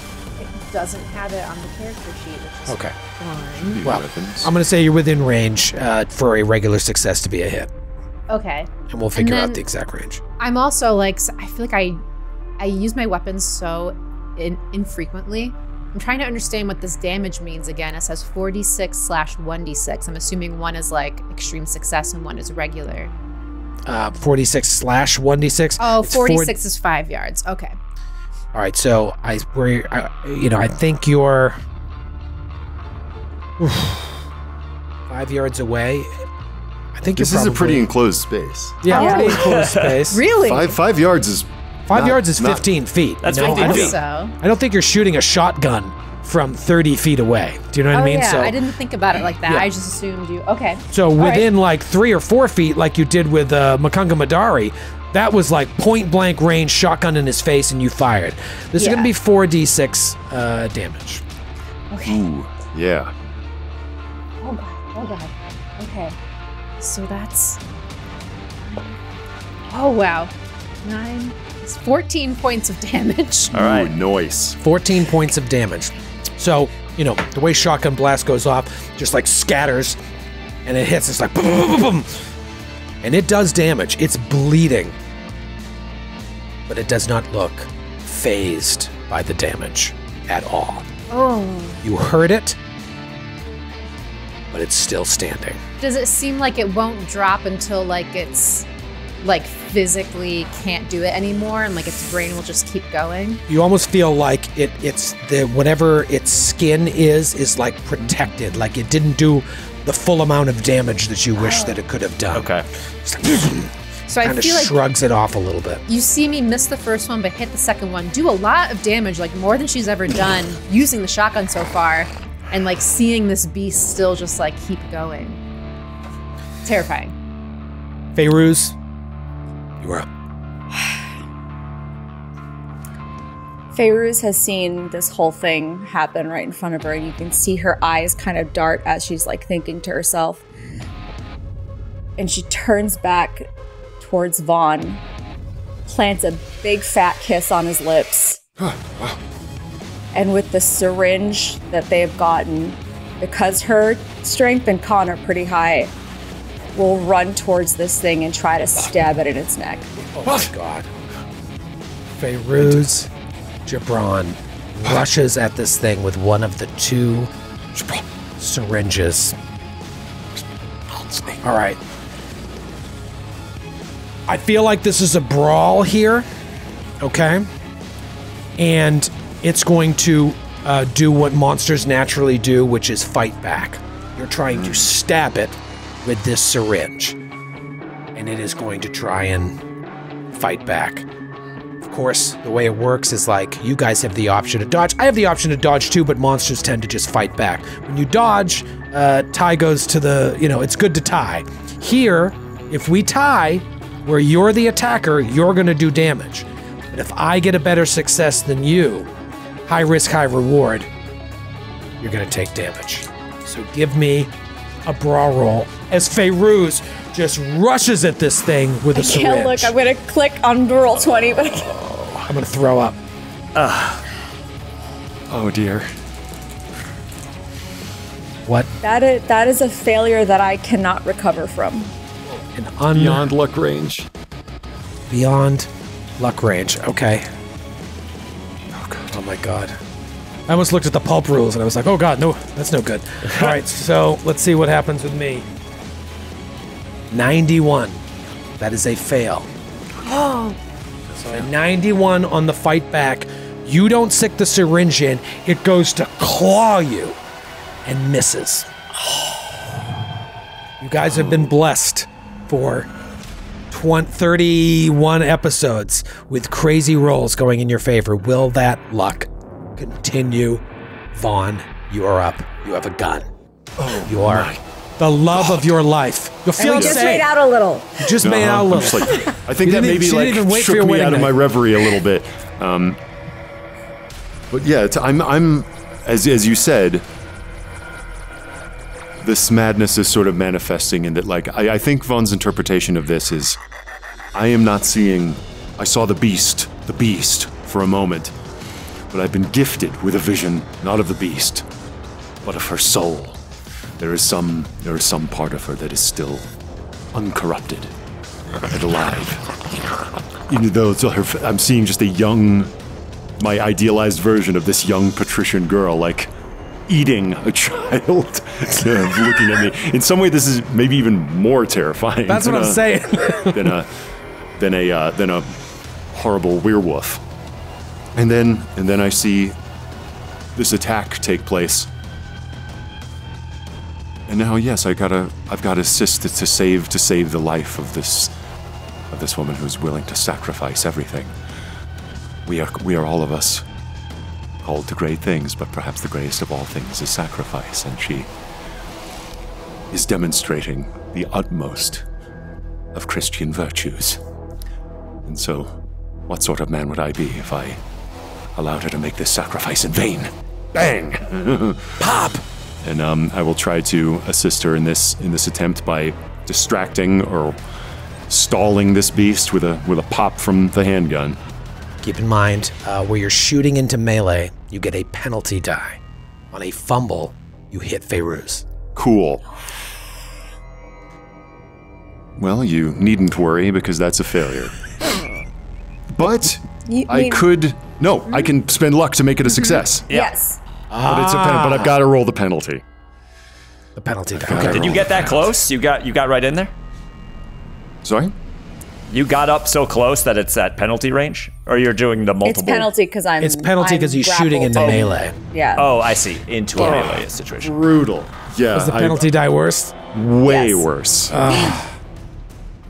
it doesn't have it on the character sheet, which is Okay. fine. Well, weapons. I'm going to say you're within range uh, for a regular success to be a hit, Okay. and we'll figure out the exact range. I'm also like I feel like I I use my weapons so in, infrequently. I'm trying to understand what this damage means again. It says 4d6 slash 1d6. I'm assuming one is like extreme success and one is regular. Uh, 46 slash 1d6. Oh, It's four- 46 is five yards. Okay. All right, so I, where, I, you know, I think you're oof, five yards away. I think This you're is a pretty enclosed space. yeah, Yeah. pretty enclosed space. Really? Five five yards is Five not- yards is not- 15 feet. That's you know? 15 I don't, feet. so. I don't think you're shooting a shotgun from 30 feet away. Do you know what Oh I mean? yeah, so, I didn't think about it like that. Yeah. I just assumed you. Okay. So All right. within like three or four feet, like you did with uh, Mukunga M'Dari, that was like point blank range, shotgun in his face, and you fired. This is going to be 4d6 uh, damage. Okay. Ooh, yeah. Oh god. Oh god. Okay. So that's. Oh wow. Nine. It's 14 points of damage. All right. Ooh, noise. 14 points of damage. So, you know, the way shotgun blast goes off, just like scatters, and it hits, it's like boom, boom, boom, boom. And it does damage. It's bleeding. But it does not look phased by the damage at all. Oh. You heard it, but it's still standing. Does it seem like it won't drop until like it's like physically can't do it anymore and like its brain will just keep going? You almost feel like it it's the whatever its skin is is like protected, like it didn't do the full amount of damage that you wish that it could have done. Okay. So I kind of feel like shrugs it off a little bit. you see me miss the first one but hit the second one, do a lot of damage, like more than she's ever done using the shotgun so far. And like seeing this beast still just like keep going. Terrifying. Feyruz, you are up. Feyruz has seen this whole thing happen right in front of her, and you can see her eyes kind of dart as she's like thinking to herself. And she turns back towards Vaughn, plants a big fat kiss on his lips. And with the syringe that they've gotten, because her strength and con are pretty high, will run towards this thing and try to stab it in its neck. Oh my god. Feyruz Gibran rushes at this thing with one of the two syringes. All right. I feel like this is a brawl here, okay? And it's going to uh, do what monsters naturally do, which is fight back. You're trying to stab it with this syringe, and it is going to try and fight back. Of course, the way it works is like you guys have the option to dodge. I have the option to dodge too, but monsters tend to just fight back. When you dodge, uh, tie goes to the, you know, it's good to tie. Here, if we tie, where you're the attacker, you're going to do damage. But if I get a better success than you, high risk, high reward, you're going to take damage. So give me a brawl roll as Feyruz just rushes at this thing with a I syringe. can't look. I'm gonna click on roll twenty, but I can't. I'm going to throw up. Ah. Oh dear. What? that is that is a failure that I cannot recover from. An un- Beyond luck range. Beyond luck range. Okay. Oh. My god. I almost looked at the pulp rules and I was like, oh god, no, that's no good. All right, so let's see what happens with me. 91. That is a fail. Oh. So a 91 on the fight back. You don't stick the syringe in, it goes to claw you and misses. You guys have been blessed for 20, 31 episodes with crazy rolls going in your favor. Will that luck continue? Vaughn, you are up. You have a gun. Oh, you are the love of your life. Your And we just fiance made out a little. You just made out a I'm little. like- I think that maybe like didn't even wait for shook me wedding out of my reverie a little bit. Um, but yeah, it's, I'm I'm as as you said. This madness is sort of manifesting in that, like, I, I think Vaughn's interpretation of this is I am not seeing. I saw the beast, the beast, for a moment, but I've been gifted with a vision, not of the beast, but of her soul. There is some, there is some part of her that is still uncorrupted and alive. Even though her, I'm seeing just a young, my idealized version of this young patrician girl, like eating a child, looking at me. In some way, this is maybe even more terrifying. That's what than I'm a- saying. than a than a uh, than a horrible werewolf. And then and then I see this attack take place. And now, yes, I gotta I've got to assist to save to save the life of this of this woman who's willing to sacrifice everything. We are we are all of us called to great things, but perhaps the greatest of all things is sacrifice, and she is demonstrating the utmost of Christian virtues. And so, what sort of man would I be if I allowed her to make this sacrifice in vain? Bang! Pop! And um, I will try to assist her in this in this attempt by distracting or stalling this beast with a with a pop from the handgun. Keep in mind, uh, where you're shooting into melee, you get a penalty die. On a fumble, you hit Feyruz. Cool. Well, you needn't worry because that's a failure. But You- I could no, I can spend luck to make it a success. Yes. But it's a pen- but I've got to roll the penalty. The penalty die. Okay. Did you get that close? You got you got right in there. Sorry? You got up so close that it's at penalty range, or you're doing the multiple. It's penalty because I'm. It's penalty I'm 'cause he's shooting into grappled. melee. Yeah. Oh, I see. Into a melee situation. Brutal. Yeah. Was the I- penalty die worse? way Yes. worse. Yeah,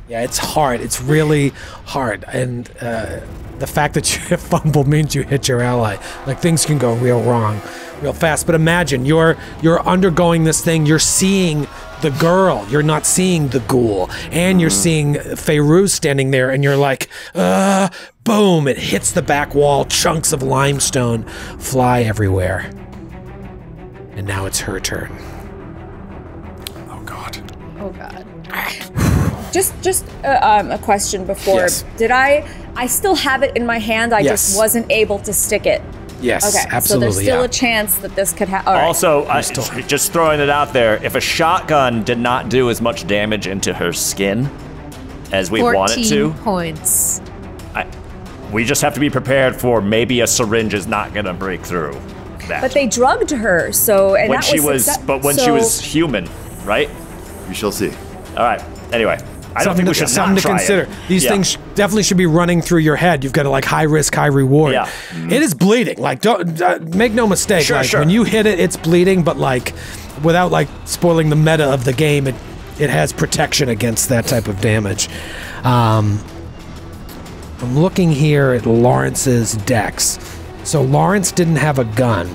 Yeah, it's hard. It's really hard, and uh, the fact that you fumble means you hit your ally. Like things can go real wrong, real fast. But imagine you're you're undergoing this thing. You're seeing the girl. You're not seeing the ghoul, and you're seeing Feyruz standing there, and you're like, uh, boom! It hits the back wall. Chunks of limestone fly everywhere, and now it's her turn. Oh God. Oh god. Just, just uh, um, a question before. Yes. Did I? I still have it in my hand. I Yes. just wasn't able to stick it. Yes, Okay, absolutely. so there's still yeah. a chance that this could happen. right. Also, I, just throwing it out there, if a shotgun did not do as much damage into her skin as we want it 14 to, points. I, we just have to be prepared for maybe a syringe is not going to break through that. but they drugged her, so and when that she was, was, but when she was human, right? We shall see. All right. Anyway, I don't something think we to, should something to consider. It. These Yeah. things sh- definitely should be running through your head. You've got to like high risk, high reward. Yeah. It is bleeding. Like, don't uh, make no mistake. Sure, like, sure. When you hit it, it's bleeding, but like, without like spoiling the meta of the game, it it has protection against that type of damage. Um, I'm looking here at Lawrence's dex. So Lawrence didn't have a gun,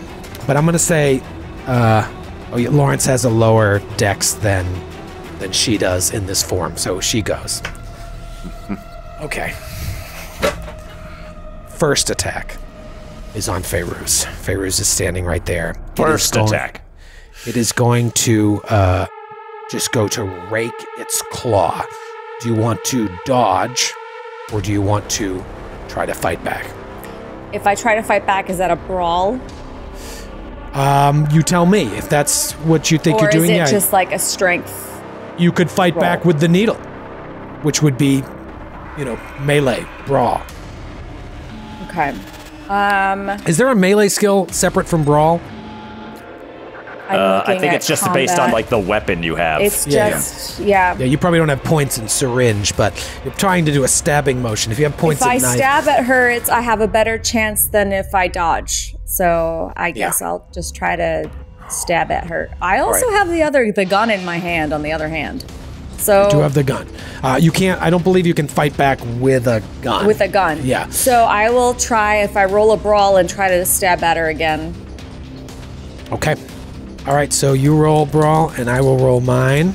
but I'm gonna say, uh, oh, yeah, Lawrence has a lower dex than than she does in this form. So she goes. Okay. First attack is on Feyruz. Feyruz is standing right there. It is First going- attack. It is going to uh, just go to rake its claw. Do you want to dodge, or do you want to try to fight back? if I try to fight back, is that a brawl, Um, you tell me if that's what you think or you're doing. Or is it yeah, just like a strength? You could fight roll? back with the needle, which would be, you know, melee brawl. Okay. Um, Is there a melee skill separate from brawl? I'm Uh, I think it's just based on like the weapon you have. It's Yeah, yeah. just yeah. Yeah, you probably don't have points in syringe, but you're trying to do a stabbing motion. If you have points If I knife, stab at her, it's I have a better chance than if I dodge. So I guess I'll just try to stab at her. I also have the other the gun in my hand. On the other hand, so do have the gun. Uh, you can't. I don't believe you can fight back with a gun. with a gun. Yeah. So I will try if I roll a brawl and try to stab at her again. Okay. All right. So you roll brawl, and I will roll mine.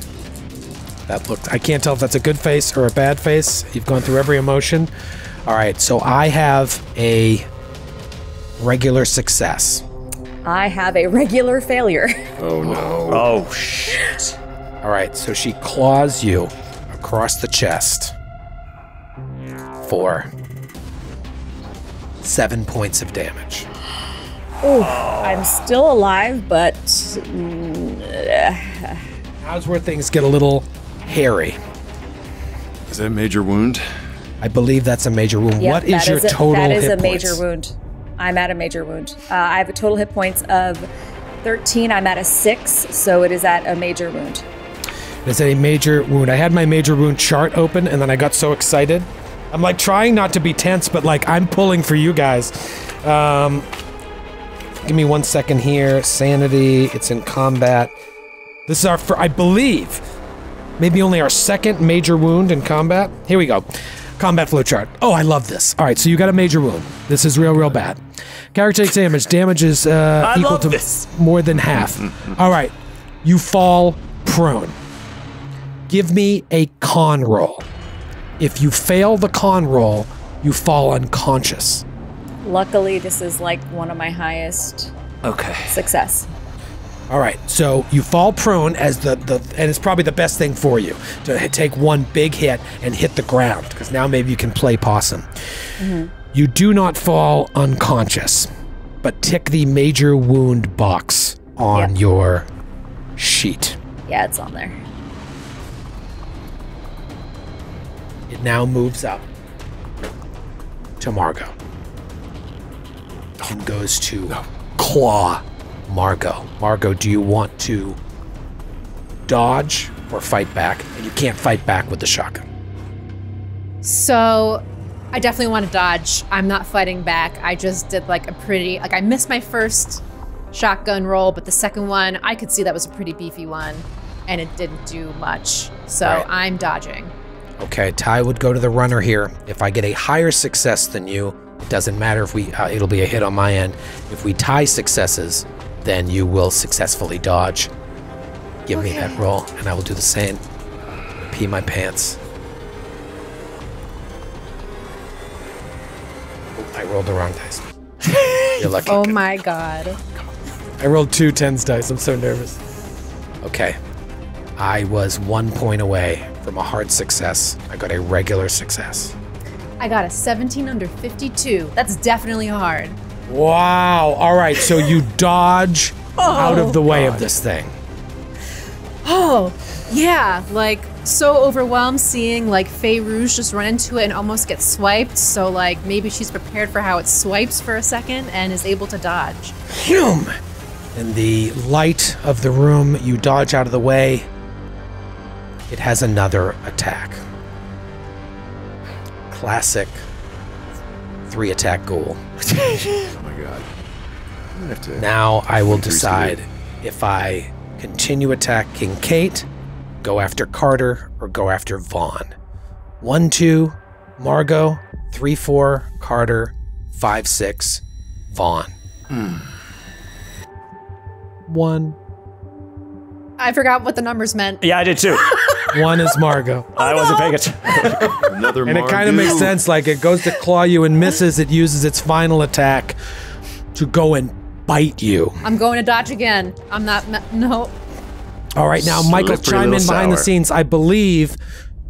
That looked. I can't tell if that's a good face or a bad face. You've gone through every emotion. All right. So I have a regular success. I have a regular failure. Oh no. oh shit! All right. So she claws you across the chest for seven points of damage. Oh, I'm still alive, but How's where things get a little hairy? Is that a major wound? I believe that's a major wound. yeah, what is that your a, total That is hit a major points? wound. I'm at a major wound. Uh, I have a total hit points of 13. I'm at a six, so it is at a major wound. It's a major wound. I had my major wound chart open and then I got so excited. I'm like trying not to be tense, but like I'm pulling for you guys. Um, give me one second here. Sanity. It's in combat. This is our, I believe, maybe only our second major wound in combat. Here we go. Combat flow chart. Oh, I love this. All right, so you got a major wound. This is real, real bad. Character takes damage. Damage is uh, equal to this. more than half. All right, you fall prone. Give me a con roll. If you fail the con roll, you fall unconscious. Luckily, this is like one of my highest Okay. success. All right, so you fall prone as the, the and it's probably the best thing for you to take one big hit and hit the ground because now maybe you can play possum. Mm-hmm. You do not fall unconscious, but tick the major wound box on Yep. your sheet. Yeah, it's on there. It now moves up to Margot and goes to claw Margot. Margot, do you want to dodge or fight back? And you can't fight back with the shotgun. So I definitely want to dodge. I'm not fighting back. I just did like a pretty like I missed my first shotgun roll, but the second one I could see that was a pretty beefy one and it didn't do much. So Right. I'm dodging. Okay, tie would go to the runner here. If I get a higher success than you, it doesn't matter if we. Uh, it'll be a hit on my end. If we tie successes, then you will successfully dodge. Give me that roll, and I will do the same. Pee my pants. Oh, I rolled the wrong dice. You're lucky. Oh my god. I rolled two tens dice. I'm so nervous. Okay. I was one point away from a hard success. I got a regular success. I got a 17 under 52. That's definitely hard. Wow. All right. So you dodge oh. out of the way of this thing. Oh, yeah. Like, so overwhelmed seeing, like, Feyruz just run into it and almost get swiped. So, like, maybe she's prepared for how it swipes for a second and is able to dodge. Phew. In the light of the room, you dodge out of the way. It has another attack. Classic three attack ghoul. Oh my god. I'm have to. Now I will Three decide if I continue attacking Kate, go after Carter, or go after Vaughn. One, two, Margot. Three, four, Carter. Five, six, Vaughn. Hmm. One. I forgot what the numbers meant. Yeah, I did too. One is Margot. I wasn't paying attention. Another And it kind of makes sense. Like it goes to claw you and misses. It uses its final attack to go and bite you. I'm going to dodge again. I'm not. No. All right, now Michael, Slippery chime in little behind the scenes. I believe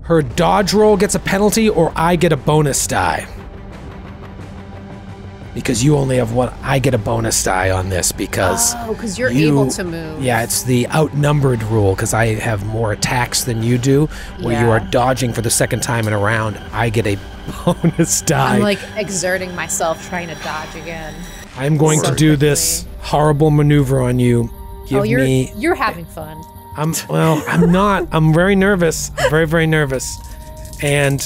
her dodge roll gets a penalty, or I get a bonus die. Because you only have what I get a bonus die on this because Oh, because you're you- able to move. Yeah, it's the outnumbered rule because I have more attacks than you do. Where you are dodging for the second time in a round, I get a bonus die. I'm like exerting myself trying to dodge again. I'm going to do this horrible maneuver on you. Give oh, you're me. you're having fun. I'm well. I'm not. I'm very nervous. I'm very very nervous. And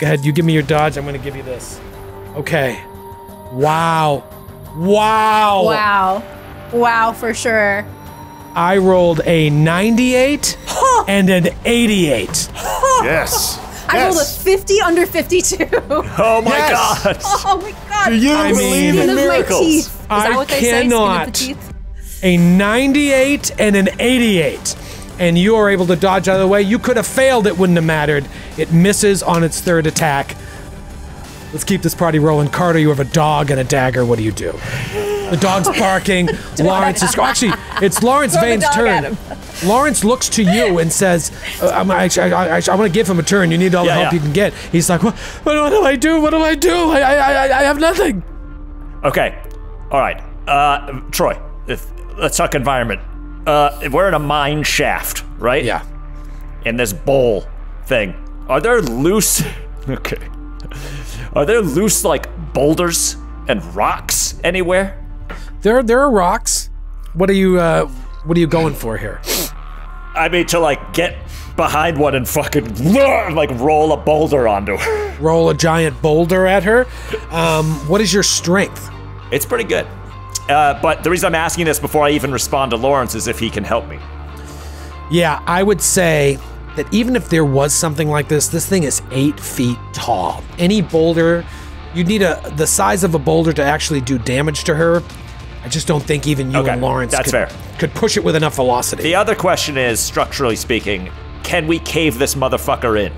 go ahead. You give me your dodge. I'm going to give you this. Okay. Wow. Wow. Wow. Wow, for sure. I rolled a 98 and an 88. Yes. I rolled a 50 under 52. Oh my Yes. god. oh my god. Do you I believe mean- in Skin of my miracles? teeth. Is I that what they say? Skin of cannot. the teeth? A 98 and an 88. And you are able to dodge out of the way. You could have failed. It wouldn't have mattered. It misses on its third attack. Let's keep this party rolling. Carter, you have a dog and a dagger. What do you do? The dog's barking. Lawrence is actually. It's Lawrence Throw Vane's turn. Lawrence looks to you and says, uh, "I'm actually, I, I, I want to give him a turn. You need all the Yeah, help yeah. you can get." He's like, "What? What do I do? What do I do? I, I, I, I have nothing." Okay. All right. Uh, Troy, if, let's talk environment. Uh, we're in a mine shaft, right? Yeah. In this bowl thing. Are there loose. Okay. Are there loose, like, boulders and rocks anywhere? There, there are rocks. What are you, uh, what are you going for here? I mean, to, like, get behind one and fucking, like, roll a boulder onto her. Roll a giant boulder at her. Um, what is your strength? It's pretty good. Uh, but the reason I'm asking this before I even respond to Lawrence is if he can help me. Yeah, I would say that even if there was something like this, this thing is eight feet tall. Any boulder, you'd need a the size of a boulder to actually do damage to her. I just don't think even you Okay, and Lawrence that's could, fair. could push it with enough velocity. The other question is, structurally speaking, can we cave this motherfucker in?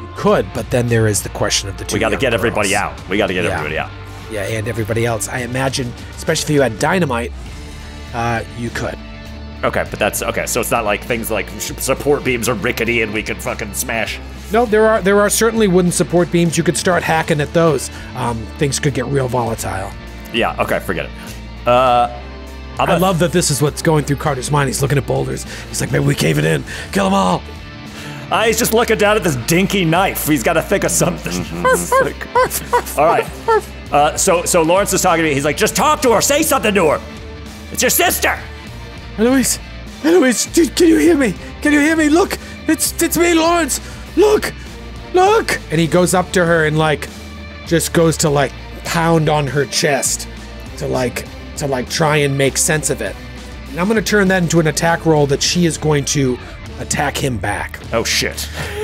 You could, but then there is the question of the two. We got to get everybody girls. out. We got to get Yeah. everybody out. Yeah, and everybody else. I imagine, especially if you had dynamite, uh, you could. Okay, but that's okay. So it's not like things like support beams are rickety and we can fucking smash. No, there are there are certainly wooden support beams. You could start hacking at those. Um, things could get real volatile. Yeah. Okay. Forget it. Uh, I'm I a- love that this is what's going through Carter's mind. He's looking at boulders. He's like, maybe we cave it in, kill them all. Uh, he's just looking down at this dinky knife. He's got to think of something. It's like- all right. Uh, so so Lawrence is talking to me. He's like, just talk to her. Say something to her. It's your sister. Eloise, Eloise, dude, can you hear me? Can you hear me? Look, it's it's me, Lawrence. Look, look. And he goes up to her and like, just goes to like pound on her chest to like to like try and make sense of it. And I'm gonna turn that into an attack roll that she is going to attack him back. Oh shit.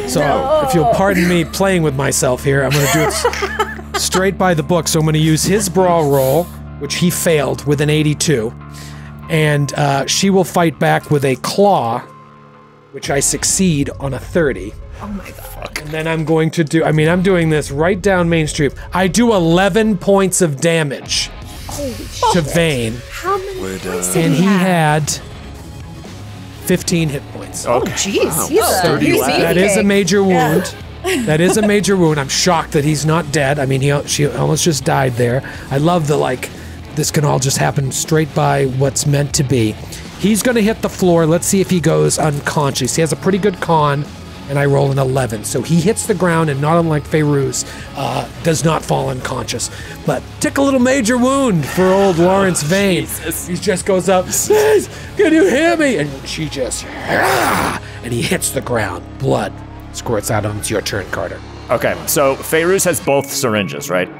So if you'll pardon me playing with myself here, I'm going to do it straight by the book. So I'm going to use his brawl roll, which he failed with an 82, and uh, she will fight back with a claw, which I succeed on a 30. Oh my god. And then I'm going to do, I mean, I'm doing this right down Main Street. I do 11 points of damage to Vane, How many Would, points uh, did and he have? had 15 hit points. Oh jeez. He's a- he's. That is a major wound. that is a major wound. I'm shocked that he's not dead. I mean, he she almost just died there. I love the like. This can all just happen straight by what's meant to be. He's going to hit the floor. Let's see if he goes unconscious. He has a pretty good con, and I roll an 11. So he hits the ground, and not unlike Feyruz, uh, does not fall unconscious. But took a little major wound for old Lawrence Vane. He just goes up, "Sis, can you hear me? And she just, "Ah!" and he hits the ground. Blood squirts out of him. It's your turn, Carter. Okay, so Feyruz has both syringes, right?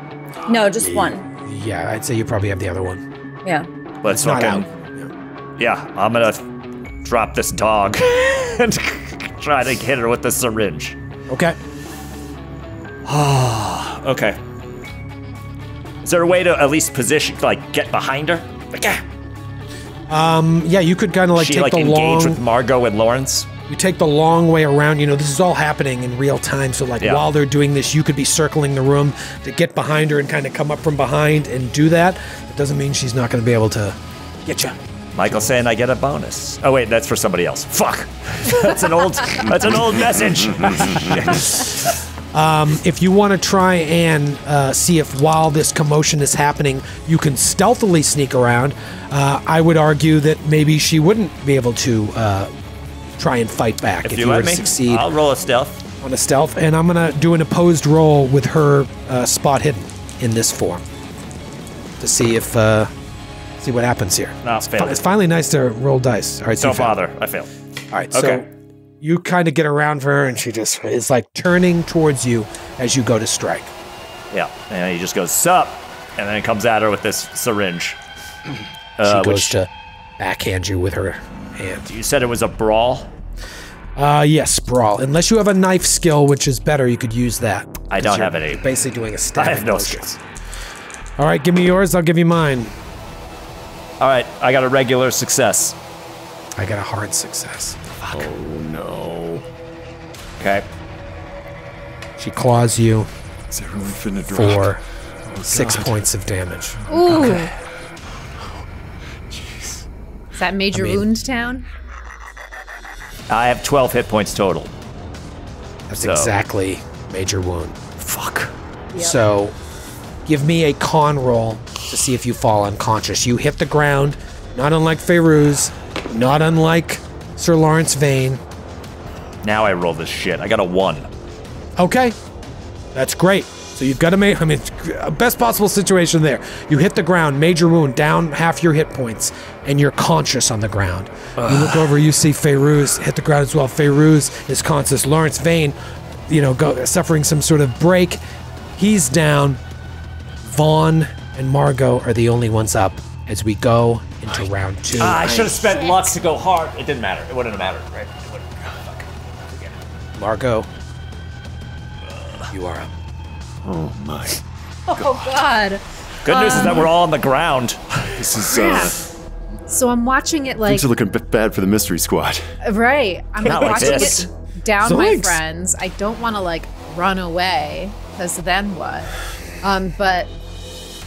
No, just one. Yeah, I'd say you probably have the other one. Yeah. Let's Not out. Yeah, I'm gonna drop this dog and try to hit her with the syringe. Okay. Okay. Is there a way to at least position, like, get behind her? Like, yeah. Um, yeah, you could kind of like she take like the engage long. with Margot and Lawrence. You take the long way around. You know, this is all happening in real time. So, like, Yeah. while they're doing this, you could be circling the room to get behind her and kind of come up from behind and do that. It doesn't mean she's not going to be able to get you. Michael saying I get a bonus. Oh wait, that's for somebody else. Fuck. That's an old. that's an old message. If you want to try and uh, see if while this commotion is happening, you can stealthily sneak around, uh, I would argue that maybe she wouldn't be able to uh, try and fight back if if, you were let to me, succeed I'll roll a stealth. on a stealth. And I'm going to do an opposed roll with her uh, spot hidden in this form to see if uh, see what happens here. No, it's failed. It's finally nice to roll dice. All right, so Don't you bother. I failed. All right, Okay. so you kind of get around for her, and she just is like turning towards you as you go to strike. Yeah, and he just goes sup, and then he comes at her with this syringe. She Uh, goes which to backhand you with her hand. you said it was a brawl. Uh, yes, brawl. Unless you have a knife skill, which is better, you could use that. I don't You're have any. Basically doing a stab. I have no motion. skills. All right, give me yours. I'll give you mine. All right, I got a regular success. I got a hard success. Oh no. Okay. She claws you Is everyone finna drop? for six points of damage. Ooh. Is that major I mean- wound town? I have 12 hit points total. That's So- exactly major wound. Fuck. So, give me a con roll to see if you fall unconscious. You hit the ground, not unlike Feyruz, not unlike Sir Lawrence Vane. Now I roll this shit. I got a one. Okay, that's great. So you've got to make, I mean, best possible situation there. You hit the ground, major wound, down half your hit points, and you're conscious on the ground. You look over, you see Feyruz hit the ground as well. Feyruz is conscious. Lawrence Vane, you know, go, suffering some sort of break. He's down. Vaughn and Margot are the only ones up as we go into round two. Ah, I should have spent lots to go hard. It didn't matter. It wouldn't have mattered, right? It wouldn't. Fuck. Forget it. Margot, you are up. Oh my. Oh God. Good news is that we're all on the ground. This is uh, So I'm watching it like things are looking a bad for the mystery squad. right. I'm Not like watching this. it down my friends. I don't want to like run away because then what? Um, but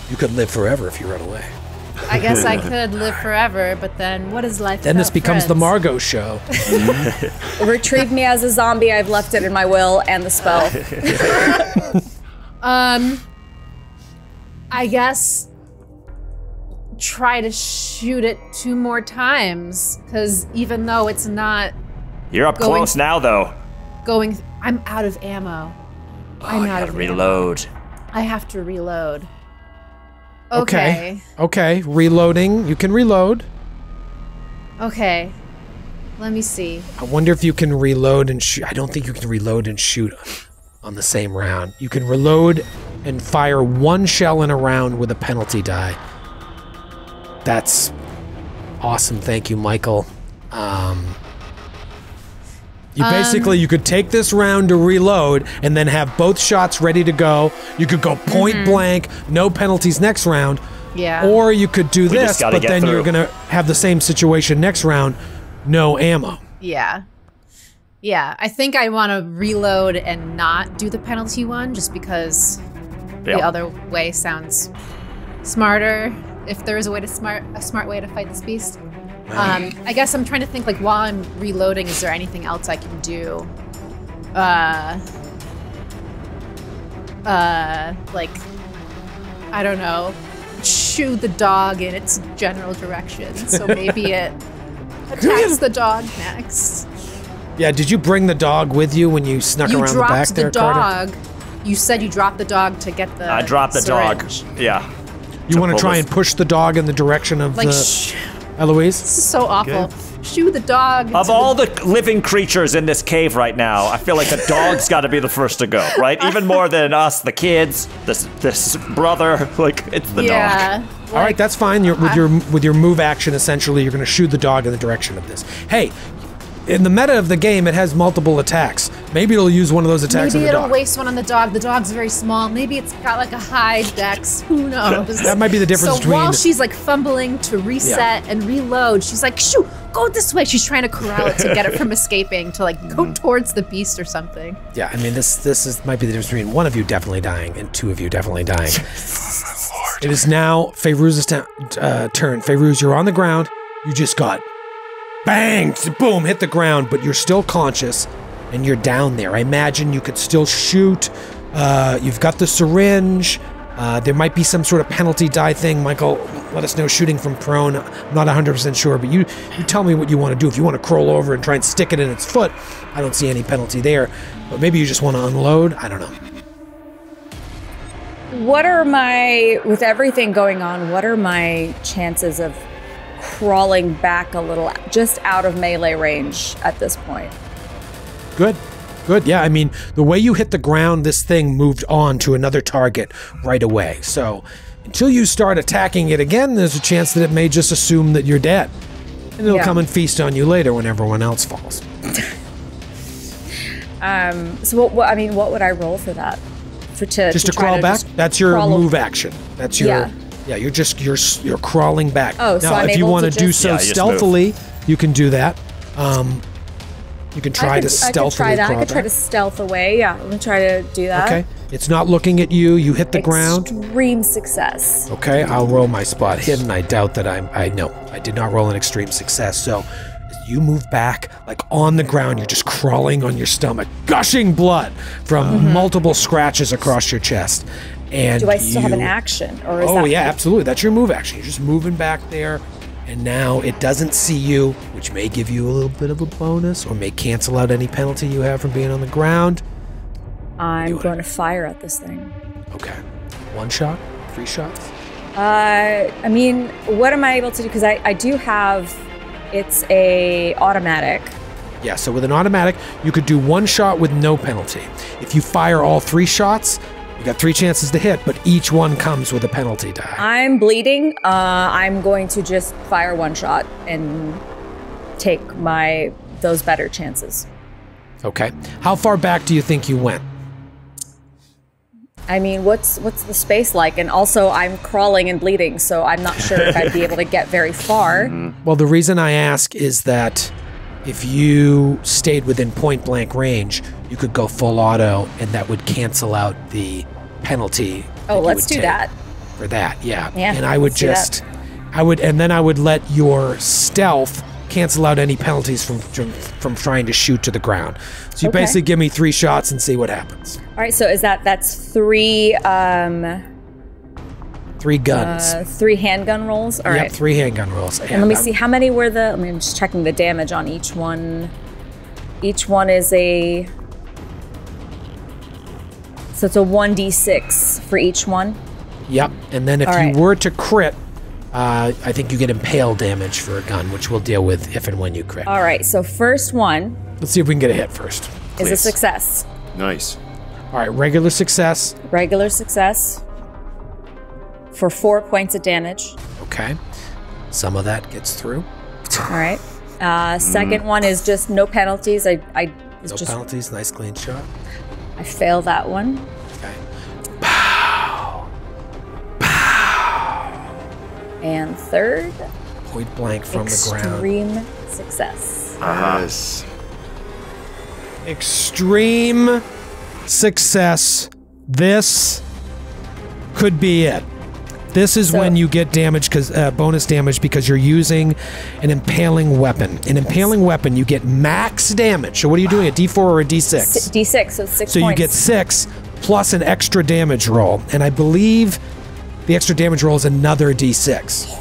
You could live forever if you run away. I guess I could live forever. But then what is life? Then this without becomes the? Margot show. Retrieve me as a zombie. I've left it in my will and the spell. Um, I guess try to shoot it two more times because even though it's not You're up Going- close now, though. going, I'm out of ammo. Oh, I'm out gotta of reload. Ammo. I have to reload. Okay. Okay. Okay. Reloading. You can reload. Okay. Let me see. I wonder if you can reload and shoot. I don't think you can reload and shoot on the same round. You can reload and fire one shell in a round with a penalty die. That's awesome. Thank you, Michael. Um, You basically you could take this round to reload and then have both shots ready to go. You could go point blank, no penalties next round. Yeah. Or you could do We this, but get then you're gonna have the same situation next round, no ammo. Yeah. Yeah. I think I want to reload and not do the penalty one just because the other way sounds smarter. If there is a way to smart a smart way to fight this beast. Um, I guess I'm trying to think like while I'm reloading, is there anything else I can do? Uh uh like I don't know, shoo the dog in its general direction. So maybe it attacks the dog next. Yeah, did you bring the dog with you when you snuck You around the back dropped there, the Carter? dog. You said you dropped the dog to get the. I dropped the syringe. dog. Yeah. You want to try and push the dog in the direction of Like, the sh- Eloise? this is so awful. Shoo the dog. Of all the living creatures in this cave right now, I feel like the dog's got to be the first to go, right? Even more than us, the kids, this this brother. Like it's the dog. yeah. All right, that's fine. You're, with your with your move action, essentially, you're going to shoot the dog in the direction of this. Hey, in the meta of the game, it has multiple attacks. Maybe it'll use one of those attacks Maybe on the it'll dog. waste one on the dog. The dog's very small. Maybe it's got like a high dex. Who knows? That might be the difference so between- while she's like fumbling to reset and reload, she's like, "Shoo, go this way." She's trying to corral it to get it from escaping to like go Mm-hmm. towards the beast or something. Yeah, I mean this this is might be the difference between one of you definitely dying and two of you definitely dying. it is now Feyruz's ta- uh, turn. Fayruz, you're on the ground. You just got bang, boom, hit the ground, but you're still conscious and you're down there. I imagine you could still shoot. Uh, you've got the syringe. Uh, there might be some sort of penalty die thing. Michael, let us know. Shooting from prone. I'm not 100% sure, but you you tell me what you want to do. If you want to crawl over and try and stick it in its foot, I don't see any penalty there. But maybe you just want to unload. I don't know. What are my, with everything going on, what are my chances of crawling back a little, just out of melee range at this point? Good. Good. Yeah, I mean, the way you hit the ground, this thing moved on to another target right away. So until you start attacking it again, there's a chance that it may just assume that you're dead. And it'll Yeah. come and feast on you later when everyone else falls. Um, so what, what I mean, what would I roll for that? For to Just to, try crawl back, that's your move action. That's your yeah. Yeah. you're just you're you're crawling back. Oh, so now I'm if you want to to do just- so Yeah, you just move. stealthily, you can do that. Um, you can try I to could, I stealthily could try that. I crawl could try back. to stealth away. Yeah, let me try to do that. Okay, it's not looking at you. You hit the ground. Extreme success. Okay, I'll roll my spot hidden. I doubt that I'm. I know I did not roll an extreme success. So you move back, like on the ground, you're just crawling on your stomach, gushing blood from multiple scratches across your chest. And. Do I still have an action, or is Oh that yeah, absolutely. That's your move action. You're just moving back there, and now it doesn't see you, which may give you a little bit of a bonus, or may cancel out any penalty you have from being on the ground. I'm going to fire at this thing. Okay, one shot, three shots. Uh, I mean, what am I able to do? Because I, I do have, it's a automatic. Yeah, so with an automatic, you could do one shot with no penalty. If you fire all three shots, you got three chances to hit, but each one comes with a penalty die. I'm bleeding. Uh, I'm going to just fire one shot and take my those better chances. Okay. How far back do you think you went? I mean, what's what's the space like? And also, I'm crawling and bleeding, so I'm not sure if I'd be able to get very far. Well, the reason I ask is that if you stayed within point blank range, you could go full auto, and that would cancel out the penalty. Oh, let's do that. For that, yeah. Yeah, and I would that. just, I would, and then I would let your stealth cancel out any penalties from from, from trying to shoot to the ground. So you Okay. basically give me three shots and see what happens. All right, so is that that's three um Three guns. uh, three handgun rolls? All yep, right. three handgun rolls. And let me see how many were the. I mean, I'm just checking the damage on each one. Each one is a. So it's a 1d6 for each one. Yep. And then if All you right. were to crit, uh, I think you get impale damage for a gun, which we'll deal with if and when you crit. All right, so first one Let's see if we can get a hit first. is a success. Nice. All right, regular success. Regular success for four points of damage. Okay. Some of that gets through. All right. Uh, second one is just no penalties. I, I It's No just penalties. Nice clean shot. I fail that one. Okay. Pow. Pow. And third, Point blank from the ground. extreme success. Yes. Extreme success. This could be it. This is So- when you get damage because uh, bonus damage because you're using an impaling weapon. An impaling weapon, you get max damage. So what are you doing? A D4 or a D6? S- D6, so six So you get six plus an extra damage roll. And I believe the extra damage roll is another d6.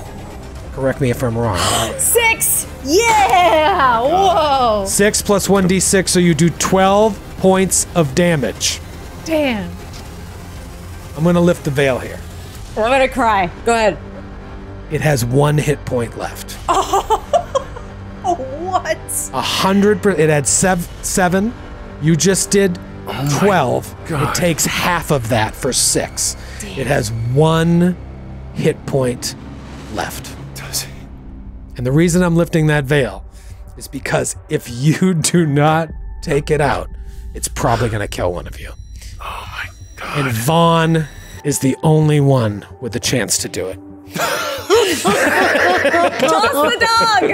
Correct me if I'm wrong. six. Yeah! Whoa! six plus one d6, so you do 12 points of damage. Damn. I'm going to lift the veil here. I'm gonna cry. Go ahead. It has one hit point left. Oh, what? A hundred. Per- it had sev- seven. You just did oh twelve. It takes half of that for six. It has one hit point left. Does he? And the reason I'm lifting that veil is because if you do not take it out, it's probably going to kill one of you. Oh my god. And Vaughn is the only one with the chance to do it. Toss the dog.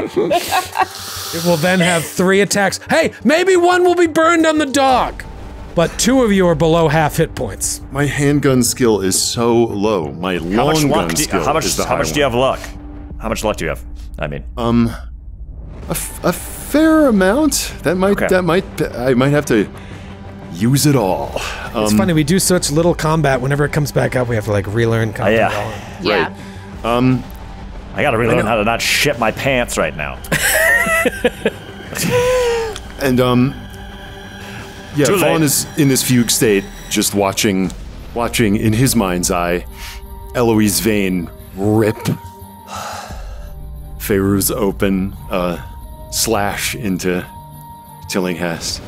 It will then have three attacks. Hey, maybe one will be burned on the dog. But two of you are below half hit points. My handgun skill is so low. My How much long gun Do you, skill how much? is the How high much do you have luck? How much luck do you have? I mean, Um, a, f- a fair amount. That might. Okay. That might. I might have to use it all. It's Um, funny, we do such little combat. Whenever it comes back up, we have to like relearn combat. yeah. Yeah. Um, I got to relearn how to not shit my pants right now. And um, yeah, Too late. Vaughn is in this fugue state, just watching, watching in his mind's eye, Eloise Vane rip Feyruz open uh, slash into Tillinghast.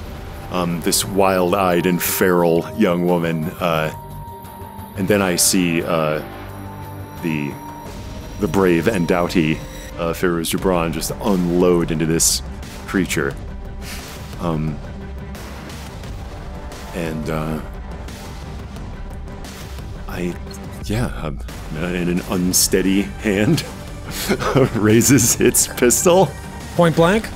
Um, this wild-eyed and feral young woman, uh, and then I see uh, the the brave and doughty uh, Feyruz Jabran just unload into this creature. Um, and uh, I, yeah, um, in an unsteady hand, raises its pistol. Point blank.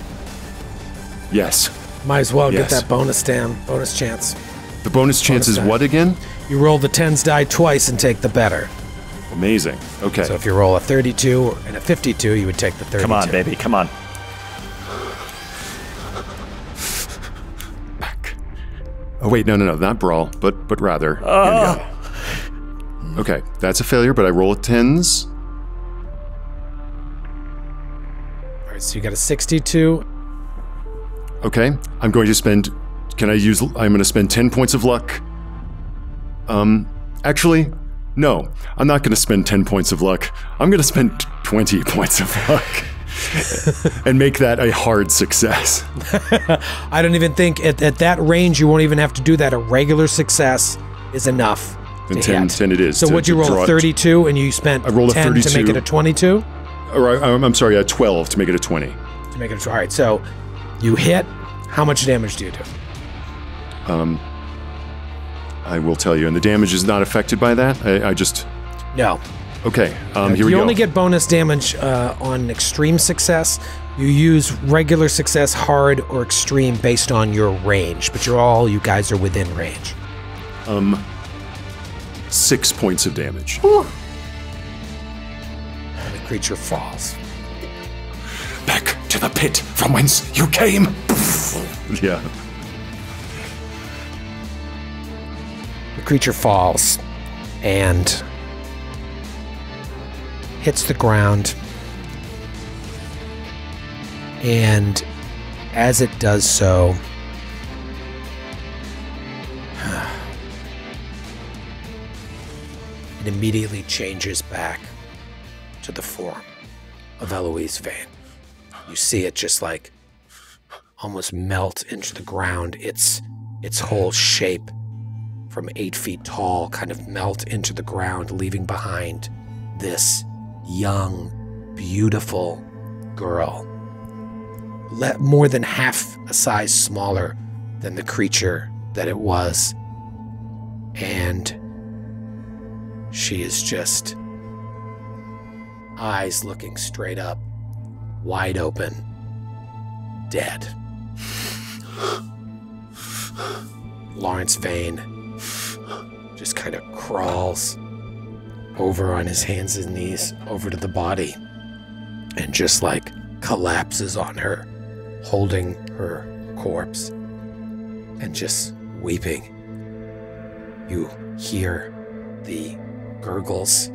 Yes. Might as well Yes. get that bonus damn bonus chance. The bonus chance is die. what again? You roll the tens die twice and take the better. Amazing. Okay. So if you roll a 32 and a 52, you would take the 32. Come on, baby. Come on. back. Oh wait, no, no, no, not brawl, but but rather handgun. Ah. Okay, that's a failure, but I roll tens. All right, so you got a 62. Okay, I'm going to spend. Can I use? I'm going to spend ten points of luck. Um, actually, no, I'm not going to spend ten points of luck. I'm going to spend twenty points of luck, and make that a hard success. I don't even think at, at that range you won't even have to do that. A regular success is enough. And to 10 hit. 10 it is So what'd you roll? draw A 32 and you spent I rolled a 10 to make it a 22? Or I, I'm I'm sorry, a twelve to make it a twenty. To make it a All right, so you hit. How much damage do you do? Um, I will tell you, and the damage is not affected by that. I, I just No. okay. Um, here you we go. You only get bonus damage uh, on extreme success. You use regular success, hard, or extreme based on your range, but you're all you guys are within range. um six points of damage. The creature falls. Back the pit from whence you came. Yeah. The creature falls and hits the ground. And as it does so, it immediately changes back to the form of Eloise Vane. You see it just like almost melt into the ground. Its its whole shape from eight feet tall kind of melt into the ground, leaving behind this young, beautiful girl. Le- more than half a size smaller than the creature that it was. And she is just eyes looking straight up, wide open, dead. Lawrence Vane just kind of crawls over on his hands and knees over to the body and just like collapses on her, holding her corpse and just weeping. You hear the gurgles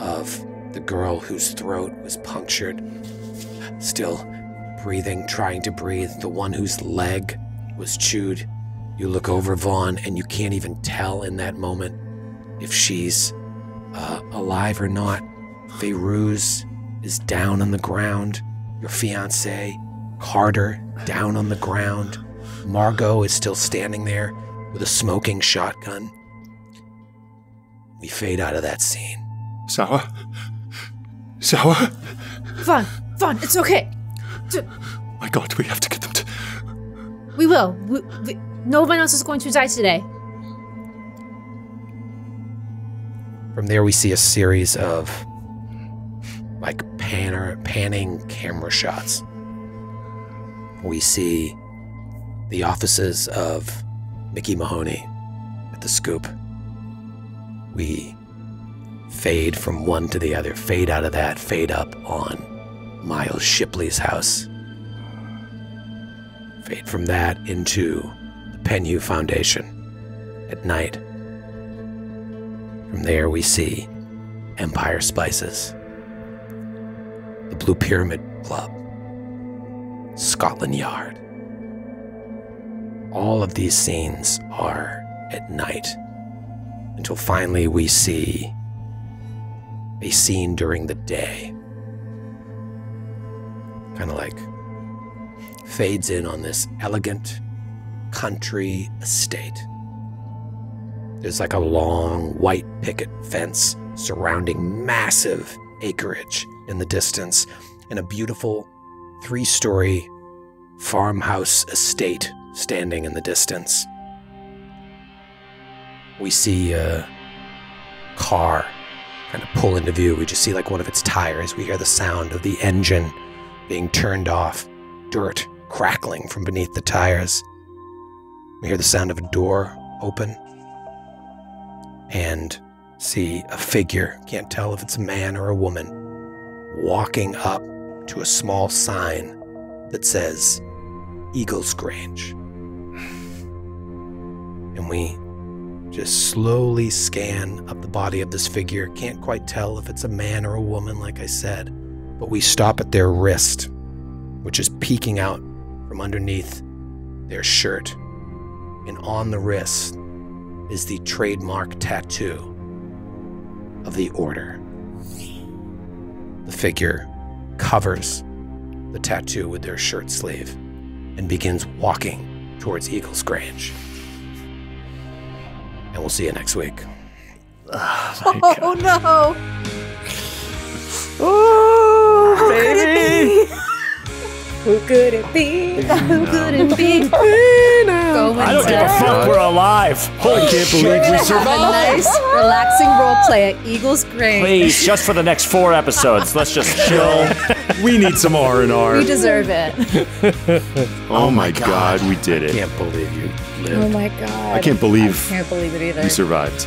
of the girl whose throat was punctured, still breathing, trying to breathe, the one whose leg was chewed. You look over Vaughn and you can't even tell in that moment if she's uh, alive or not. Feyruz is down on the ground. Your fiance, Carter, down on the ground. Margot is still standing there with a smoking shotgun. We fade out of that scene. Sour? Sour? Vaughn, Vaughn, it's okay. My god, we have to get them to. We will. We, we, no one else is going to die today. From there, we see a series of like panner, panning camera shots. We see the offices of Mickey Mahoney at the scoop. We fade from one to the other, fade out of that, fade up on Miles Shipley's house. Fade from that into the Penhew Foundation at night. From there, we see Empire Spices, the Blue Pyramid Club, Scotland Yard. All of these scenes are at night until finally we see a scene during the day. Kind of like fades in on this elegant country estate. There's like a long white picket fence surrounding massive acreage in the distance and a beautiful three story farmhouse estate standing in the distance. We see a car kind of pull into view. We just see like one of its tires. We hear the sound of the engine being turned off, dirt crackling from beneath the tires. We hear the sound of a door open and see a figure, can't tell if it's a man or a woman, walking up to a small sign that says Eagles Grange. And we just slowly scan up the body of this figure. Can't quite tell if it's a man or a woman, like I said, but we stop at their wrist, which is peeking out from underneath their shirt. And on the wrist is the trademark tattoo of the Order. The figure covers the tattoo with their shirt sleeve and begins walking towards Eagles Grange. And we'll see you next week. Oh, oh no! Oh, baby. Who could it be? Who could it be? Going I don't give a fuck. We're alive. Holy oh, Can't believe we have a nice, relaxing role play at Eagles Grange. Please, just for the next four episodes, let's just chill. We need some R and R. We deserve it. Oh my god, we did it. I Can't believe you Oh my god! I can't believe I can't believe it either. we survived.